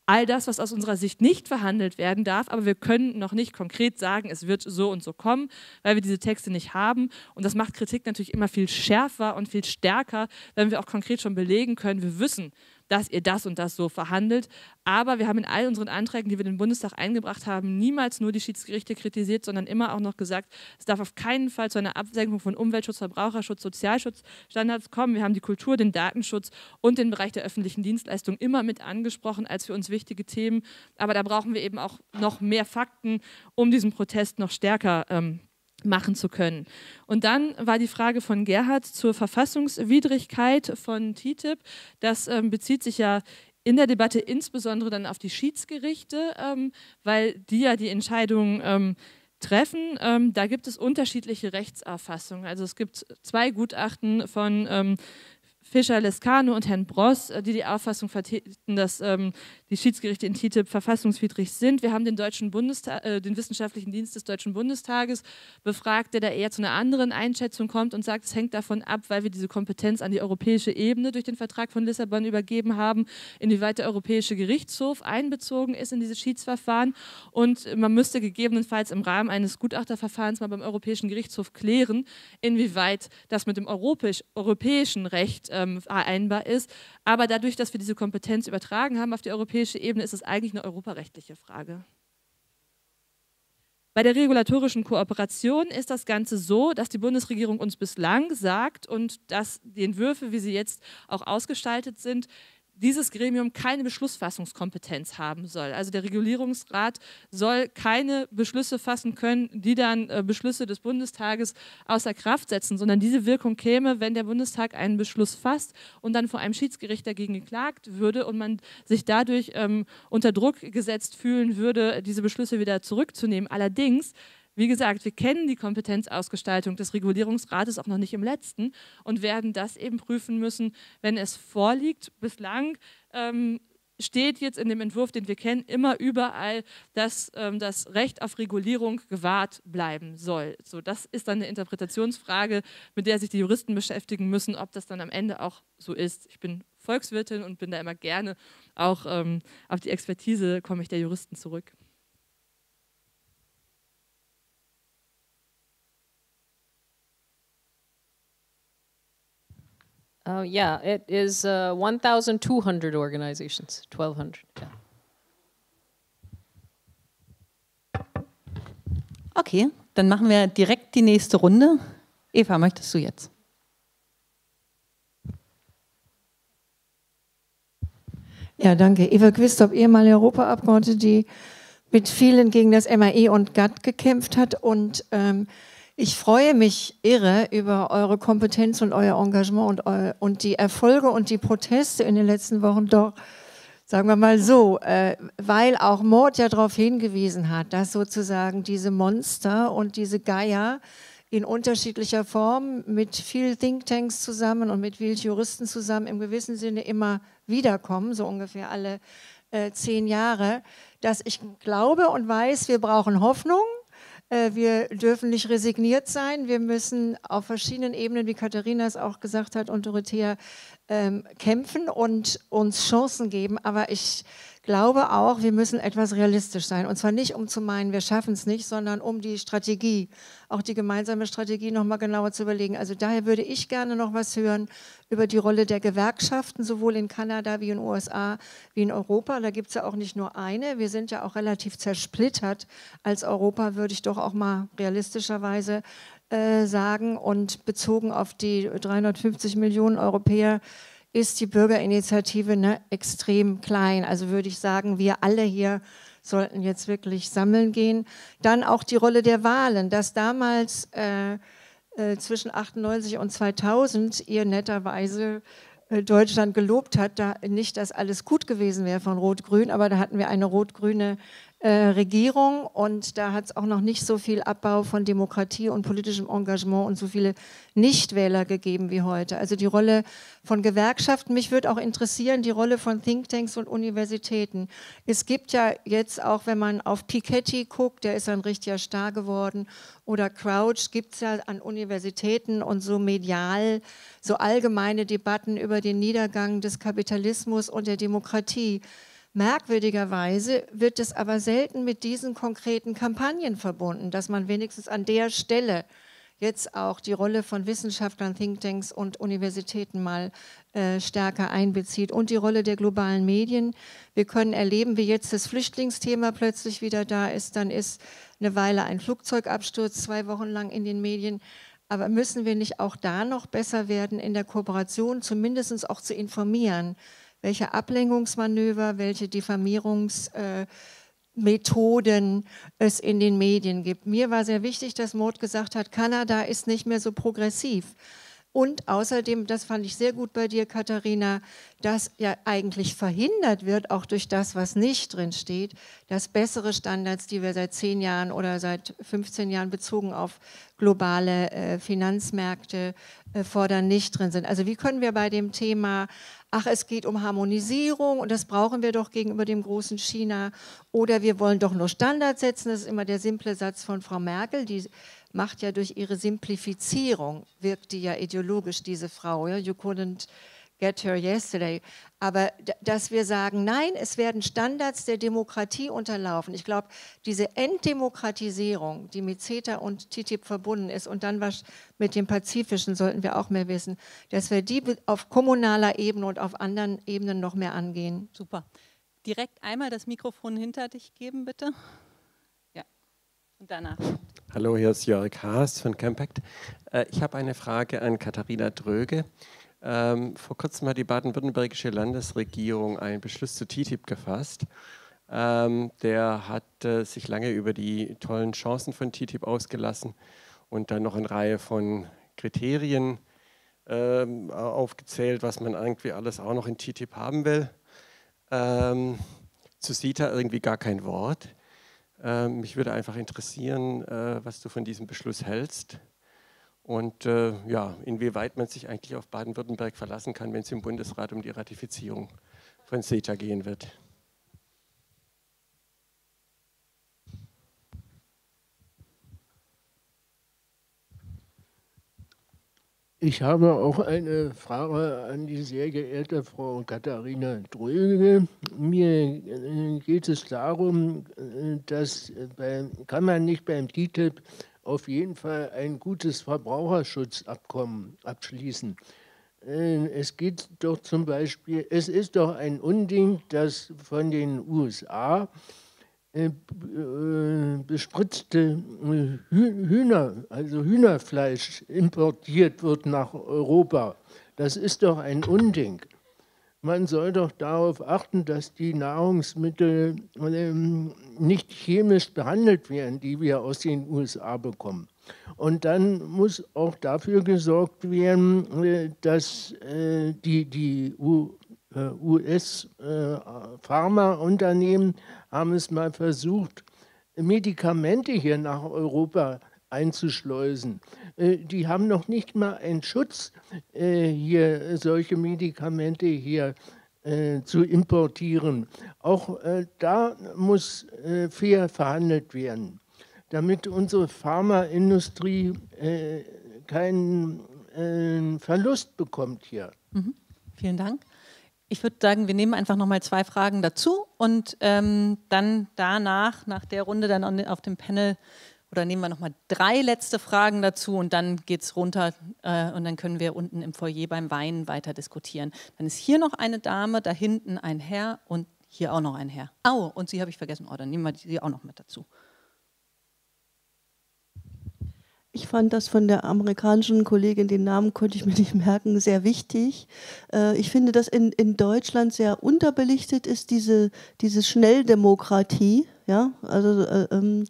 all das, was aus unserer Sicht nicht verhandelt werden darf, aber wir können noch nicht konkret sagen, es wird so und so kommen, weil wir diese Texte nicht haben. Und das macht Kritik natürlich immer viel schärfer und viel stärker, wenn wir auch konkret schon belegen können, wir wissen, dass ihr das und das so verhandelt. Aber wir haben in all unseren Anträgen, die wir in den Bundestag eingebracht haben, niemals nur die Schiedsgerichte kritisiert, sondern immer auch noch gesagt, es darf auf keinen Fall zu einer Absenkung von Umweltschutz, Verbraucherschutz, Sozialschutzstandards kommen. Wir haben die Kultur, den Datenschutz und den Bereich der öffentlichen Dienstleistung immer mit angesprochen als für uns wichtige Themen. Aber da brauchen wir eben auch noch mehr Fakten, um diesen Protest noch stärker ähm, machen zu können. Und dann war die Frage von Gerhard zur Verfassungswidrigkeit von TTIP. Das ähm, bezieht sich ja in der Debatte insbesondere dann auf die Schiedsgerichte, ähm, weil die ja die Entscheidungen ähm, treffen. Ähm, da gibt es unterschiedliche Rechtserfassungen. Also es gibt zwei Gutachten von ähm, Fischer Lescano und Herrn Bross, äh, die die Auffassung vertreten, dass ähm, die Schiedsgerichte in TTIP verfassungswidrig sind. Wir haben den, Deutschen Bundestag, äh, den Wissenschaftlichen Dienst des Deutschen Bundestages befragt, der da eher zu einer anderen Einschätzung kommt und sagt, es hängt davon ab, weil wir diese Kompetenz an die europäische Ebene durch den Vertrag von Lissabon übergeben haben, inwieweit der Europäische Gerichtshof einbezogen ist in diese Schiedsverfahren. Und man müsste gegebenenfalls im Rahmen eines Gutachterverfahrens mal beim Europäischen Gerichtshof klären, inwieweit das mit dem europäisch, europäischen Recht ähm, vereinbar ist. Aber dadurch, dass wir diese Kompetenz übertragen haben auf die europäische Ebene, ist es eigentlich eine europarechtliche Frage. Bei der regulatorischen Kooperation ist das Ganze so, dass die Bundesregierung uns bislang sagt und dass die Entwürfe, wie sie jetzt auch ausgestaltet sind, dieses Gremium keine Beschlussfassungskompetenz haben soll. Also der Regulierungsrat soll keine Beschlüsse fassen können, die dann äh, Beschlüsse des Bundestages außer Kraft setzen, sondern diese Wirkung käme, wenn der Bundestag einen Beschluss fasst und dann vor einem Schiedsgericht dagegen geklagt würde und man sich dadurch ähm, unter Druck gesetzt fühlen würde, diese Beschlüsse wieder zurückzunehmen. Allerdings wie gesagt, wir kennen die Kompetenzausgestaltung des Regulierungsrates auch noch nicht im letzten und werden das eben prüfen müssen, wenn es vorliegt. Bislang ähm, steht jetzt in dem Entwurf, den wir kennen, immer überall, dass ähm, das Recht auf Regulierung gewahrt bleiben soll. So, das ist dann eine Interpretationsfrage, mit der sich die Juristen beschäftigen müssen, ob das dann am Ende auch so ist. Ich bin Volkswirtin und bin da immer gerne auch ähm, auf die Expertise komme ich der Juristen zurück. Uh, yeah, it is uh, 1,200 organizations, 1,200. Yeah. Okay, dann machen wir direkt die nächste Runde. Eva, möchtest du jetzt? Ja, danke. Eva Quistorp, ehemalige Europaabgeordnete, die mit vielen gegen das MAE und GATT gekämpft hat und ähm, ich freue mich irre über eure Kompetenz und euer Engagement und, und die Erfolge und die Proteste in den letzten Wochen. Doch, sagen wir mal so, äh, weil auch Mord ja darauf hingewiesen hat, dass sozusagen diese Monster und diese Geier in unterschiedlicher Form mit viel Thinktanks zusammen und mit vielen Juristen zusammen im gewissen Sinne immer wiederkommen, so ungefähr alle äh, zehn Jahre, dass ich glaube und weiß, wir brauchen Hoffnung wir dürfen nicht resigniert sein. Wir müssen auf verschiedenen Ebenen, wie Katharina es auch gesagt hat, und Dorothea, ähm, kämpfen und uns Chancen geben. Aber ich glaube auch, wir müssen etwas realistisch sein. Und zwar nicht, um zu meinen, wir schaffen es nicht, sondern um die Strategie, auch die gemeinsame Strategie nochmal genauer zu überlegen. Also daher würde ich gerne noch was hören über die Rolle der Gewerkschaften, sowohl in Kanada wie in den USA wie in Europa. Da gibt es ja auch nicht nur eine. Wir sind ja auch relativ zersplittert als Europa, würde ich doch auch mal realistischerweise äh, sagen. Und bezogen auf die 350 Millionen Europäer, ist die Bürgerinitiative ne, extrem klein. Also würde ich sagen, wir alle hier sollten jetzt wirklich sammeln gehen. Dann auch die Rolle der Wahlen, dass damals äh, äh, zwischen 98 und 2000 ihr netterweise äh, Deutschland gelobt hat, da nicht, dass alles gut gewesen wäre von Rot-Grün, aber da hatten wir eine rot-grüne äh, Regierung und da hat es auch noch nicht so viel Abbau von Demokratie und politischem Engagement und so viele Nichtwähler gegeben wie heute. Also die Rolle von Gewerkschaften, mich würde auch interessieren, die Rolle von Thinktanks und Universitäten. Es gibt ja jetzt auch, wenn man auf Piketty guckt, der ist ein richtiger Star geworden, oder Crouch, gibt es ja an Universitäten und so medial so allgemeine Debatten über den Niedergang des Kapitalismus und der Demokratie. Merkwürdigerweise wird es aber selten mit diesen konkreten Kampagnen verbunden, dass man wenigstens an der Stelle jetzt auch die Rolle von Wissenschaftlern, Thinktanks und Universitäten mal äh, stärker einbezieht und die Rolle der globalen Medien. Wir können erleben, wie jetzt das Flüchtlingsthema plötzlich wieder da ist. Dann ist eine Weile ein Flugzeugabsturz zwei Wochen lang in den Medien. Aber müssen wir nicht auch da noch besser werden in der Kooperation, zumindest auch zu informieren, welche Ablenkungsmanöver, welche Diffamierungsmethoden äh, es in den Medien gibt. Mir war sehr wichtig, dass Mord gesagt hat, Kanada ist nicht mehr so progressiv. Und außerdem, das fand ich sehr gut bei dir, Katharina, dass ja eigentlich verhindert wird, auch durch das, was nicht drin steht, dass bessere Standards, die wir seit zehn Jahren oder seit 15 Jahren bezogen auf globale äh, Finanzmärkte äh, fordern, nicht drin sind. Also wie können wir bei dem Thema ach, es geht um Harmonisierung und das brauchen wir doch gegenüber dem großen China. Oder wir wollen doch nur Standards setzen. Das ist immer der simple Satz von Frau Merkel, die macht ja durch ihre Simplifizierung, wirkt die ja ideologisch, diese Frau. Ja? You couldn't get her yesterday. Aber dass wir sagen, nein, es werden Standards der Demokratie unterlaufen. Ich glaube, diese Enddemokratisierung, die mit CETA und TTIP verbunden ist und dann was mit dem Pazifischen, sollten wir auch mehr wissen, dass wir die auf kommunaler Ebene und auf anderen Ebenen noch mehr angehen. Super. Direkt einmal das Mikrofon hinter dich geben, bitte. Ja. Und danach. Hallo, hier ist Jörg Haas von Campact. Äh, ich habe eine Frage an Katharina Dröge. Ähm, vor kurzem hat die baden-württembergische Landesregierung einen Beschluss zu TTIP gefasst. Ähm, der hat äh, sich lange über die tollen Chancen von TTIP ausgelassen und dann noch eine Reihe von Kriterien ähm, aufgezählt, was man irgendwie alles auch noch in TTIP haben will. Ähm, zu CETA irgendwie gar kein Wort. Ähm, mich würde einfach interessieren, äh, was du von diesem Beschluss hältst und äh, ja, inwieweit man sich eigentlich auf Baden-Württemberg verlassen kann, wenn es im Bundesrat um die Ratifizierung von CETA gehen wird. Ich habe auch eine Frage an die sehr geehrte Frau Katharina Dröge. Mir äh, geht es darum, äh, dass bei, kann man nicht beim TTIP auf jeden Fall ein gutes Verbraucherschutzabkommen abschließen. Äh, es geht doch zum Beispiel, es ist doch ein Unding, dass von den USA äh, äh, bespritzte Hühner, also Hühnerfleisch importiert wird nach Europa. Das ist doch ein Unding man soll doch darauf achten, dass die Nahrungsmittel ähm, nicht chemisch behandelt werden, die wir aus den USA bekommen. Und dann muss auch dafür gesorgt werden, äh, dass äh, die, die US-Pharmaunternehmen äh, haben es mal versucht, Medikamente hier nach Europa einzuschleusen. Äh, die haben noch nicht mal einen Schutz, äh, hier solche Medikamente hier äh, zu importieren. Auch da muss fair verhandelt werden, damit unsere Pharmaindustrie keinen Verlust bekommt hier. Mhm. Vielen Dank. Ich würde sagen, wir nehmen einfach noch mal zwei Fragen dazu und ähm, dann danach, nach der Runde dann auf dem Panel oder nehmen wir nochmal drei letzte Fragen dazu und dann geht es runter äh, und dann können wir unten im Foyer beim Weinen weiter diskutieren. Dann ist hier noch eine Dame, da hinten ein Herr und hier auch noch ein Herr. Oh, und Sie habe ich vergessen. Oh, dann nehmen wir sie auch noch mit dazu. Ich fand das von der amerikanischen Kollegin, den Namen konnte ich mir nicht merken, sehr wichtig. Äh, ich finde, dass in, in Deutschland sehr unterbelichtet ist, diese, diese Schnelldemokratie. Ja, also äh, ähm,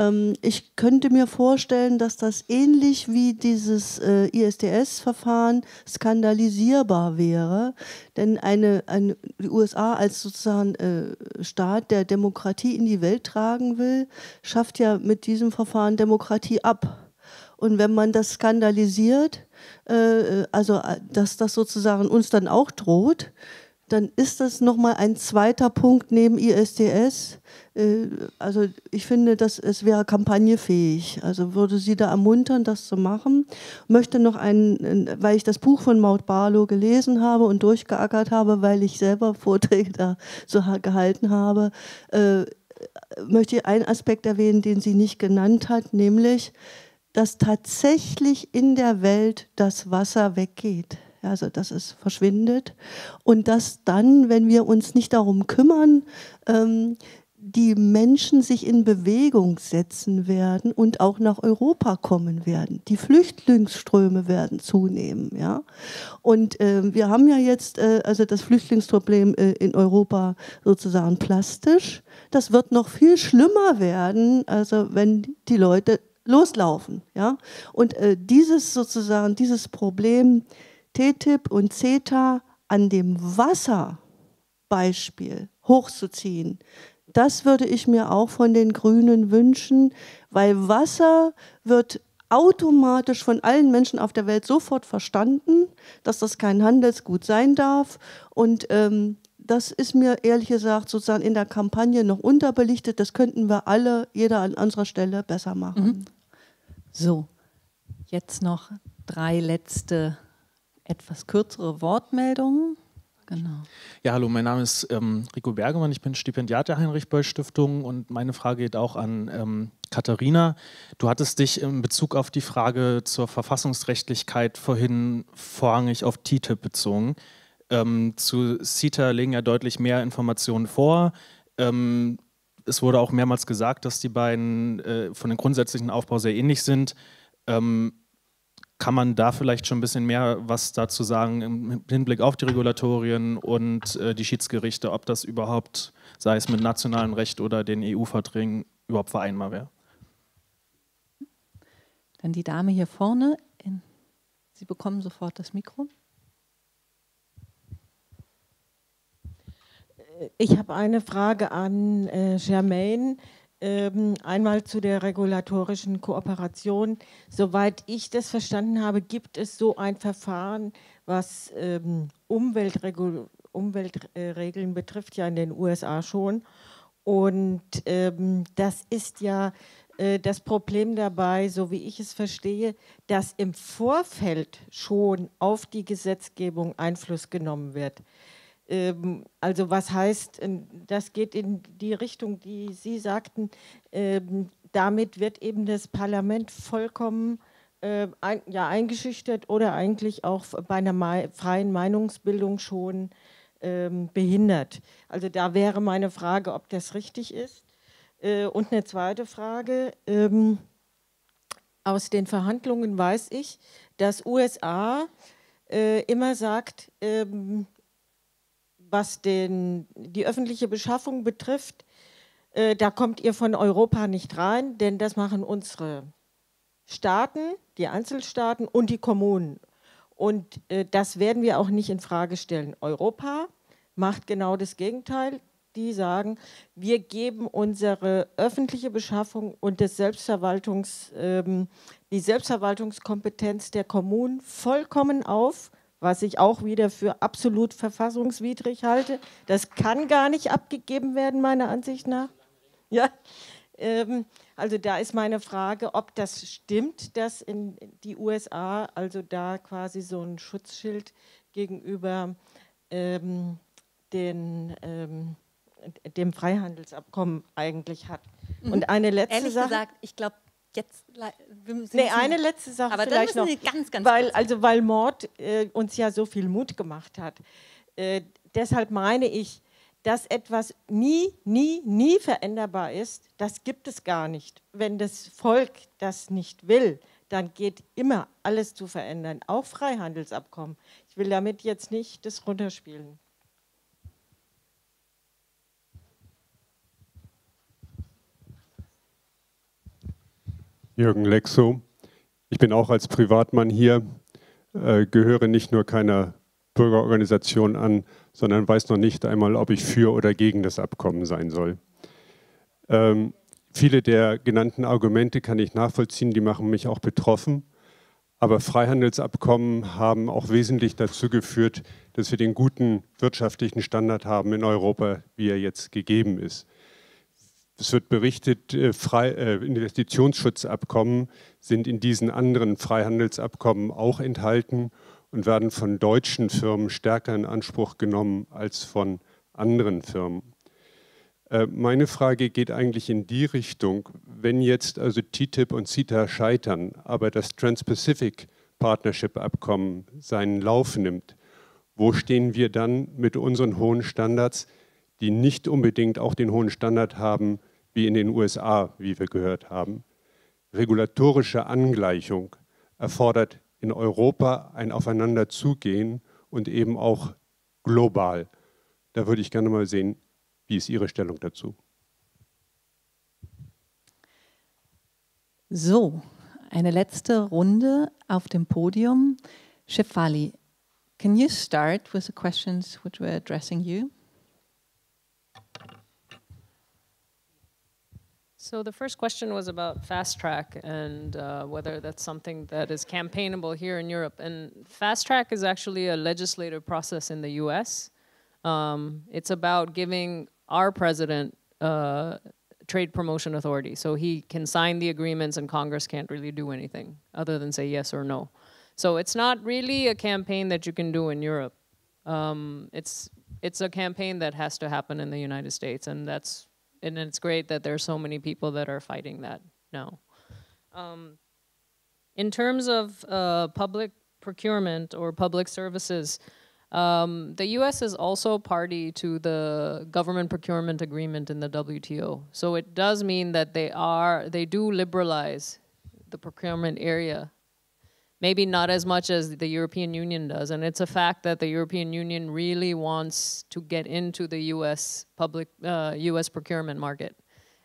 ähm, ich könnte mir vorstellen, dass das ähnlich wie dieses äh, ISDS-Verfahren skandalisierbar wäre, denn eine, eine, die USA als sozusagen äh, Staat, der Demokratie in die Welt tragen will, schafft ja mit diesem Verfahren Demokratie ab. Und wenn man das skandalisiert, äh, also äh, dass das sozusagen uns dann auch droht, dann ist das nochmal ein zweiter Punkt neben ISDS. Äh, also ich finde, dass es wäre kampagnefähig. Also würde Sie da ermuntern, das zu machen. Möchte noch einen, weil ich das Buch von Maud Barlow gelesen habe und durchgeackert habe, weil ich selber Vorträge da so gehalten habe, äh, möchte ich einen Aspekt erwähnen, den sie nicht genannt hat, nämlich dass tatsächlich in der Welt das Wasser weggeht. Also dass es verschwindet und dass dann, wenn wir uns nicht darum kümmern, ähm, die Menschen sich in Bewegung setzen werden und auch nach Europa kommen werden. Die Flüchtlingsströme werden zunehmen. Ja? Und äh, wir haben ja jetzt äh, also das Flüchtlingsproblem äh, in Europa sozusagen plastisch. Das wird noch viel schlimmer werden, also wenn die Leute loslaufen. Ja? Und äh, dieses sozusagen, dieses Problem TTIP und CETA an dem Wasserbeispiel hochzuziehen, das würde ich mir auch von den Grünen wünschen, weil Wasser wird automatisch von allen Menschen auf der Welt sofort verstanden, dass das kein Handelsgut sein darf. Und ähm, das ist mir ehrlich gesagt sozusagen in der Kampagne noch unterbelichtet. Das könnten wir alle, jeder an unserer Stelle, besser machen. Mhm. So, jetzt noch drei letzte, etwas kürzere Wortmeldungen. Genau. Ja, hallo, mein Name ist ähm, Rico Bergemann, ich bin Stipendiat der Heinrich-Böll-Stiftung und meine Frage geht auch an ähm, Katharina. Du hattest dich in Bezug auf die Frage zur Verfassungsrechtlichkeit vorhin vorrangig auf TTIP bezogen. Ähm, zu CETA legen ja deutlich mehr Informationen vor. Ähm, es wurde auch mehrmals gesagt, dass die beiden äh, von den grundsätzlichen Aufbau sehr ähnlich sind. Ähm, kann man da vielleicht schon ein bisschen mehr was dazu sagen im Hinblick auf die Regulatorien und äh, die Schiedsgerichte, ob das überhaupt, sei es mit nationalem Recht oder den EU-Verträgen, überhaupt vereinbar wäre? Dann die Dame hier vorne. In, Sie bekommen sofort das Mikro. Ich habe eine Frage an äh, Germaine. Ähm, einmal zu der regulatorischen Kooperation. Soweit ich das verstanden habe, gibt es so ein Verfahren, was ähm, Umweltregul Umweltregeln betrifft, ja in den USA schon. Und ähm, das ist ja äh, das Problem dabei, so wie ich es verstehe, dass im Vorfeld schon auf die Gesetzgebung Einfluss genommen wird. Ähm, also was heißt, das geht in die Richtung, die Sie sagten, ähm, damit wird eben das Parlament vollkommen äh, ja, eingeschüchtert oder eigentlich auch bei einer freien Meinungsbildung schon ähm, behindert. Also da wäre meine Frage, ob das richtig ist. Äh, und eine zweite Frage. aus den Verhandlungen weiß ich, dass USA äh, immer sagt, was den, die öffentliche Beschaffung betrifft, äh, da kommt ihr von Europa nicht rein, denn das machen unsere Staaten, die Einzelstaaten und die Kommunen. Und äh, das werden wir auch nicht in Frage stellen. Europa macht genau das Gegenteil. Die sagen, wir geben unsere öffentliche Beschaffung und das Selbstverwaltungs, ähm, die Selbstverwaltungskompetenz der Kommunen vollkommen auf was ich auch wieder für absolut verfassungswidrig halte. Das kann gar nicht abgegeben werden, meiner Ansicht nach. Ja, ähm, also da ist meine Frage, ob das stimmt, dass in die USA also da quasi so ein Schutzschild gegenüber ähm, den, ähm, dem Freihandelsabkommen eigentlich hat. Mhm. Und eine letzte Ehrlich Sache. gesagt, ich glaube, jetzt nee, eine letzte Sache aber vielleicht noch, ganz, ganz weil also weil Mord äh, uns ja so viel Mut gemacht hat. Äh, deshalb meine ich, dass etwas nie, nie, nie veränderbar ist, das gibt es gar nicht. Wenn das Volk das nicht will, dann geht immer alles zu verändern, auch Freihandelsabkommen. Ich will damit jetzt nicht das runterspielen. Jürgen Lexo. Ich bin auch als Privatmann hier, äh, gehöre nicht nur keiner Bürgerorganisation an, sondern weiß noch nicht einmal, ob ich für oder gegen das Abkommen sein soll. Ähm, viele der genannten Argumente kann ich nachvollziehen, die machen mich auch betroffen. Aber Freihandelsabkommen haben auch wesentlich dazu geführt, dass wir den guten wirtschaftlichen Standard haben in Europa, wie er jetzt gegeben ist. Es wird berichtet, äh, äh, Investitionsschutzabkommen sind in diesen anderen Freihandelsabkommen auch enthalten und werden von deutschen Firmen stärker in Anspruch genommen als von anderen Firmen. Äh, meine Frage geht eigentlich in die Richtung, wenn jetzt also TTIP und CETA scheitern, aber das Trans-Pacific Partnership Abkommen seinen Lauf nimmt, wo stehen wir dann mit unseren hohen Standards, die nicht unbedingt auch den hohen Standard haben wie in den USA, wie wir gehört haben? Regulatorische Angleichung erfordert in Europa ein Aufeinanderzugehen und eben auch global. Da würde ich gerne mal sehen, wie ist Ihre Stellung dazu? So, eine letzte Runde auf dem Podium. Shefali, can you start with the questions which were addressing you? So the first question was about fast track and uh, whether that's something that is campaignable here in Europe. And fast track is actually a legislative process in the U.S. Um, it's about giving our president uh, trade promotion authority, so he can sign the agreements, and Congress can't really do anything other than say yes or no. So it's not really a campaign that you can do in Europe. Um, it's it's a campaign that has to happen in the United States, and that's and it's great that there's so many people that are fighting that now. Um, in terms of uh, public procurement or public services, um, the U.S. is also a party to the government procurement agreement in the WTO. So it does mean that they are they do liberalize the procurement area maybe not as much as the European Union does. And it's a fact that the European Union really wants to get into the U.S. public uh, U.S. procurement market.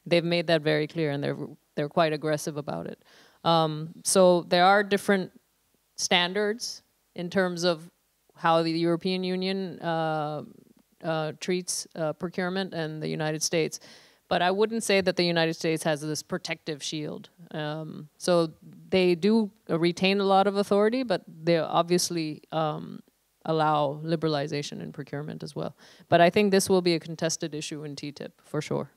They've made that very clear, and they're they're quite aggressive about it. Um, so there are different standards in terms of how the European Union uh, uh, treats uh, procurement and the United States. But I wouldn't say that the United States has this protective shield. Um, so they do retain a lot of authority, but they obviously um, allow liberalization in procurement as well. But I think this will be a contested issue in TTIP for sure.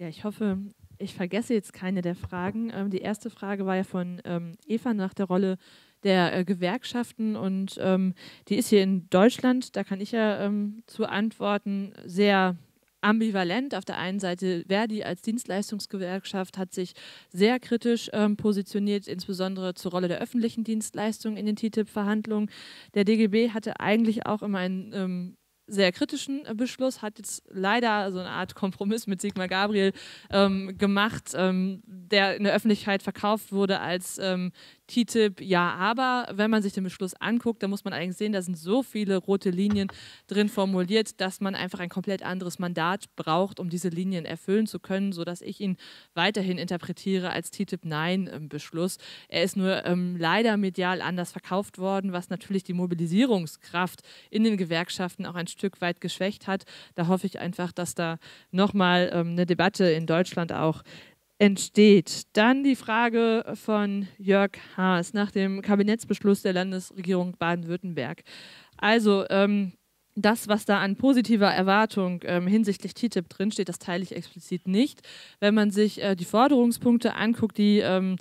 Ja, ich hoffe, ich vergesse jetzt keine der Fragen. Ähm, die erste Frage war ja von ähm, Eva nach der Rolle der äh, Gewerkschaften und ähm, die ist hier in Deutschland, da kann ich ja ähm, zu antworten, sehr ambivalent. Auf der einen Seite Verdi als Dienstleistungsgewerkschaft hat sich sehr kritisch ähm, positioniert, insbesondere zur Rolle der öffentlichen Dienstleistungen in den TTIP-Verhandlungen. Der DGB hatte eigentlich auch immer ein ähm, sehr kritischen äh, Beschluss, hat jetzt leider so eine Art Kompromiss mit Sigmar Gabriel ähm, gemacht, ähm, der in der Öffentlichkeit verkauft wurde als ähm, TTIP, ja, aber wenn man sich den Beschluss anguckt, dann muss man eigentlich sehen, da sind so viele rote Linien drin formuliert, dass man einfach ein komplett anderes Mandat braucht, um diese Linien erfüllen zu können, sodass ich ihn weiterhin interpretiere als TTIP-Nein-Beschluss. Er ist nur ähm, leider medial anders verkauft worden, was natürlich die Mobilisierungskraft in den Gewerkschaften auch ein Stück weit geschwächt hat. Da hoffe ich einfach, dass da nochmal ähm, eine Debatte in Deutschland auch entsteht. Dann die Frage von Jörg Haas nach dem Kabinettsbeschluss der Landesregierung Baden-Württemberg. Also ähm, das, was da an positiver Erwartung ähm, hinsichtlich TTIP drinsteht, das teile ich explizit nicht. Wenn man sich äh, die Forderungspunkte anguckt, die ähm,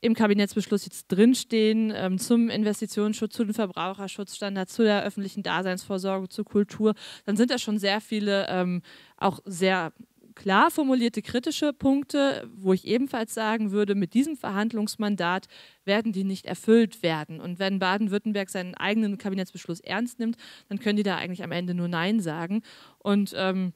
im Kabinettsbeschluss jetzt drinstehen ähm, zum Investitionsschutz, zu den Verbraucherschutzstandards, zu der öffentlichen Daseinsvorsorge, zur Kultur, dann sind da schon sehr viele ähm, auch sehr klar formulierte kritische Punkte, wo ich ebenfalls sagen würde, mit diesem Verhandlungsmandat werden die nicht erfüllt werden. Und wenn Baden-Württemberg seinen eigenen Kabinettsbeschluss ernst nimmt, dann können die da eigentlich am Ende nur Nein sagen. Und ähm,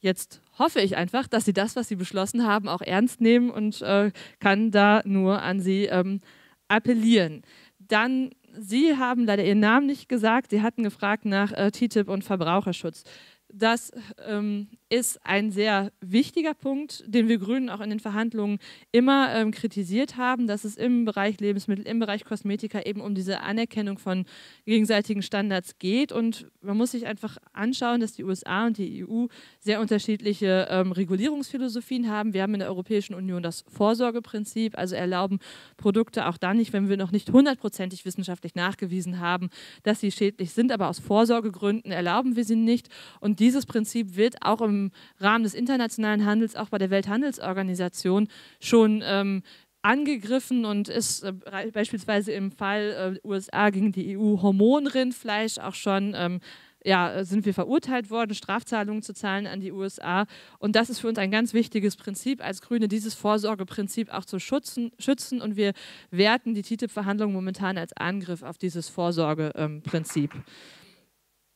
jetzt hoffe ich einfach, dass sie das, was sie beschlossen haben, auch ernst nehmen und äh, kann da nur an sie ähm, appellieren. Dann Sie haben leider Ihren Namen nicht gesagt. Sie hatten gefragt nach äh, TTIP und Verbraucherschutz. Das ähm, ist ein sehr wichtiger Punkt, den wir Grünen auch in den Verhandlungen immer ähm, kritisiert haben, dass es im Bereich Lebensmittel, im Bereich Kosmetika eben um diese Anerkennung von gegenseitigen Standards geht. Und man muss sich einfach anschauen, dass die USA und die EU sehr unterschiedliche ähm, Regulierungsphilosophien haben. Wir haben in der Europäischen Union das Vorsorgeprinzip, also erlauben Produkte auch dann nicht, wenn wir noch nicht hundertprozentig wissenschaftlich nachgewiesen haben, dass sie schädlich sind, aber aus Vorsorgegründen erlauben wir sie nicht. Und dieses Prinzip wird auch im Rahmen des internationalen Handels, auch bei der Welthandelsorganisation schon ähm, angegriffen und ist äh, beispielsweise im Fall äh, USA gegen die EU Hormonrindfleisch auch schon ähm, ja, sind wir verurteilt worden, Strafzahlungen zu zahlen an die USA. Und das ist für uns ein ganz wichtiges Prinzip als Grüne, dieses Vorsorgeprinzip auch zu schützen. schützen und wir werten die TTIP-Verhandlungen momentan als Angriff auf dieses Vorsorgeprinzip.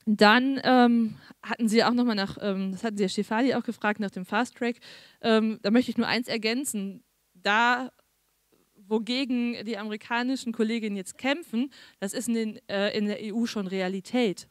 Dann ähm, hatten Sie auch nochmal nach, ähm, das hatten Sie Herr Schifali auch gefragt, nach dem Fast Track. Ähm, da möchte ich nur eins ergänzen. Da wogegen die amerikanischen Kolleginnen jetzt kämpfen, das ist in, den, äh, in der EU schon Realität.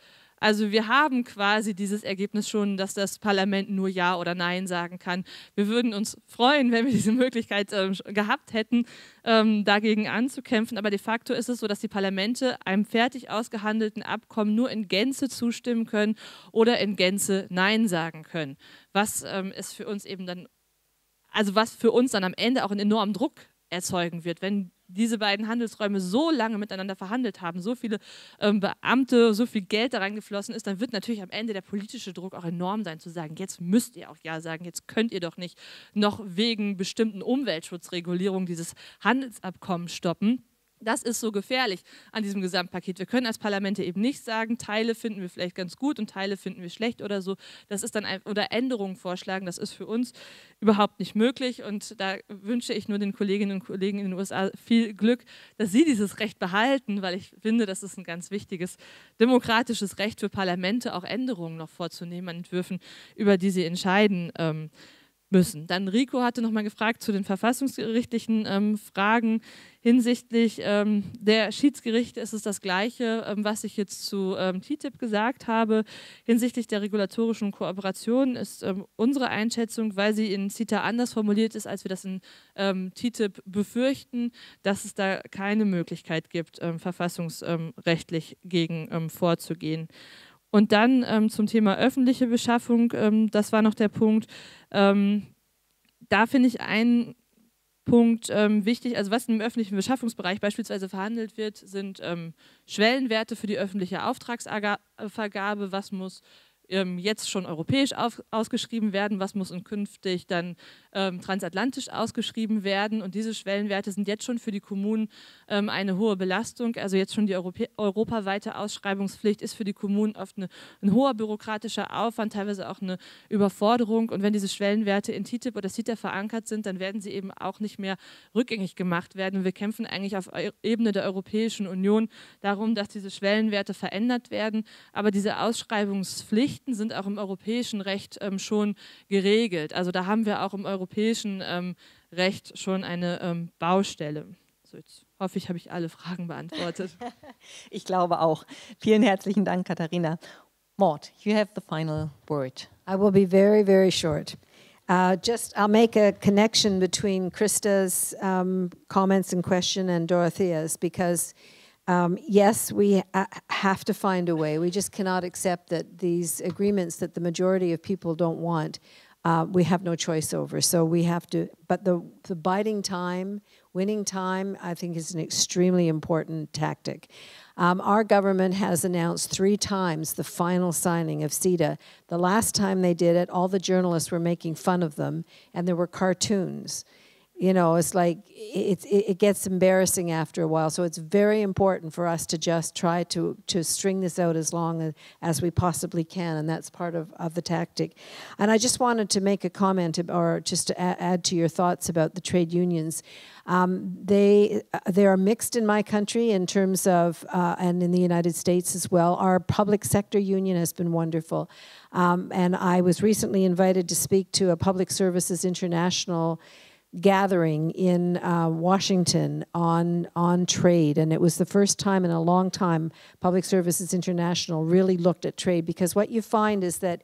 Also wir haben quasi dieses Ergebnis schon, dass das Parlament nur Ja oder Nein sagen kann. Wir würden uns freuen, wenn wir diese Möglichkeit äh, gehabt hätten, ähm, dagegen anzukämpfen. Aber de facto ist es so, dass die Parlamente einem fertig ausgehandelten Abkommen nur in Gänze zustimmen können oder in Gänze Nein sagen können. Was ähm, ist für uns eben dann, also was für uns dann am Ende auch einen enormen Druck erzeugen wird, wenn diese beiden Handelsräume so lange miteinander verhandelt haben, so viele ähm, Beamte, so viel Geld da reingeflossen ist, dann wird natürlich am Ende der politische Druck auch enorm sein, zu sagen, jetzt müsst ihr auch Ja sagen, jetzt könnt ihr doch nicht noch wegen bestimmten Umweltschutzregulierungen dieses Handelsabkommen stoppen. Das ist so gefährlich an diesem Gesamtpaket. Wir können als Parlamente eben nicht sagen, Teile finden wir vielleicht ganz gut und Teile finden wir schlecht oder so. Das ist dann ein, oder Änderungen vorschlagen. Das ist für uns überhaupt nicht möglich. Und da wünsche ich nur den Kolleginnen und Kollegen in den USA viel Glück, dass sie dieses Recht behalten, weil ich finde, das ist ein ganz wichtiges demokratisches Recht für Parlamente, auch Änderungen noch vorzunehmen an Entwürfen, über die sie entscheiden. Ähm, müssen. Dann Rico hatte nochmal gefragt zu den verfassungsgerichtlichen ähm, Fragen hinsichtlich ähm, der Schiedsgerichte ist es das Gleiche, ähm, was ich jetzt zu ähm, TTIP gesagt habe. Hinsichtlich der regulatorischen Kooperation ist ähm, unsere Einschätzung, weil sie in CITA anders formuliert ist, als wir das in ähm, TTIP befürchten, dass es da keine Möglichkeit gibt, verfassungsrechtlich gegen vorzugehen. Und dann zum Thema öffentliche Beschaffung, das war noch der Punkt. Ähm, da finde ich einen Punkt ähm, wichtig, also was im öffentlichen Beschaffungsbereich beispielsweise verhandelt wird, sind ähm, Schwellenwerte für die öffentliche Auftragsvergabe, was muss ähm, jetzt schon europäisch auf, ausgeschrieben werden, was muss künftig dann ähm, transatlantisch ausgeschrieben werden. Und diese Schwellenwerte sind jetzt schon für die Kommunen ähm, eine hohe Belastung. Also jetzt schon die Europä europaweite Ausschreibungspflicht ist für die Kommunen oft eine, ein hoher bürokratischer Aufwand, teilweise auch eine Überforderung. Und wenn diese Schwellenwerte in TTIP oder CETA verankert sind, dann werden sie eben auch nicht mehr rückgängig gemacht werden. Und wir kämpfen eigentlich auf Ebene der Europäischen Union darum, dass diese Schwellenwerte verändert werden. Aber diese Ausschreibungspflicht Pflichten sind auch im europäischen Recht ähm, schon geregelt. Also da haben wir auch im europäischen ähm, Recht schon eine ähm, Baustelle. So, jetzt hoffe ich, habe ich alle Fragen beantwortet. ich glaube auch. Vielen herzlichen Dank, Katharina. Mort, you have the final word. I will be very, very short. Uh, just, I'll make a connection between Krista's um, comments and question and Dorothea's because Um, yes, we have to find a way. We just cannot accept that these agreements that the majority of people don't want, uh, we have no choice over. So we have to, but the, the biding time, winning time, I think is an extremely important tactic. Um, our government has announced three times the final signing of CETA. The last time they did it, all the journalists were making fun of them, and there were cartoons you know it's like it, it gets embarrassing after a while. So it's very important for us to just try to to string this out as long as we possibly can and that's part of, of the tactic. And i just wanted to make a comment or just to add to your thoughts about the trade unions. Um, they they are mixed in my country in terms of uh, and in the united states as well. Our public sector union has been wonderful. Um, and i was recently invited to speak to a public services international gathering in uh, Washington on on trade, and it was the first time in a long time Public Services International really looked at trade because what you find is that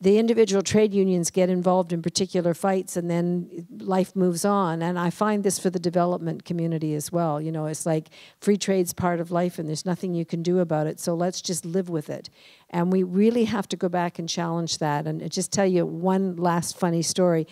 the individual trade unions get involved in particular fights and then life moves on. And i find this for the development community as well. You know it's like free trade's part of life and there's nothing you can do about it. So let's just live with it. And we really have to go back and challenge that. And just tell you one last funny story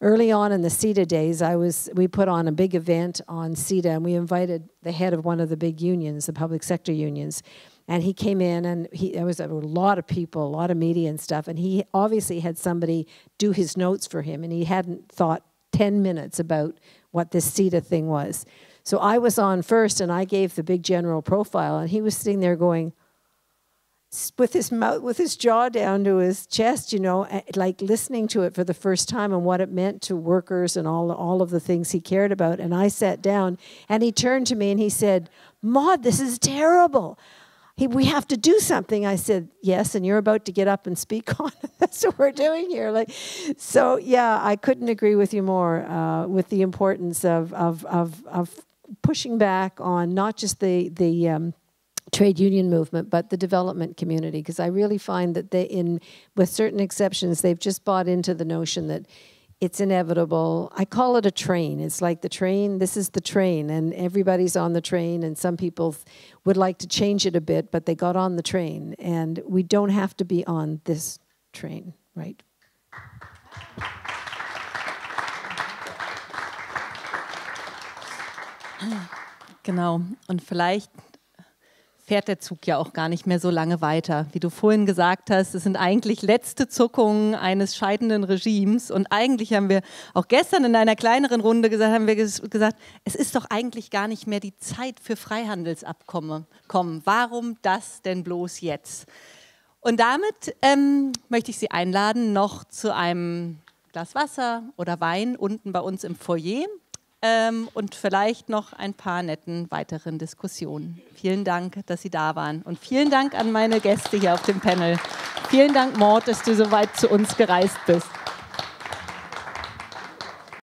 early on in the CETA days, I was we put on a big event on CETA, and we invited the head of one of the big unions, the public sector unions, and he came in, and he there was a lot of people, a lot of media and stuff, and he obviously had somebody do his notes for him, and he hadn't thought ten minutes about what this CETA thing was. So I was on first, and I gave the big general profile, and he was sitting there going with his mouth, with his jaw down to his chest, you know, like listening to it for the first time and what it meant to workers and all all of the things he cared about. And I sat down, and he turned to me and he said, "Maud, this is terrible." He, we have to do something. I said, yes, and you're about to get up and speak on it. That's what we're doing here. Like, so yeah, I couldn't agree with you more uh, with the importance of, of, of, of pushing back on not just the, the um, trade union movement, but the development community, because I really find that they, in with certain exceptions, they've just bought into the notion that it's inevitable. I call it a train. It's like the train, this is the train, and everybody's on the train, and some people would like to change it a bit, but they got on the train, and we don't have to be on this train, right? Genau, und vielleicht fährt der Zug ja auch gar nicht mehr so lange weiter. Wie du vorhin gesagt hast, es sind eigentlich letzte Zuckungen eines scheidenden Regimes. Und eigentlich haben wir auch gestern in einer kleineren Runde gesagt, haben wir gesagt, es ist doch eigentlich gar nicht mehr die Zeit für Freihandelsabkommen. Warum das denn bloß jetzt? Und damit ähm, möchte ich Sie einladen, noch zu einem Glas Wasser oder Wein unten bei uns im Foyer ähm, und vielleicht noch ein paar netten weiteren Diskussionen. Vielen Dank, dass Sie da waren und vielen Dank an meine Gäste hier auf dem Panel. Vielen Dank, Mord, dass du so weit zu uns gereist bist.